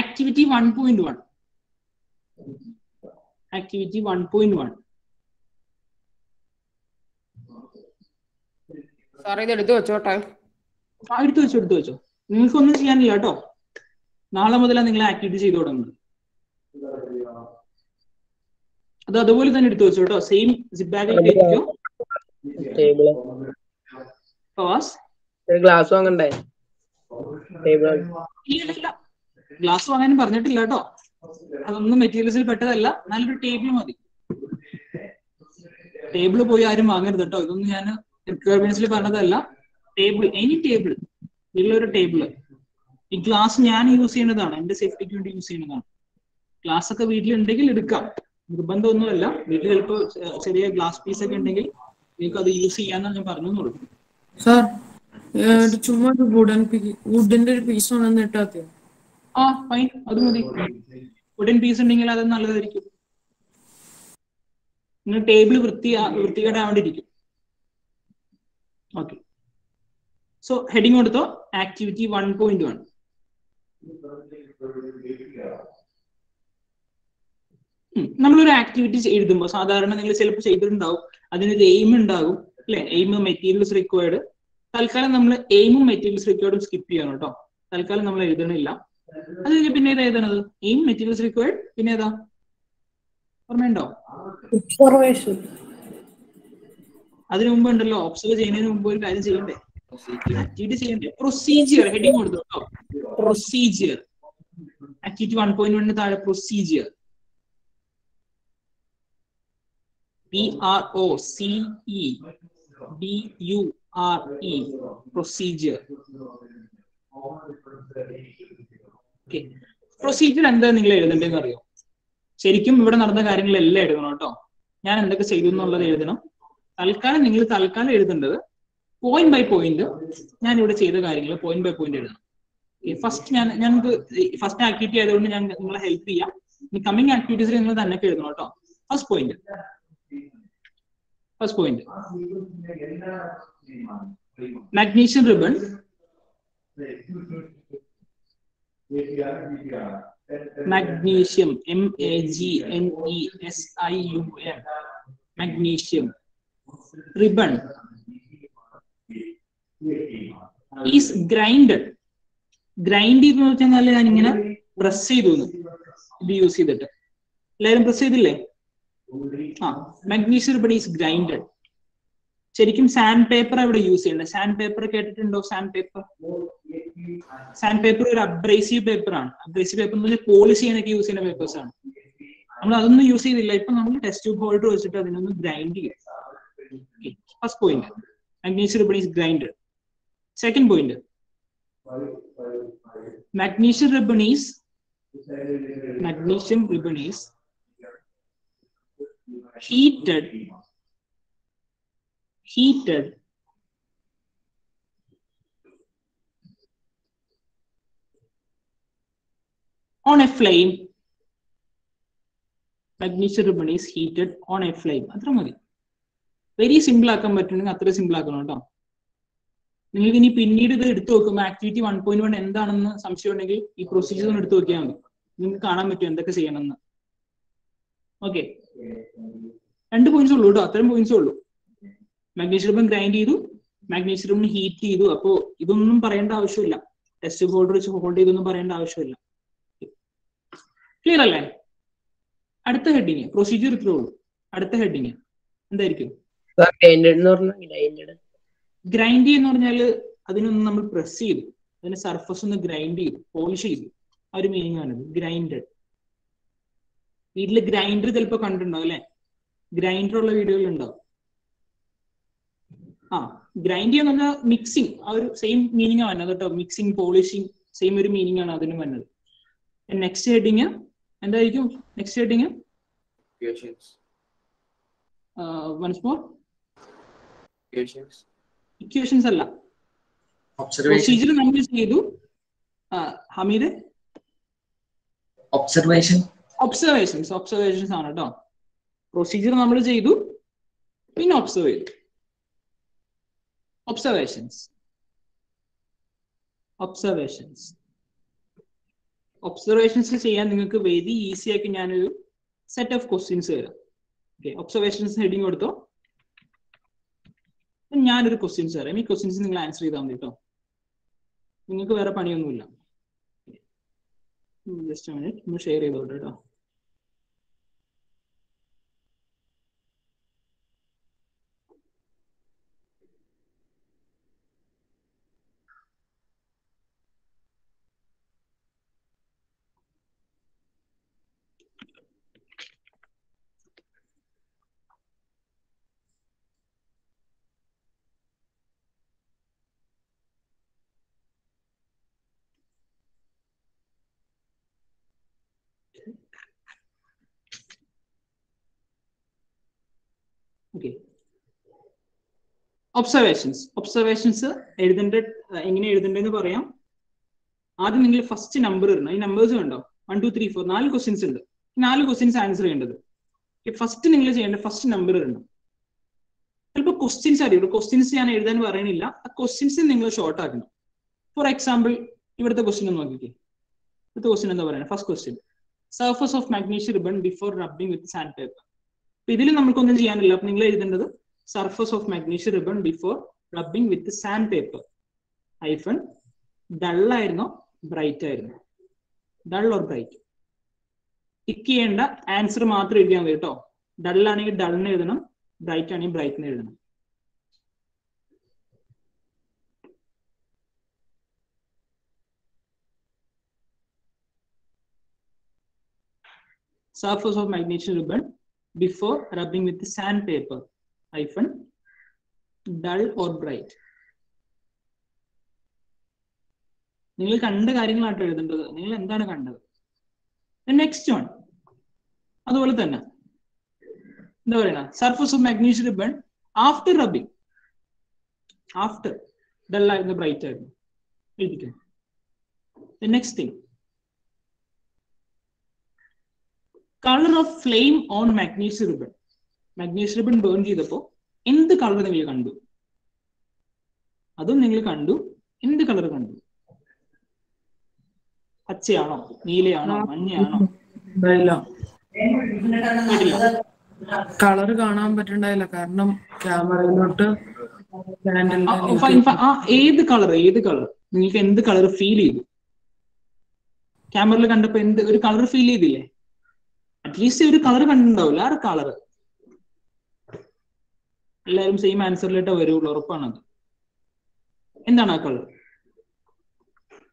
Activity one point one activity one point one സാറേ ഇത് എടുത്തു വെച്ചോട്ടെ. എടുത്തു വെച്ചോ എടുത്തു വെച്ചോ. നിങ്ങൾക്കൊന്നും ചെയ്യാനില്ല കേട്ടോ. നാളെ മുതലാണ് നിങ്ങൾ ആക്ടിവിറ്റി ചെയ്തു തുടങ്ങുന്നത്. അത് അതുപോലെ തന്നെ എടുത്തു വെച്ചു കേട്ടോ സെയിം സിപ്പ് ബാഗിൽ കയറ്റിക്കോ. ഗ്ലാസ് വാങ്ങണ്ടേ? ഗ്ലാസ് വാങ്ങാനും പറഞ്ഞിട്ടില്ല കേട്ടോ അതൊന്നും മെറ്റീരിയൽസിൽ പെട്ടതല്ല. നല്ലൊരു ടേബിൾ മതി. ടേബിൾ പോയി ആരും വാങ്ങരുത് കേട്ടോ ഇതൊന്നും ഞാൻ റിക്വയർമെന്റ്സിൽ പറഞ്ഞതല്ല. ടേബിൾ എനി ടേബിൾ ഇതിലൊരു ടേബിൾ ഈ ഗ്ലാസ് ഞാൻ യൂസ് ചെയ്യുന്നതാണ്. എന്റെ സേഫ്റ്റിക്ക് വേണ്ടി യൂസ് ചെയ്യുന്നതാണ്. ഗ്ലാസ് ഒക്കെ വീട്ടിലുണ്ടെങ്കിൽ എടുക്കാം. നിർബന്ധമൊന്നുമല്ല. വീട്ടിൽ ചിലപ്പോൾ ചെറിയ ഗ്ലാസ് പീസ് ഒക്കെ ഉണ്ടെങ്കിൽ നിങ്ങൾക്ക് അത് യൂസ് ചെയ്യാന്നാണ് ഞാൻ പറഞ്ഞു സാർ ഏഹ് ചുമ്മാ ഒരു വുഡൻ വുഡിന്റെ ഒരു പീസ് ഒന്നും ഇട്ടാത്തിയോ ആ ഫൈൻ അത് മതി. വുഡൻ പീസ് ഉണ്ടെങ്കിൽ അത് നല്ലതായിരിക്കും. നിങ്ങൾ ടേബിൾ വൃത്തി വൃത്തികേടാവേണ്ടിയിരിക്കും ഓക്കെ സോ ഹെഡിങ് കൊടുത്തോ? ആക്ടിവിറ്റി വൺ പോയിന്റ് വൺ നമ്മളൊരു ആക്ടിവിറ്റി എഴുതുമ്പോൾ സാധാരണ നിങ്ങൾ ചിലപ്പോൾ ചെയ്തിട്ടുണ്ടാവും. അതിനൊരു എയിം ഉണ്ടാകും അല്ലെ? എയിം മെറ്റീരിയൽസ് റിക്വയർഡ് തൽക്കാലം നമ്മൾ എയിമും മെറ്റീരിയൽസ് റിക്വയർഡും സ്കിപ്പ് ചെയ്യണം കേട്ടോ തൽക്കാലം നമ്മൾ എഴുതണില്ല. അത് കഴിഞ്ഞ് പിന്നെ ഏതാ എഴുതണത്? എയിം മെറ്റീരിയൽസ് റിക്വയർഡ് പിന്നെ ഏതാ? ഓർമ്മയുണ്ടോ? അതിനു മുമ്പ് ഉണ്ടല്ലോ ഒബ്സർവ് ചെയ്യുന്നതിന് മുമ്പ് ഒരു കാര്യം ചെയ്യണ്ടേ? ആക്ടിവിറ്റി ചെയ്യണ്ടേ? പ്രൊസീജിയർ ഹെഡിങ് കൊടുത്തു കേട്ടോ പ്രൊസീജിയർ ആക്ടിവിറ്റി വൺ പോയിന്റ് വണ്ണിന് താഴെ procedure P R O C E D U R E procedure okay procedure എന്താ നിങ്ങൾ എഴുതേണ്ടതെന്ന് അറിയോ? ശരിക്കും ഇവിടെ നടന്ന കാര്യങ്ങളെല്ലാം എഴുതണം കേട്ടോ. ഞാൻ എന്തൊക്കെ ചെയ്തു എന്നുള്ളത് എഴുതണം. തൽക്കാലം നിങ്ങൾ തൽക്കാലം എഴുതേണ്ടത് പോയിന്റ് ബൈ പോയിന്റ് ഞാൻ ഇവിടെ ചെയ്ത കാര്യങ്ങൾ പോയിന്റ് ബൈ പോയിന്റ് എഴുതണം. ഫസ്റ്റ് ഞാൻ ഞങ്ങൾക്ക് ഫസ്റ്റ് ആക്ടിവിറ്റി ആയതുകൊണ്ട് ഞാൻ നിങ്ങളെ ഹെൽപ്പ് ചെയ്യാം. കമ്മിങ് ആക്ടിവിറ്റീസിൽ നിങ്ങൾ തന്നെ എഴുതണം കേട്ടോ. First point first point magnesium ribbon magnesium m a g n e s i u m. Magnesium. Ribbon. Is grinded grind ചെയ്തെന്ന് വെച്ചാൽ ഞാൻ ഇങ്ങനെ പ്രസ് ചെയ്തു. ഇത് യൂസ് ചെയ്തിട്ട്. എല്ലാവരും പ്രസ് ചെയ്തില്ലേ? ആ മാഗ്നീഷ്യം ഇവിടെ ഈസ് ഗ്രൈൻഡഡ് ശരിക്കും സാൻഡ് പേപ്പർ ഇവിടെ യൂസ് ചെയ്യുന്നത് സാൻഡ് പേപ്പർ കേട്ടിട്ടുണ്ടോ? സാൻഡ് പേപ്പർ സാൻഡ് പേപ്പർ ഒരു അബ്രേസീവ് പേപ്പർ ആണ്. അബ്രേസീവ് പേപ്പർ എന്ന് വെച്ചാൽ പോളിഷ് ചെയ്യാനൊക്കെ യൂസ് ചെയ്യുന്ന പേപ്പേഴ്സ് ആണ്. നമ്മൾ അതൊന്നും യൂസ് ചെയ്തില്ല. ഇപ്പൊ നമ്മൾ ടെസ്റ്റ് ട്യൂബ് ഹോൾഡർ വെച്ചിട്ട് അതിനൊന്ന് ഗ്രൈൻഡ് ചെയ്യും. ഫസ്റ്റ് പോയിന്റ് മാഗ്നീഷ്യം ഇവിടെ is grinded second point magnesium ribbon is ribbon is ribbon is heated. Heated. On a flame. Magnesium ribbon is heated on a flame. അത്ര മതി. Very simple ആക്കാൻ പറ്റുന്നെങ്കിൽ അത്ര simple ആക്കണം കേട്ടോ. നിങ്ങൾക്ക് ഇനി പിന്നീട് ഇത് എടുത്തു നോക്കുമ്പോൾ ആക്ടിവിറ്റി വൺ പോയിന്റ് വൺ എന്താണെന്ന് സംശയം ഉണ്ടെങ്കിൽ ഈ പ്രൊസീജിയർ ഒന്ന് എടുത്തു നോക്കിയാൽ മതി. നിങ്ങൾക്ക് കാണാൻ പറ്റും എന്തൊക്കെ ചെയ്യണമെന്ന്. ഓക്കെ രണ്ട് പോയിന്റ്സ് ഉള്ളൂ കേട്ടോ. അത്രയും പോയിന്റ്സ് ഉള്ളൂ. മാഗ്നീഷ്യം റിബൺ ഗ്രൈൻഡ് ചെയ്തു. മാഗ്നീഷ്യം റിബൺ ഹീറ്റ് ചെയ്തു. അപ്പോ ഇതൊന്നും പറയേണ്ട ആവശ്യമില്ല. ടെസ്റ്റ് ഹോൾഡർ വെച്ച് ഹോൾഡ് ചെയ്തൊന്നും പറയേണ്ട ആവശ്യമില്ല. ക്ലിയർ അല്ലേ? അടുത്ത ഹെഡിങ് പ്രൊസീജിയർ ഇത്രേ ഉള്ളൂ. അടുത്ത ഹെഡിങ് എന്തായിരിക്കും? ഗ്രൈൻഡ് എന്ന് പറഞ്ഞാൽ അതിനൊന്ന് നമ്മൾ പ്രസ് ചെയ്തു. അതിന്റെ സർഫസ് ഒന്ന് ഗ്രൈൻഡ് ചെയ്തു. പോളിഷ് ചെയ്തു. ആ ഒരു മീനിങ് ആണ് ഗ്രൈൻഡഡ് വീട്ടിൽ ഗ്രൈൻഡർ ചിലപ്പോ കണ്ടിട്ടുണ്ടാവും അല്ലെ? ഗ്രൈൻഡർ ഉള്ള വീടുകളിൽ ഉണ്ടാവും ആ ഗ്രൈൻഡ് ചെയ്യാന്ന് പറഞ്ഞാൽ മിക്സിങ് ആ ഒരു സെയിം മീനിങ് ആണ് കേട്ടോ. മിക്സിങ് പോളിഷിങ് സെയിം ഒരു മീനിങ് ആണ് അതിനും വന്നത്. നെക്സ്റ്റ് ഹെഡിങ് എന്തായിരിക്കും? Next heading. Once more. Equations അല്ല. പ്രൊസീജിയർ നമ്മൾ ചെയ്തു. ആ, ഹമീദ്? ഒബ്സർവേഷൻ ഒബ്സർവേഷൻസ് ഒബ്സർവേഷൻസ് ആണ് കേട്ടോ. പ്രൊസീജിയർ നമ്മൾ ചെയ്തു. പിന്നെ ഒബ്സർവ് ചെയ്തു. ഒബ്സർവേഷൻസ് ഒബ്സർവേഷൻസ് ഒബ്സർവേഷൻസ് ചെയ്യാൻ നിങ്ങൾക്ക് വെരി ഈസി ആക്കി ഞാനൊരു സെറ്റ് ഓഫ് ക്വസ്റ്റ്യൻസ് തരാം. ഓക്കെ ഒബ്സർവേഷൻസ് ഹെഡിങ് കൊടുത്തോ? ഞാനൊരു ക്വസ്റ്റ്യൻസ് തരാം. ഈ ക്വസ്റ്റ്യൻസ് നിങ്ങൾ ആൻസർ ചെയ്താൽ മതി കേട്ടോ നിങ്ങൾക്ക് വേറെ പണിയൊന്നുമില്ല. ജസ്റ്റ് ഒന്ന് ഷെയർ ചെയ്തോട്ടെ കേട്ടോ ഓക്കെ ഒബ്സർവേഷൻസ് ഒബ്സർവേഷൻസ് എഴുതേണ്ട എങ്ങനെ എഴുതേണ്ടെന്ന് പറയാം. ആദ്യം നിങ്ങൾ ഫസ്റ്റ് നമ്പർ ഇടണം. ഈ നമ്പേഴ്സ് കണ്ടോ? വൺ ടു ത്രീ ഫോർ നാല് ക്വസ്റ്റ്യൻസ് ഉണ്ട്. നാല് ക്വസ്റ്റ്യൻസ് ആൻസർ ചെയ്യേണ്ടത്. ഫസ്റ്റ് നിങ്ങൾ ചെയ്യേണ്ട ഫസ്റ്റ് നമ്പർ ഇടണം. ചിലപ്പോൾ ക്വസ്റ്റ്യൻസ് അറിയുള്ളൂ ക്വസ്റ്റ്യൻസ് ഞാൻ എഴുതാൻ പറയണില്ല. ആ ക്വസ്റ്റ്യൻസ് നിങ്ങൾ ഷോർട്ട് ആക്കണം. ഫോർ എക്സാമ്പിൾ ഇവിടുത്തെ ക്വസ്റ്റ്യൻ ഒന്ന് നോക്കിക്കേ. ഇവിടുത്തെ ക്വസ്റ്റ്യൻ എന്താ പറയുന്നത് first question surface of magnesium ribbon before rubbing with sandpaper ഇതിൽ നമുക്കൊന്നും ചെയ്യാനില്ല. അപ്പൊ നിങ്ങൾ എഴുതേണ്ടത് surface of magnesium ribbon before rubbing with sandpaper hyphen dull ആയിരുന്നോ ബ്രൈറ്റ് ആയിരുന്നോ. ഡൾ ഓർ ബ്രൈറ്റ് ടിക്ക് ചെയ്യേണ്ട ആൻസർ മാത്രം എഴുതിയാൽ മതി കേട്ടോ. ഡൾ ആണെങ്കിൽ ഡള്ളിന് എഴുതണം ബ്രൈറ്റ് ആണെങ്കിൽ ബ്രൈറ്റിന് എഴുതണം. Surface of magnesium ribbon before rubbing with the sandpaper. Hyphen dull or bright. നിങ്ങൾ കണ്ട കാര്യങ്ങളായിട്ട് എഴുതേണ്ടത്. നിങ്ങൾ എന്താണ് കണ്ടത്? നെക്സ്റ്റ് വൺ അതുപോലെ തന്നെ. എന്താ പറയുക? Surface of magnesium ribbon after rubbing after dull ആയിരുന്നു ബ്രൈറ്റ് ആയിരുന്നു. എഴുതിക്കാം. Next thing colour of flame on magnesium ribbon magnesium ribbon burn ചെയ്തപ്പോ എന്ത് കളർ നിങ്ങൾ കണ്ടു? അതും നിങ്ങൾ കണ്ടു. എന്ത് കളർ കണ്ടു? പച്ചയാണോ? നീലയാണോ? മഞ്ഞയാണോ? കളർ കാണാൻ പറ്റണ്ടായില്ല. കാരണം ക്യാമറയിലോട്ട്. ആ ഏത് കളർ ഏത് കളർ നിങ്ങൾക്ക് എന്ത് കളർ ഫീൽ ചെയ്തു? ക്യാമറയിൽ കണ്ടപ്പോ എന്ത് ഒരു കളർ ഫീൽ ചെയ്തില്ലേ? അറ്റ്ലീസ്റ്റ് ഒരു കളർ കണ്ടിട്ടുണ്ടാവില്ല. ആ കളർ എല്ലാവരും സെയിം ആൻസറിലിട്ട് വരുള്ളൂ ഉറപ്പാണത്. എന്താണ് ആ colour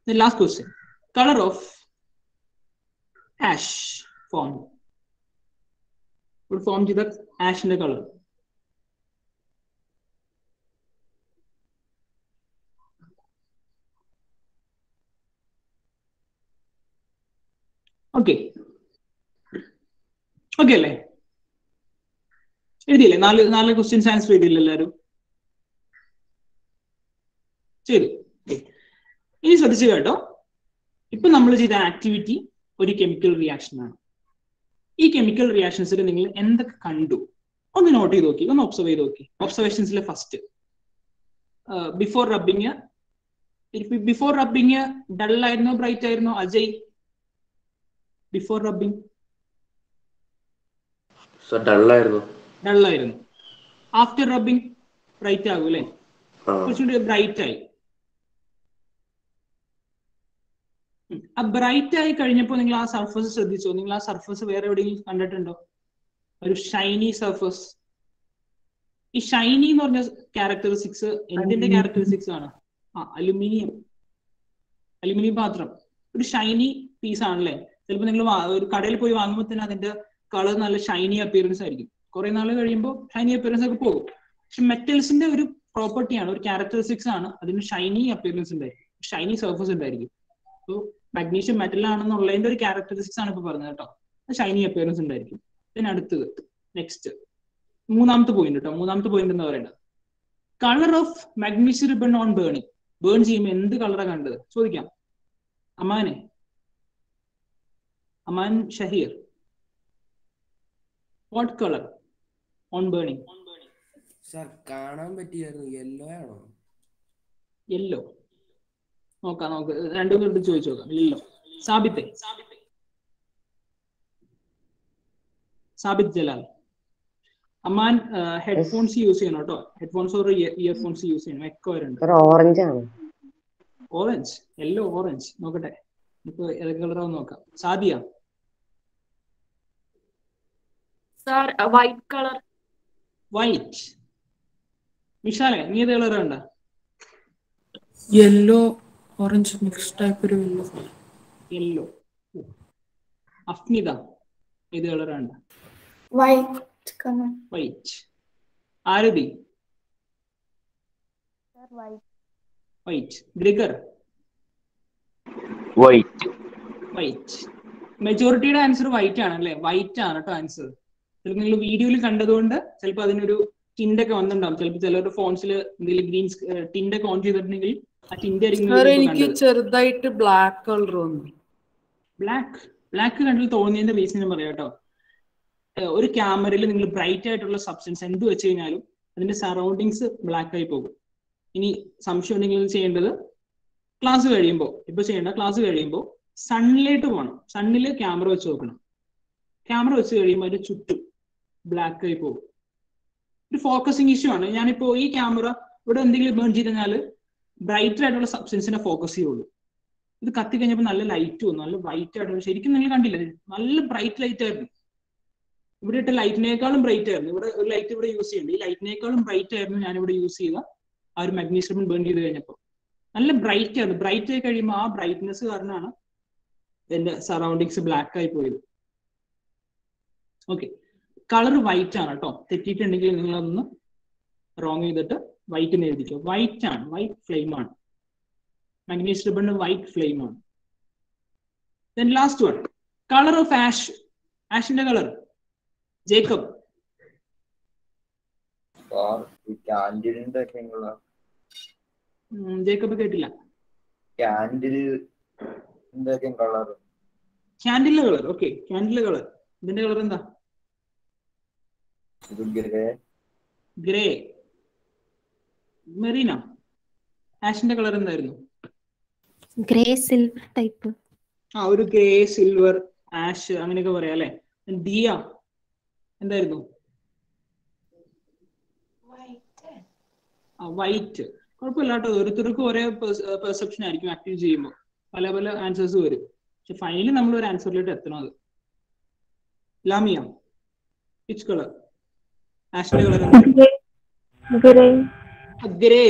last question colour of ash form ഇവിടെ ഫോം ചെയ്ത ആഷിന്റെ കളർ ഓക്കെ ഓക്കെ അല്ലേ? എഴുതിയില്ലേ? നാല് നാല് ക്വസ്റ്റ്യൻസ് ആൻസർ എഴുതിയില്ല എല്ലാവരും ശരി. ഇനി ശ്രദ്ധിച്ചു കേട്ടോ. ഇപ്പൊ നമ്മൾ ചെയ്ത ആക്ടിവിറ്റി ഒരു കെമിക്കൽ റിയാക്ഷൻ ആണ്. ഈ കെമിക്കൽ റിയാക്ഷൻസിൽ നിങ്ങൾ എന്തൊക്കെ കണ്ടു? ഒന്ന് നോട്ട് ചെയ്ത് നോക്കി. ഒന്ന് ഒബ്സർവ് ചെയ്ത് നോക്കി. ഒബ്സർവേഷൻസിലെ first before rubbing before rubbing dull ആയിരുന്നോ ബ്രൈറ്റ് ആയിരുന്നോ? അജയ് ബിഫോർ റബ്ബിങ് ഡൾ ആയിരുന്നു. ആഫ്റ്റർ റബ്ബിങ് ബ്രൈറ്റ് ആകും അല്ലെ? കുറച്ചുകൂടി ബ്രൈറ്റ് ആയി. ആ ബ്രൈറ്റ് ആയി കഴിഞ്ഞപ്പോൾ നിങ്ങൾ ആ സർഫസ് ശ്രദ്ധിച്ചോ? നിങ്ങൾ ആ സർഫസ് വേറെ എവിടെയെങ്കിലും കണ്ടിട്ടുണ്ടോ? ഒരു ഷൈനി സർഫസ് ഈ ഷൈനി എന്ന് പറഞ്ഞ ക്യാരക്ടറിസ്റ്റിക്സ് എന്തിന്റെ ക്യാരക്ടറിസ്റ്റിക്സ് ആണ്? ആ അലുമിനിയം. അലുമിനിയം പാത്രം. ഒരു ഷൈനി പീസ് ആണല്ലേ? ചിലപ്പോൾ നിങ്ങൾ ഒരു കടയിൽ പോയി വാങ്ങുമ്പോൾ തന്നെ അതിന്റെ കളർ നല്ല ഷൈനി അപ്പിയറൻസ് ആയിരിക്കും. കുറെ നാൾ കഴിയുമ്പോൾ ഷൈനി അപ്പിയറൻസ് ഒക്കെ പോകും. പക്ഷെ മെറ്റൽസിന്റെ ഒരു പ്രോപ്പർട്ടിയാണ് ഒരു ക്യാരക്ടറിസ്റ്റിക്സ് ആണ് അതിന് ഷൈനി അപ്പിയറൻസ് ഉണ്ടായിരിക്കും ഷൈനി സർഫസ് ഉണ്ടായിരിക്കും. സോ മാഗ്നീഷ്യം മെറ്റൽ ആണെന്നുള്ളതിന്റെ ഒരു ക്യാരക്ടറിസ്റ്റിക്സ് ആണ് ഇപ്പൊ പറഞ്ഞത് കേട്ടോ. ഷൈനി അപ്പിയറൻസ് ഉണ്ടായിരിക്കും. പിന്നെ അടുത്തത് നെക്സ്റ്റ് മൂന്നാമത്തെ പോയിന്റ് കേട്ടോ. മൂന്നാമത്തെ പോയിന്റ് എന്ന് പറയുന്നത് colour of magnesium ribbon on burning burn ചെയ്യുമ്പോൾ എന്ത് കളറാണ് കണ്ടത്? ചോദിക്കാം. Amane Aman Shaheer. What colour on burning sir കാണാൻ പറ്റിയായിരുന്നു. യെല്ലോ ആണോ? യെല്ലോ നോക്കാം നമുക്ക് രണ്ടു പേരുടെ ചോദിച്ചു നോക്കാം. യെല്ലോ സാബിത്തെ. Sabith Jalal. Amman headphones use ചെയ്യണം കേട്ടോ. ഹെഡ്ഫോൺസ് ഓർ ഇയർഫോൺസ് യൂസ് ചെയ്യണം. എക്കോ വരുന്നുണ്ട്. ഓറഞ്ച് ആണ്. ഓറഞ്ച് യെല്ലോ ഓറഞ്ച് നോക്കട്ടെ. ഇപ്പൊ ഏതൊക്കെ കളറാന്ന് നോക്കാം. Sadiya. Sir white colour white വിശാലെ നീ ഏത് കളർ കണ്ട? യെല്ലോ ഓറഞ്ച് മിക്സ് ടൈപ്പ് ഒരു യെല്ലോ യെല്ലോ അഫ്നിത ഏത് കളർ കണ്ട? White white Arathi? White Gregor? White white മെജോറിറ്റിയുടെ answer white ആണ് അല്ലേ വൈറ്റ് ആണ് കേട്ടോ ആൻസർ ചിലപ്പോൾ നിങ്ങൾ വീഡിയോയിൽ കണ്ടതുകൊണ്ട് ചിലപ്പോൾ അതിനൊരു ടിൻഡൊക്കെ വന്നിട്ടുണ്ടാവും. ചിലപ്പോൾ ചിലരുടെ ഫോൺസിൽ എന്തെങ്കിലും ഗ്രീൻ ടിൻഡ് ഒക്കെ ഓൺ ചെയ്തിട്ടുണ്ടെങ്കിൽ ആ ടിൻഡ് എനിക്ക് ചെറുതായിട്ട് ബ്ലാക്ക് കളർ വന്നു. ബ്ലാക്ക് ബ്ലാക്ക് കണ്ടിൽ തോന്നിയതിന്റെ റീസൺ ഞാൻ പറയാം കേട്ടോ. ഒരു ക്യാമറയിൽ നിങ്ങൾ ബ്രൈറ്റ് ആയിട്ടുള്ള സബ്സ്റ്റൻസ് എന്ത് വെച്ച് കഴിഞ്ഞാലും അതിന്റെ സറൗണ്ടിങ്സ് ബ്ലാക്ക് ആയി പോകും. ഇനി സംശയം ഉണ്ടെങ്കിൽ ചെയ്യേണ്ടത് ക്ലാസ് കഴിയുമ്പോൾ ഇപ്പൊ ചെയ്യേണ്ട ക്ലാസ് കഴിയുമ്പോൾ സണ്ണിലേക്ക് പോകണം സണ്ണിൽ ക്യാമറ വെച്ച് നോക്കണം. ക്യാമറ വെച്ച് കഴിയുമ്പോൾ അതിന്റെ ചുറ്റും ബ്ലാക്ക് ആയി പോകും. ഒരു ഫോക്കസിങ് ഇഷ്യൂ ആണ്. ഞാനിപ്പോ ഈ ക്യാമറ ഇവിടെ എന്തെങ്കിലും ബേൺ ചെയ്ത് കഴിഞ്ഞാൽ ബ്രൈറ്റർ ആയിട്ടുള്ള സബ്സ്റ്റൻസിനെ ഫോക്കസ് ചെയ്യുള്ളൂ. ഇത് കത്തി കഴിഞ്ഞപ്പോൾ നല്ല ലൈറ്റ് വന്നു. നല്ല വൈറ്റ് ആയിട്ട് ശരിക്കും നിങ്ങൾ കണ്ടില്ല? നല്ല ബ്രൈറ്റ് ലൈറ്റ് ആയിരുന്നു. ഇവിടെ ഇട്ട ലൈറ്റിനേക്കാളും ബ്രൈറ്റ് ആയിരുന്നു. ഇവിടെ ഒരു ലൈറ്റ് ഇവിടെ യൂസ് ചെയ്യുന്നുണ്ട്. ഈ ലൈറ്റിനേക്കാളും ബ്രൈറ്റ് ആയിരുന്നു ഞാൻ ഇവിടെ യൂസ് ചെയ്ത ആ ഒരു മാഗ്നീഷ്യം ബേൺ ചെയ്ത് കഴിഞ്ഞപ്പോൾ നല്ല ബ്രൈറ്റ് ആയിരുന്നു ബ്രൈറ്റ് ആയി കഴിയുമ്പോൾ ആ ബ്രൈറ്റ്നെസ് കാരണമാണ് എന്റെ സറൗണ്ടിങ്സ് ബ്ലാക്ക് ആയി പോയത്. ഓക്കെ കളർ വൈറ്റ് ആണ് കേട്ടോ. തെറ്റിയിട്ടുണ്ടെങ്കിൽ നിങ്ങൾ അതൊന്ന് റോങ് ചെയ്തിട്ട് വൈറ്റ് എന്ന് എഴുതിക്കോ. വൈറ്റ് ആണ്. വൈറ്റ് ഫ്ലെയിം ആണ്. മാഗ്നീസ് റിബൺ വൈറ്റ് ഫ്ലെയിം ആണ്. Then last one colour of ash ആഷിന്റെ colour Jacob Jacob കേട്ടില്ല. കളർ ക്യാൻഡിലെ കളർ ഓക്കെ ക്യാൻഡിലെ കളർ ഇതിന്റെ കളർ എന്താ? ഇത് ഗ്രേ. ഗ്രേ. മെറീന. ആഷിന്റെ കളർ എന്തായിരുന്നു? ഗ്രേ സിൽവർ ടൈപ്പ് ആ ഒരു ഗ്രേ സിൽവർ ആഷ് അങ്ങനെയൊക്കെ പറയാം അല്ലെ? ദിയ എന്തായിരുന്നു? വൈറ്റ് കുഴപ്പമില്ല കേട്ടോ. ഓരോരുത്തർക്കും ഒരേ പെർസെപ്ഷൻ ആയിരിക്കും ആക്റ്റീവ് ചെയ്യുമ്പോൾ. പല പല ആൻസേഴ്സ് വരും. പക്ഷെ ഫൈനലി നമ്മൾ ഒരു ആൻസറിലോട്ട് എത്തണം അത്. ലാമിയ പിച്ച് കളർ ഗ്രേ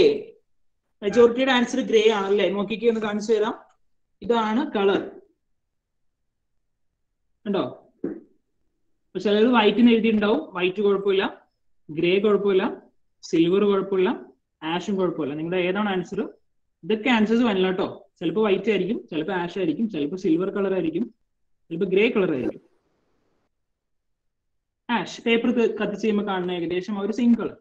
മെജോറിറ്റിയുടെ ആൻസർ ഗ്രേ ആണല്ലേ? നോക്കിക്കേ ഒന്ന് കാണിച്ചു തരാം. ഇതാണ് കളർ ഉണ്ടോ ചിലത് വൈറ്റിന് എഴുതിയിട്ടുണ്ടാവും. വൈറ്റ് കുഴപ്പമില്ല. ഗ്രേ കുഴപ്പമില്ല. സിൽവർ കുഴപ്പമില്ല. ആഷും കുഴപ്പമില്ല. നിങ്ങളുടെ ഏതാണ് ആൻസർ ഇതൊക്കെ ആൻസേഴ്സ് വരില്ല കേട്ടോ. ചിലപ്പോൾ വൈറ്റ് ആയിരിക്കും ചിലപ്പോൾ ആഷ് ആയിരിക്കും ചിലപ്പോൾ സിൽവർ കളർ ആയിരിക്കും ചിലപ്പോൾ ഗ്രേ കളർ ആയിരിക്കും. ആഷ് പേപ്പർ കത്തിച്ച് കഴിയുമ്പോൾ കാണുന്ന ഏകദേശം ആ ഒരു സെയിം കളർ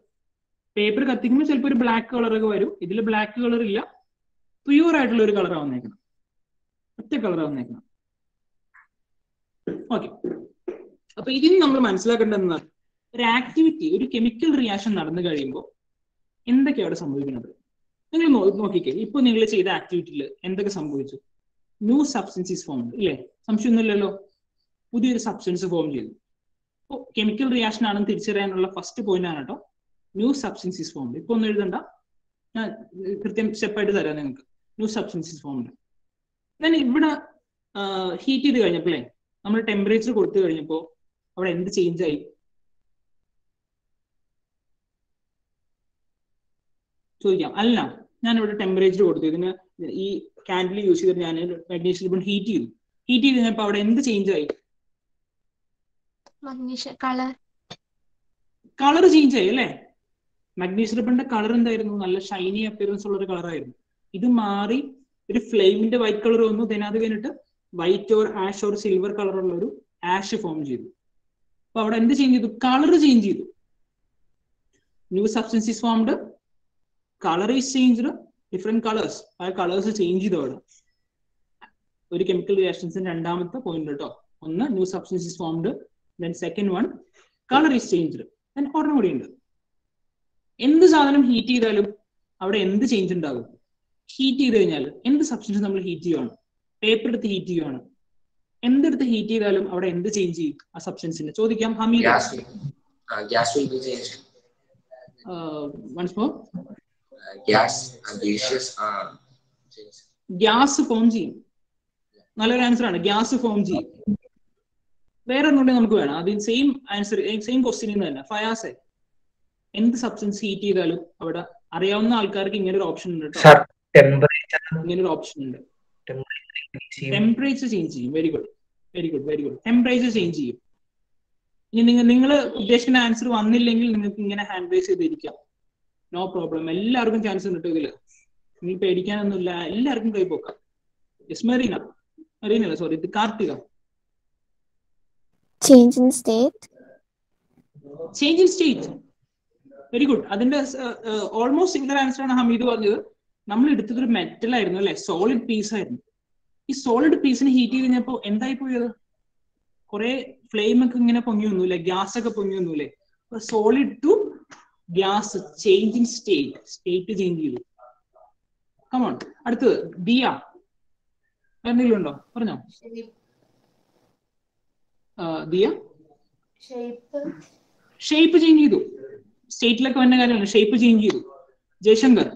പേപ്പർ കത്തിക്കുമ്പോൾ ചിലപ്പോൾ ഒരു ബ്ലാക്ക് കളർ ഒക്കെ വരും. ഇതിൽ ബ്ലാക്ക് കളർ ഇല്ല. പ്യൂർ ആയിട്ടുള്ള ഒരു കളർ വന്നേക്കണം ഒറ്റ കളർ വന്നേക്കണം ഓക്കെ അപ്പൊ ഇതിന് നമ്മൾ മനസ്സിലാക്കേണ്ടത് എന്താ ഒരു ആക്ടിവിറ്റി ഒരു കെമിക്കൽ റിയാക്ഷൻ നടന്നു കഴിയുമ്പോൾ എന്തൊക്കെയാണ് അവിടെ സംഭവിക്കുന്നത്? നിങ്ങൾ നോക്കിക്കേ. ഇപ്പൊ നിങ്ങൾ ചെയ്ത ആക്ടിവിറ്റിയിൽ എന്തൊക്കെ സംഭവിച്ചു? ന്യൂ സബ്സ്റ്റൻസീസ് ഫോം ഇല്ലേ? സംശയമൊന്നുമില്ലല്ലോ. പുതിയൊരു സബ്സ്റ്റൻസ് ഫോം ചെയ്തു. കെമിക്കൽ റിയാക്ഷൻ ആണെന്ന് തിരിച്ചറിയാനുള്ള ഫസ്റ്റ് പോയിന്റ് ആണ് കേട്ടോ. ന്യൂ സബ്സ്റ്റൻസീസ് ഫോംഡ് ഇപ്പൊ ഒന്നും എഴുതണ്ട. ഞാൻ കൃത്യം സ്റ്റെപ്പായിട്ട് തരാം നിങ്ങൾക്ക്. ന്യൂ സബ്സ്റ്റൻസീസ് ഫോം ഞാൻ ഇവിടെ ഹീറ്റ് ചെയ്ത് കഴിഞ്ഞപ്പോഴേ നമ്മൾ ടെമ്പറേച്ചർ കൊടുത്തു കഴിഞ്ഞപ്പോൾ അവിടെ എന്ത് ചേഞ്ച് ആയി? ചോദിക്കാം. അല്ല ഞാൻ ഇവിടെ ടെമ്പറേച്ചർ കൊടുത്തു. ഇതിന് ഈ കാൻഡിൽ യൂസ് ചെയ്തിട്ട് ഞാൻ മാഗ്നീഷ്യം ഹീറ്റ് ചെയ്തു. ഹീറ്റ് ചെയ്ത് കഴിഞ്ഞപ്പോൾ അവിടെ എന്ത് ചേഞ്ച് ആയി? കളർ കളർ ചേഞ്ച് ആയി അല്ലേ? മഗ്നീഷ് റിബണിന്റെ കളർ എന്തായിരുന്നു? നല്ല ഷൈനി അപ്പിയറൻസ് ഉള്ള ഒരു കളറായിരുന്നു ഇത് മാറി ഒരു ഫ്ലെയിമിന്റെ വൈറ്റ് കളർ വന്നു. അതിനകത്ത് അത് കഴിഞ്ഞിട്ട് white or ash or silver colour ഉള്ള ഒരു ആഷ് ഫോം ചെയ്തു. അപ്പൊ അവിടെ എന്ത് ചേഞ്ച് ചെയ്തു? കളർ ചേഞ്ച് ചെയ്തു. New substance is formed colour is changed different colours ആ കളേഴ്സ് ചേഞ്ച് ചെയ്തു അവിടെ. ഒരു കെമിക്കൽ റിയാക്ഷൻസിന്റെ രണ്ടാമത്തെ പോയിന്റ് കേട്ടോ ഒന്ന് new substance formed then second one colour is changed then ഒരെണ്ണം കൂടി ഉണ്ട് എന്ത് സാധനം ഹീറ്റ് ചെയ്താലും അവിടെ എന്ത് ചേഞ്ച് ഉണ്ടാകും? ഹീറ്റ് ചെയ്ത് കഴിഞ്ഞാൽ എന്ത് സബ്സ്റ്റൻസ് നമ്മൾ ഹീറ്റ് ചെയ്യുവാണ്? പേപ്പർ എടുത്ത് ഹീറ്റ് ചെയ്യുവാണ്. എന്തെടുത്ത് ഹീറ്റ് ചെയ്താലും അവിടെ എന്ത് ചേഞ്ച് ചെയ്യും? ആ സബ്സ്റ്റൻസിന് ചോദിക്കാം Hameed. Gas will, gas will be changed. Once more gas and gaseous are changed. Gas form ചെയ്യും. നല്ലൊരു ആൻസർ ആണ്. ഗ്യാസ് ഫോം ചെയ്യും. വേറെ ഒന്നുകൂടി നമുക്ക് വേണം. അതിന് സെയിം ആൻസർ സെയിം ക്വസ്റ്റ്യൻ തന്നെ. ഫയാസെ എന്ത് സബ്സ്റ്റൻസ് ഹീറ്റ് ചെയ്താലും അവിടെ അറിയാവുന്ന ആൾക്കാർക്ക് ഇങ്ങനെ ഒരു ഓപ്ഷൻ ഉണ്ട്. ഇങ്ങനെ ഒരു ഓപ്ഷൻ ഉണ്ട്. ടെമ്പറേച്ചർ ചേഞ്ച് ചെയ്യും. Very good very good very good temperature change ചെയ്യും. ഇനി നിങ്ങൾ നിങ്ങൾ ഉദ്ദേശിക്കുന്ന ആൻസർ വന്നില്ലെങ്കിൽ നിങ്ങൾക്ക് ഇങ്ങനെ ഹാൻഡ് റൈസ് ചെയ്തിരിക്കാം. നോ പ്രോബ്ലം എല്ലാവർക്കും ചാൻസ് ഉണ്ട് ഇതിൽ. നിങ്ങൾ പേടിക്കാനൊന്നുമില്ല. എല്ലാവർക്കും കൈ പോക്കാം. യെസ് മെറീന മെറീന അല്ല? സോറി ഇത് Karthika. Change in state change in state very good അതിന്റെ ഓൾമോസ്റ്റ് സിമിലർ ആൻസർ ആണ് ഹമീദ് പറഞ്ഞത്. നമ്മൾ എടുത്തത് ഒരു മെറ്റൽ ആയിരുന്നു അല്ലെ? സോളിഡ് പീസ് ആയിരുന്നു. ഈ സോളിഡ് പീസിന് ഹീറ്റ് ചെയ്ത് കഴിഞ്ഞപ്പോ എന്തായി പോയത്? കുറെ ഫ്ലെയിം ഒക്കെ ഇങ്ങനെ പൊങ്ങി വന്നൂല്ലേ ഗ്യാസ് ഒക്കെ പൊങ്ങി വന്നൂല്ലേ solid to gas changing state state change ചെയ്തു. കമോൺ അടുത്തത് ദിയ എന്തെങ്കിലും ഉണ്ടോ? പറഞ്ഞോ. ദിയ? ഷേപ്പ് ഷേപ്പ് ചേഞ്ച് ചെയ്തു. സ്റ്റേറ്റിലൊക്കെ വന്ന കാര്യമാണ് ഷേപ്പ് ചേഞ്ച് ചെയ്തു. Jayashankar.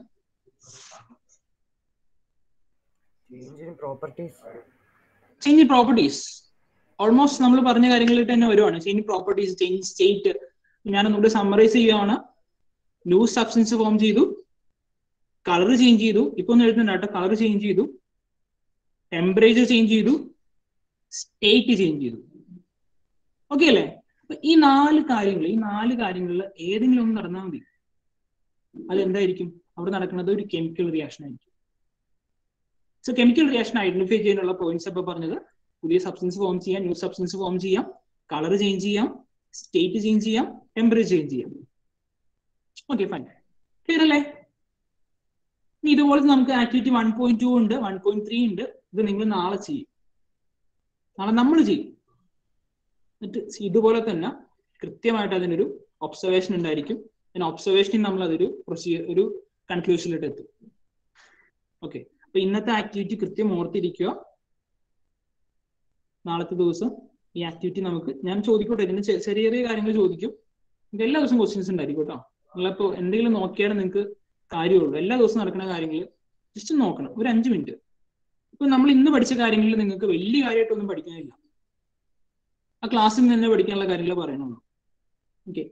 Change in properties. Change properties almost നമ്മൾ പറഞ്ഞ കാര്യങ്ങളിൽ തന്നെ വരുവാണ്. ചേഞ്ച് പ്രോപ്പർട്ടീസ് ചേഞ്ച് സ്റ്റേറ്റ് ഞാനൊന്നുകൂടി സമ്മറൈസ് ചെയ്യുവാണ്. ന്യൂ സബ്സ്റ്റൻസ് ഫോം ചെയ്തു. കളർ ചേഞ്ച് ചെയ്തു. ഇപ്പൊ ഒന്ന് എഴുതുന്നുണ്ട് കേട്ടോ. കളർ ചേഞ്ച് ചെയ്തു. ടെമ്പറേച്ചർ ചേഞ്ച് ചെയ്തു. സ്റ്റേറ്റ് ചേഞ്ച് ചെയ്തു. ഓക്കെ അല്ലേ? അപ്പൊ ഈ നാല് കാര്യങ്ങൾ ഈ നാല് കാര്യങ്ങളിൽ ഏതെങ്കിലും ഒന്ന് നടന്നാൽ മതി. അതെന്തായിരിക്കും അവിടെ നടക്കുന്നത് ഒരു കെമിക്കൽ റിയാക്ഷൻ ആയിരിക്കും. സോ കെമിക്കൽ റിയാക്ഷൻ ഐഡന്റിഫൈ ചെയ്യാനുള്ള പോയിന്റ്സ് അപ്പൊ പറഞ്ഞത് പുതിയ സബ്സ്റ്റൻസ് ഫോം ചെയ്യാം ന്യൂ സബ്സ്റ്റൻസ് ഫോം ചെയ്യാം കളർ ചേഞ്ച് ചെയ്യാം സ്റ്റേറ്റ് ചേഞ്ച് ചെയ്യാം ടെമ്പറേച്ചർ ചേഞ്ച് ചെയ്യാം. ഓക്കെ ഫൈൻ ക്ലിയർ അല്ലേ? ഇതുപോലെ നമുക്ക് ആക്ടിവിറ്റി വൺ പോയിന്റ് ടു ഉണ്ട് വൺ പോയിന്റ് ത്രീ ഉണ്ട്. ഇത് നിങ്ങൾ നാളെ ചെയ്യും. നാളെ നമ്മൾ ചെയ്യും. എന്നിട്ട് ഇതുപോലെ തന്നെ കൃത്യമായിട്ട് അതിനൊരു ഒബ്സർവേഷൻ ഉണ്ടായിരിക്കും. ഒബ്സർവേഷനിൽ നമ്മൾ അതൊരു പ്രൊസീജിയർ ഒരു കൺക്ലൂഷനിലോട്ട് എത്തും. ഓക്കെ അപ്പൊ ഇന്നത്തെ ആക്ടിവിറ്റി കൃത്യം ഓർത്തിരിക്കുക. നാളത്തെ ദിവസം ഈ ആക്ടിവിറ്റി നമുക്ക് ഞാൻ ചോദിക്കോട്ടെ ഇതിന് ചെറിയ ചെറിയ കാര്യങ്ങൾ ചോദിക്കും. എല്ലാ ദിവസവും ക്വസ്റ്റ്യൻസ് ഉണ്ടായിരിക്കും കേട്ടോ. നിങ്ങളിപ്പോ എന്തെങ്കിലും നോക്കിയാലും നിങ്ങൾക്ക് കാര്യമുള്ളൂ. എല്ലാ ദിവസവും നടക്കുന്ന കാര്യങ്ങൾ ജസ്റ്റ് നോക്കണം. ഒരു അഞ്ച് മിനിറ്റ് ഇപ്പൊ നമ്മൾ ഇന്ന് പഠിച്ച കാര്യങ്ങളിൽ നിങ്ങൾക്ക് വലിയ കാര്യമായിട്ടൊന്നും പഠിക്കാനില്ല. ആ ക്ലാസ്സിൽ നിന്ന് പഠിക്കാനുള്ള കാര്യങ്ങൾ പറയണുള്ളൂ ഓക്കെ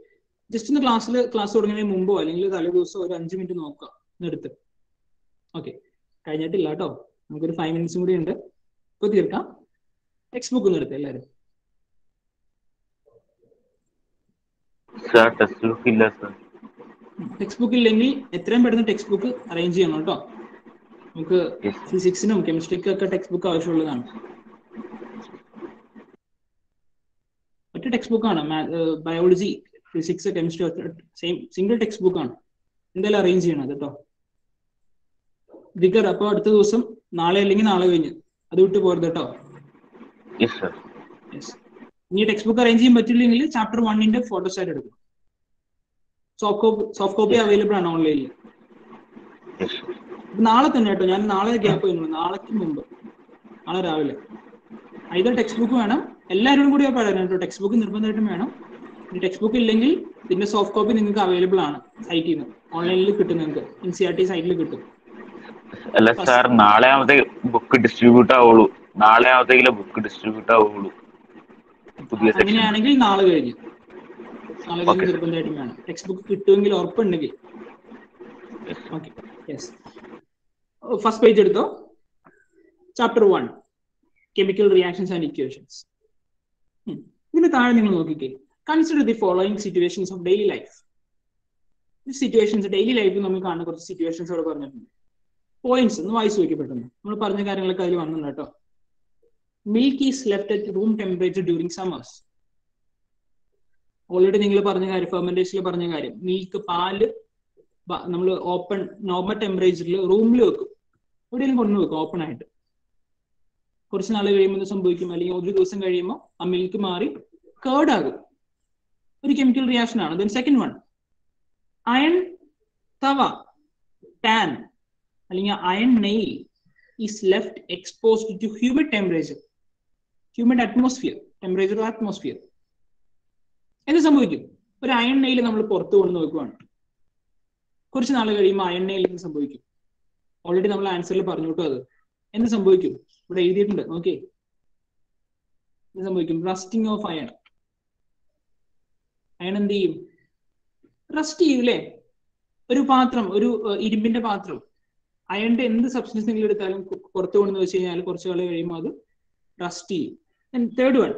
ജസ്റ്റ് ഒന്ന് ക്ലാസ്സിൽ ക്ലാസ് തുടങ്ങുന്നതിന് മുമ്പോ അല്ലെങ്കിൽ തലേ ദിവസം ഒരു അഞ്ച് മിനിറ്റ് നോക്കുക. എടുത്ത്. ഓക്കെ കഴിഞ്ഞിട്ടില്ല കേട്ടോ. നമുക്കൊരു ഫൈവ് മിനിറ്റ്സും കൂടി ഉണ്ട്. ഇപ്പൊ തീർക്കാം. ടെക്സ്റ്റ് ബുക്ക് ഒന്ന് എടുത്ത് എല്ലാവരും ടെക്സ്റ്റ് ബുക്ക് ഇല്ലെങ്കിൽ എത്രയും പെട്ടെന്ന് ടെക്സ്റ്റ് ബുക്ക് അറേഞ്ച് ചെയ്യണം കേട്ടോ. നമുക്ക് ഫിസിക്സിനും കെമിസ്ട്രിക്കും ഒക്കെ ടെക്സ്റ്റ് ബുക്ക് ആവശ്യമുള്ളതാണ്. ഒറ്റ ടെക്സ്റ്റ് ബുക്കാണ് biology physics chemistry same single text ബുക്കാണ് എന്തായാലും അറേഞ്ച് ചെയ്യണം കേട്ടോ ദിഗർ അപ്പൊ അടുത്ത ദിവസം നാളെ അല്ലെങ്കിൽ നാളെ കഴിഞ്ഞ്. അത് വിട്ടു പോരുത് കേട്ടോ ഇനി ടെക്സ്റ്റ് ബുക്ക് അറേഞ്ച് ചെയ്യാൻ പറ്റില്ലെങ്കിൽ ചാപ്റ്റർ വണ്ണിന്റെ ഫോട്ടോസ്റ്റാറ്റ് എടുക്കും soft copy soft copy available ആണ് ഓൺലൈനിൽ നാളെ തന്നെ കേട്ടോ ഞാൻ നാളെ ഗ്യാപ്പ് ചെയ്യുന്നു നാളേക്ക് മുമ്പ്. നാളെ രാവിലെ. ഐതർ ടെക്സ്റ്റ് ബുക്ക് വേണം എല്ലാവരും കൂടി പറയാം കേട്ടോ ടെക്സ്റ്റ് ബുക്ക് നിർബന്ധമായിട്ടും വേണം. ടെക്സ്റ്റ് ബുക്ക് ഇല്ലെങ്കിൽ ഇതിന്റെ സോഫ്റ്റ് കോപ്പി നിങ്ങൾക്ക് അവൈലബിൾ ആണ് സൈറ്റിൽ നിന്ന് ഓൺലൈനിൽ കിട്ടും നിങ്ങൾക്ക്. എൻ സി ആർ ടി സൈറ്റിൽ കിട്ടും. അല്ല സാർ നാളെ ആവത്തെ ബുക്ക് ഡിസ്ട്രിബ്യൂട്ട് ആവുള്ളൂ. നാളെ ആവത്തെ ബുക്ക് ഡിസ്ട്രിബ്യൂട്ട് ആവുള്ളൂ. പുതിയ അങ്ങനെയാണെങ്കിൽ നാളെ കഴിഞ്ഞ്. നാളെ കഴിഞ്ഞ് നിർബന്ധമായിട്ടും വേണം. ടെക്സ്റ്റ് ബുക്ക് കിട്ടുമെങ്കിൽ ഉറപ്പുണ്ടെങ്കിൽ. ഓക്കെ യെസ് ഫസ്റ്റ് പേജ് എടുത്തോ? Chapter one chemical reactions and equations ഇതിന് താഴെ നിങ്ങൾ നോക്കിക്കേ. Consider the following situations of daily life situations daily ലൈഫിൽ നമ്മൾ കാണുന്ന കുറച്ച് സിറ്റുവേഷൻസ് ഇവിടെ പറഞ്ഞിട്ടുണ്ട്. പോയിന്റ്സ് ഒന്ന് വായിച്ചു നോക്കി പെട്ടെന്ന്. നമ്മൾ പറഞ്ഞ കാര്യങ്ങളൊക്കെ അതിൽ വന്നിട്ടുണ്ട് കേട്ടോ. Milk is left at room temperature during summers already നിങ്ങൾ പറഞ്ഞ കാര്യം ഫെർമെന്റേഷനിൽ പറഞ്ഞ കാര്യം. മിൽക്ക് പാൽ നമ്മൾ ഓപ്പൺ നോർമൽ ടെമ്പറേച്ചറിൽ റൂമിൽ വെക്കും. എവിടെയെങ്കിലും കൊണ്ടു വെക്കും ഓപ്പൺ ആയിട്ട്. കുറച്ച് നാൾ കഴിയുമ്പോൾ എന്ത് സംഭവിക്കും? അല്ലെങ്കിൽ ഒരു ദിവസം കഴിയുമ്പോൾ ആ മിൽക്ക് മാറി കേർഡ് ആകും ഒരു കെമിക്കൽ റിയാക്ഷൻ ആണ്. Then second one iron tawa tan അല്ലെങ്കിൽ iron nail is left exposed to humid temperature humid atmosphere temperature atmosphere എന്ത് സംഭവിക്കും? ഒരു അയൺ നെയിൽ നമ്മൾ പുറത്ത് കൊണ്ട് നോക്കുവാണ് കുറച്ച് നാൾ കഴിയുമ്പോൾ അയൺ നെയിൽ എന്ത് സംഭവിക്കും? ഓൾറെഡി നമ്മൾ ആൻസറിൽ പറഞ്ഞു കേട്ടോ അത്? എന്ത് സംഭവിക്കും? ഇവിടെ എഴുതിയിട്ടുണ്ട്. ഓക്കെ സംഭവിക്കും? റസ്റ്റിംഗ് ഓഫ് അയൺ അയൺ എന്ത് ചെയ്യും? റസ്റ്റ് ചെയ്യും അല്ലേ? ഒരു പാത്രം ഒരു ഇരുമ്പിന്റെ പാത്രം. അയണിന്റെ എന്ത് സബ്സ്റ്റൻസ് നിങ്ങൾ എടുത്താലും പുറത്തു കൊണ്ടെന്ന് വെച്ച് കഴിഞ്ഞാൽ കുറച്ച് കാലം കഴിയുമ്പോൾ അത് റസ്റ്റ് ചെയ്യും. Third one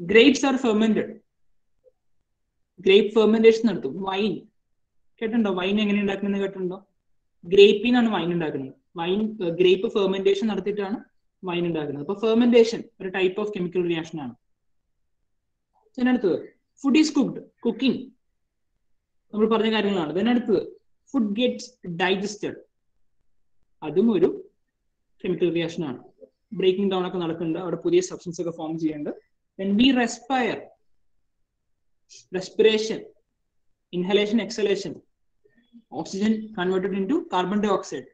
grapes are fermented grape fermentation നടത്തും. വൈൻ കേട്ടിട്ടുണ്ടോ? വൈൻ എങ്ങനെ ഉണ്ടാക്കുന്നത് കേട്ടിട്ടുണ്ടോ? ഗ്രേപ്പിൽ വൈൻ ഉണ്ടാക്കുന്നത്. വൈൻ ഗ്രേപ്പ് ഫെർമെന്റേഷൻ നടത്തിയിട്ടാണ് വൈൻ ഉണ്ടാക്കുന്നത്. അപ്പൊ ഫെർമെന്റേഷൻ ഒരു ടൈപ്പ് ഓഫ് കെമിക്കൽ റിയാക്ഷൻ ആണ്. അടുത്തത് ഫുഡ് ഈസ് കുക്ഡ് കുക്കിംഗ് നമ്മൾ പറഞ്ഞ കാര്യങ്ങളാണ്. അതിനടുത്തത് ഫുഡ് ഗെറ്റ്സ് ഡൈജസ്റ്റഡ് അതും ഒരു കെമിക്കൽ റിയാക്ഷൻ ആണ്. ബ്രേക്കിംഗ് ഡൗൺ ഒക്കെ നടക്കുന്നുണ്ട്. അവിടെ പുതിയ സബ്സ്റ്റൻസ് ഒക്കെ ഫോം ചെയ്യുന്നുണ്ട്. We respire respiration inhalation exhalation oxygen converted into carbon dioxide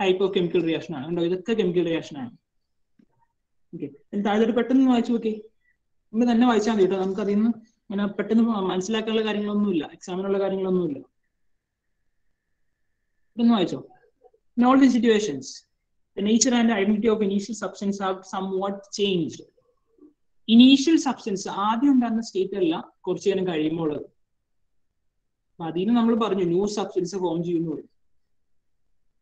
type of chemical reaction ആണ്. കണ്ടോ? ഇതൊക്കെ കെമിക്കൽ റിയാക്ഷൻ ആണ്. ഓക്കെ താഴെ പെട്ടെന്ന് വായിച്ചു നോക്കി നമ്മൾ തന്നെ വായിച്ചാൽ മതി കേട്ടോ. നമുക്ക് അതിൽ നിന്ന് ഇങ്ങനെ പെട്ടെന്ന് മനസ്സിലാക്കാനുള്ള കാര്യങ്ങളൊന്നുമില്ല. എക്സാമിനുള്ള കാര്യങ്ങളൊന്നുമില്ല. ഇതൊന്ന് വായിച്ചോ. In all these situations, the nature and identity of initial substance have somewhat changed. Initial substance ആദ്യം ഉണ്ടായിരുന്ന സ്റ്റേറ്റ് അല്ല കുറച്ചു നേരം കഴിയുമ്പോൾ അപ്പൊ അതിന് നമ്മൾ പറഞ്ഞു ന്യൂ സബ്സ്റ്റൻസ് ഫോം ചെയ്യുന്നു.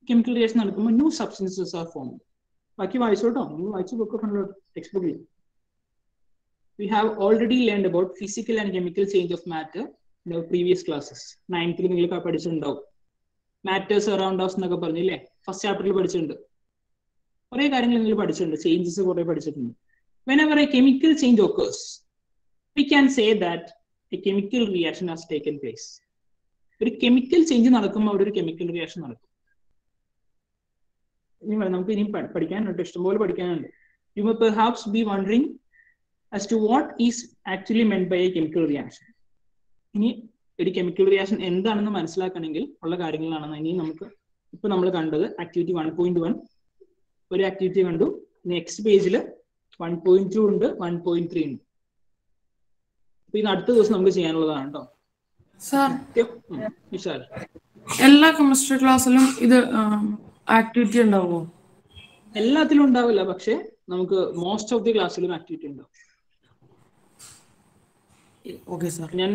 കെമിക്കൽ റിയാക്ഷൻ നടക്കുമ്പോൾ ന്യൂ സബ്സ്റ്റൻസസ് ആർ ഫോം ബാക്കി വായിച്ചോട്ടോ നിങ്ങൾ വായിച്ചു ബുക്ക് ടെക്സ്റ്റ് ബുക്കിൽ we have already learn about physical and chemical change of matter previous classes നയൻത്തിൽ നിങ്ങൾ പഠിച്ചിട്ടുണ്ടാവും. മാറ്റേഴ്സ് അറൌണ്ട് ഹൗസ് എന്നൊക്കെ പറഞ്ഞില്ലേ ഫസ്റ്റ് ചാപ്റ്ററിൽ പഠിച്ചിട്ടുണ്ട്. കുറെ കാര്യങ്ങൾ നിങ്ങൾ പഠിച്ചിട്ടുണ്ട്. ചേഞ്ചസ് കുറെ പഠിച്ചിട്ടുണ്ട്. Whenever a chemical change occurs we can say that a chemical reaction has taken place ഒരു കെമിക്കൽ ചേഞ്ച് നടക്കുമ്പോൾ അവിടെ ഒരു കെമിക്കൽ റിയാക്ഷൻ നടക്കും. ഇനി നമുക്ക് ഇനി പഠിക്കാനുണ്ട്. ഇഷ്ടംപോലെ പഠിക്കാനുണ്ട്. You may perhaps be wondering as to what is actually meant by a chemical reaction ഇനി ഒരു കെമിക്കൽ റിയാക്ഷൻ എന്താണെന്ന് മനസ്സിലാക്കണമെങ്കിൽ ഉള്ള കാര്യങ്ങളാണെന്ന് ഇനി നമുക്ക് ഇപ്പൊ നമ്മൾ കണ്ടത് ആക്ടിവിറ്റി വൺ പോയിന്റ് വൺ ഒരു ആക്ടിവിറ്റി കണ്ടു. നെക്സ്റ്റ് പേജിൽ വൺ പോയിന്റ് ടു ഉണ്ട് വൺ പോയിന്റ് ത്രീ ഉണ്ട്. അപ്പൊ ഇന്ന് അടുത്ത ദിവസം നമുക്ക് ചെയ്യാനുള്ളതാണ് കേട്ടോ. വിശാൽ എല്ലാ കെമിസ്ട്രി ക്ലാസ്സിലും ഇത് ആക്ടിവിറ്റി ഉണ്ടാവുമോ? എല്ലാത്തിലും ഉണ്ടാവില്ല പക്ഷെ നമുക്ക് മോസ്റ്റ് ഓഫ് ദി ക്ലാസ്സിലും ആക്ടിവിറ്റി ഉണ്ടാവും ഓക്കെ സാർ ഞാൻ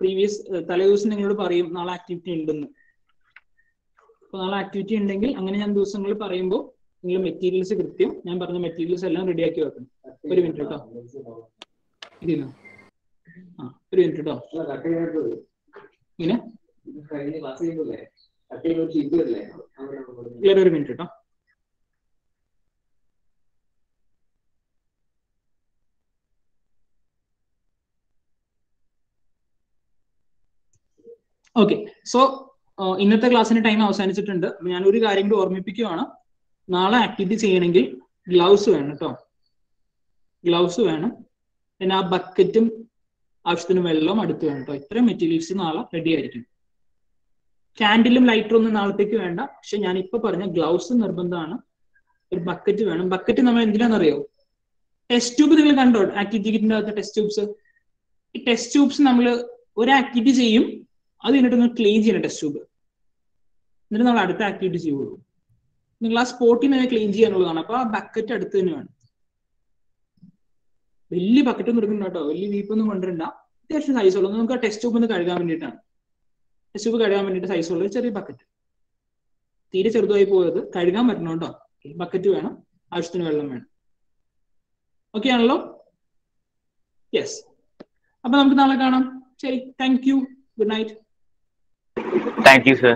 പ്രീവിയസ് തലേ ദിവസം നിങ്ങളോട് പറയും നാളെ ആക്ടിവിറ്റി ഉണ്ടെന്ന്. അപ്പൊ നാളെ ആക്ടിവിറ്റി ഉണ്ടെങ്കിൽ അങ്ങനെ ഞാൻ ദിവസങ്ങളിൽ പറയുമ്പോൾ നിങ്ങൾ മെറ്റീരിയൽസ് കൃത്യം ഞാൻ പറഞ്ഞ മെറ്റീരിയൽസ് എല്ലാം റെഡി ആക്കി വെക്കണം. ഒരു മിനിറ്റ് കേട്ടോ ഇതില്ല ആ ഒരു മിനിറ്റ് കേട്ടോ ഇങ്ങനെ? ഒരു മിനിറ്റ് കേട്ടോ. ഓക്കെ സോ ഇന്നത്തെ ക്ലാസ്സിന്റെ ടൈം അവസാനിച്ചിട്ടുണ്ട്. ഞാൻ ഒരു കാര്യം കൂടി ഓർമ്മിപ്പിക്കുകയാണ് നാളെ ആക്ടിവിറ്റി ചെയ്യണമെങ്കിൽ ഗ്ലൗസ് വേണം കേട്ടോ. ഗ്ലൗസ് വേണം. പിന്നെ ആ ബക്കറ്റും ആവശ്യത്തിന് വെള്ളവും അടുത്ത് വേണം കേട്ടോ. ഇത്രയും മെറ്റീരിയൽസ് നാളെ റെഡി ആയിരിക്കും ക്യാൻഡിലും ലൈറ്ററും ഒന്നും നാളത്തേക്ക് വേണ്ട. പക്ഷെ ഞാൻ ഇപ്പൊ പറഞ്ഞ ഗ്ലൗസ് നിർബന്ധമാണ്. ഒരു ബക്കറ്റ് വേണം. ബക്കറ്റ് നമ്മൾ എന്തിനാണെന്നറിയോ? ടെസ്റ്റ് ട്യൂബ് നിങ്ങൾ കണ്ടോ? ആക്ടിവിറ്റി കിറ്റിന്റെ അകത്ത് ടെസ്റ്റ് ട്യൂബ്സ് ഈ ടെസ്റ്റ് ട്യൂബ്സ് നമ്മൾ ഒരു ആക്ടിവിറ്റി ചെയ്യും. അത് കഴിഞ്ഞിട്ട് ഒന്ന് ക്ലീൻ ചെയ്യണം ടെസ്റ്റ് ട്യൂബ് എന്നിട്ട് നമ്മൾ അടുത്ത ആക്ടിവിറ്റി ചെയ്യുള്ളൂ. നിങ്ങൾ ആ സ്പോട്ടിൽ തന്നെ ക്ലീൻ ചെയ്യാനുള്ളതാണ്. അപ്പൊ ആ ബക്കറ്റ് അടുത്ത് തന്നെ വേണം. വലിയ ബക്കറ്റ് ഒന്നും എടുക്കണ്ട കേട്ടോ. വലിയ വീപ്പൊന്നും കൊണ്ടുവരണ്ട. അത്യാവശ്യം സൈസ് ഉള്ളത് നമുക്ക് ആ ടെസ്റ്റ് ട്യൂബ് ഒന്ന് കഴുകാൻ വേണ്ടിയിട്ടാണ്. ട്യൂബ് കഴുകാൻ വേണ്ടിയിട്ട് സൈസ് ഒരു ചെറിയ ബക്കറ്റ് തീരെ ചെറുതായി പോയത് കഴുകാൻ പറ്റണം കേട്ടോ ബക്കറ്റ് വേണം. ആവശ്യത്തിന് വെള്ളം വേണം. ഓക്കെ ആണല്ലോ? യെസ് അപ്പൊ നമുക്ക് നാളെ കാണാം. ശരി. Thank you good night thank you sir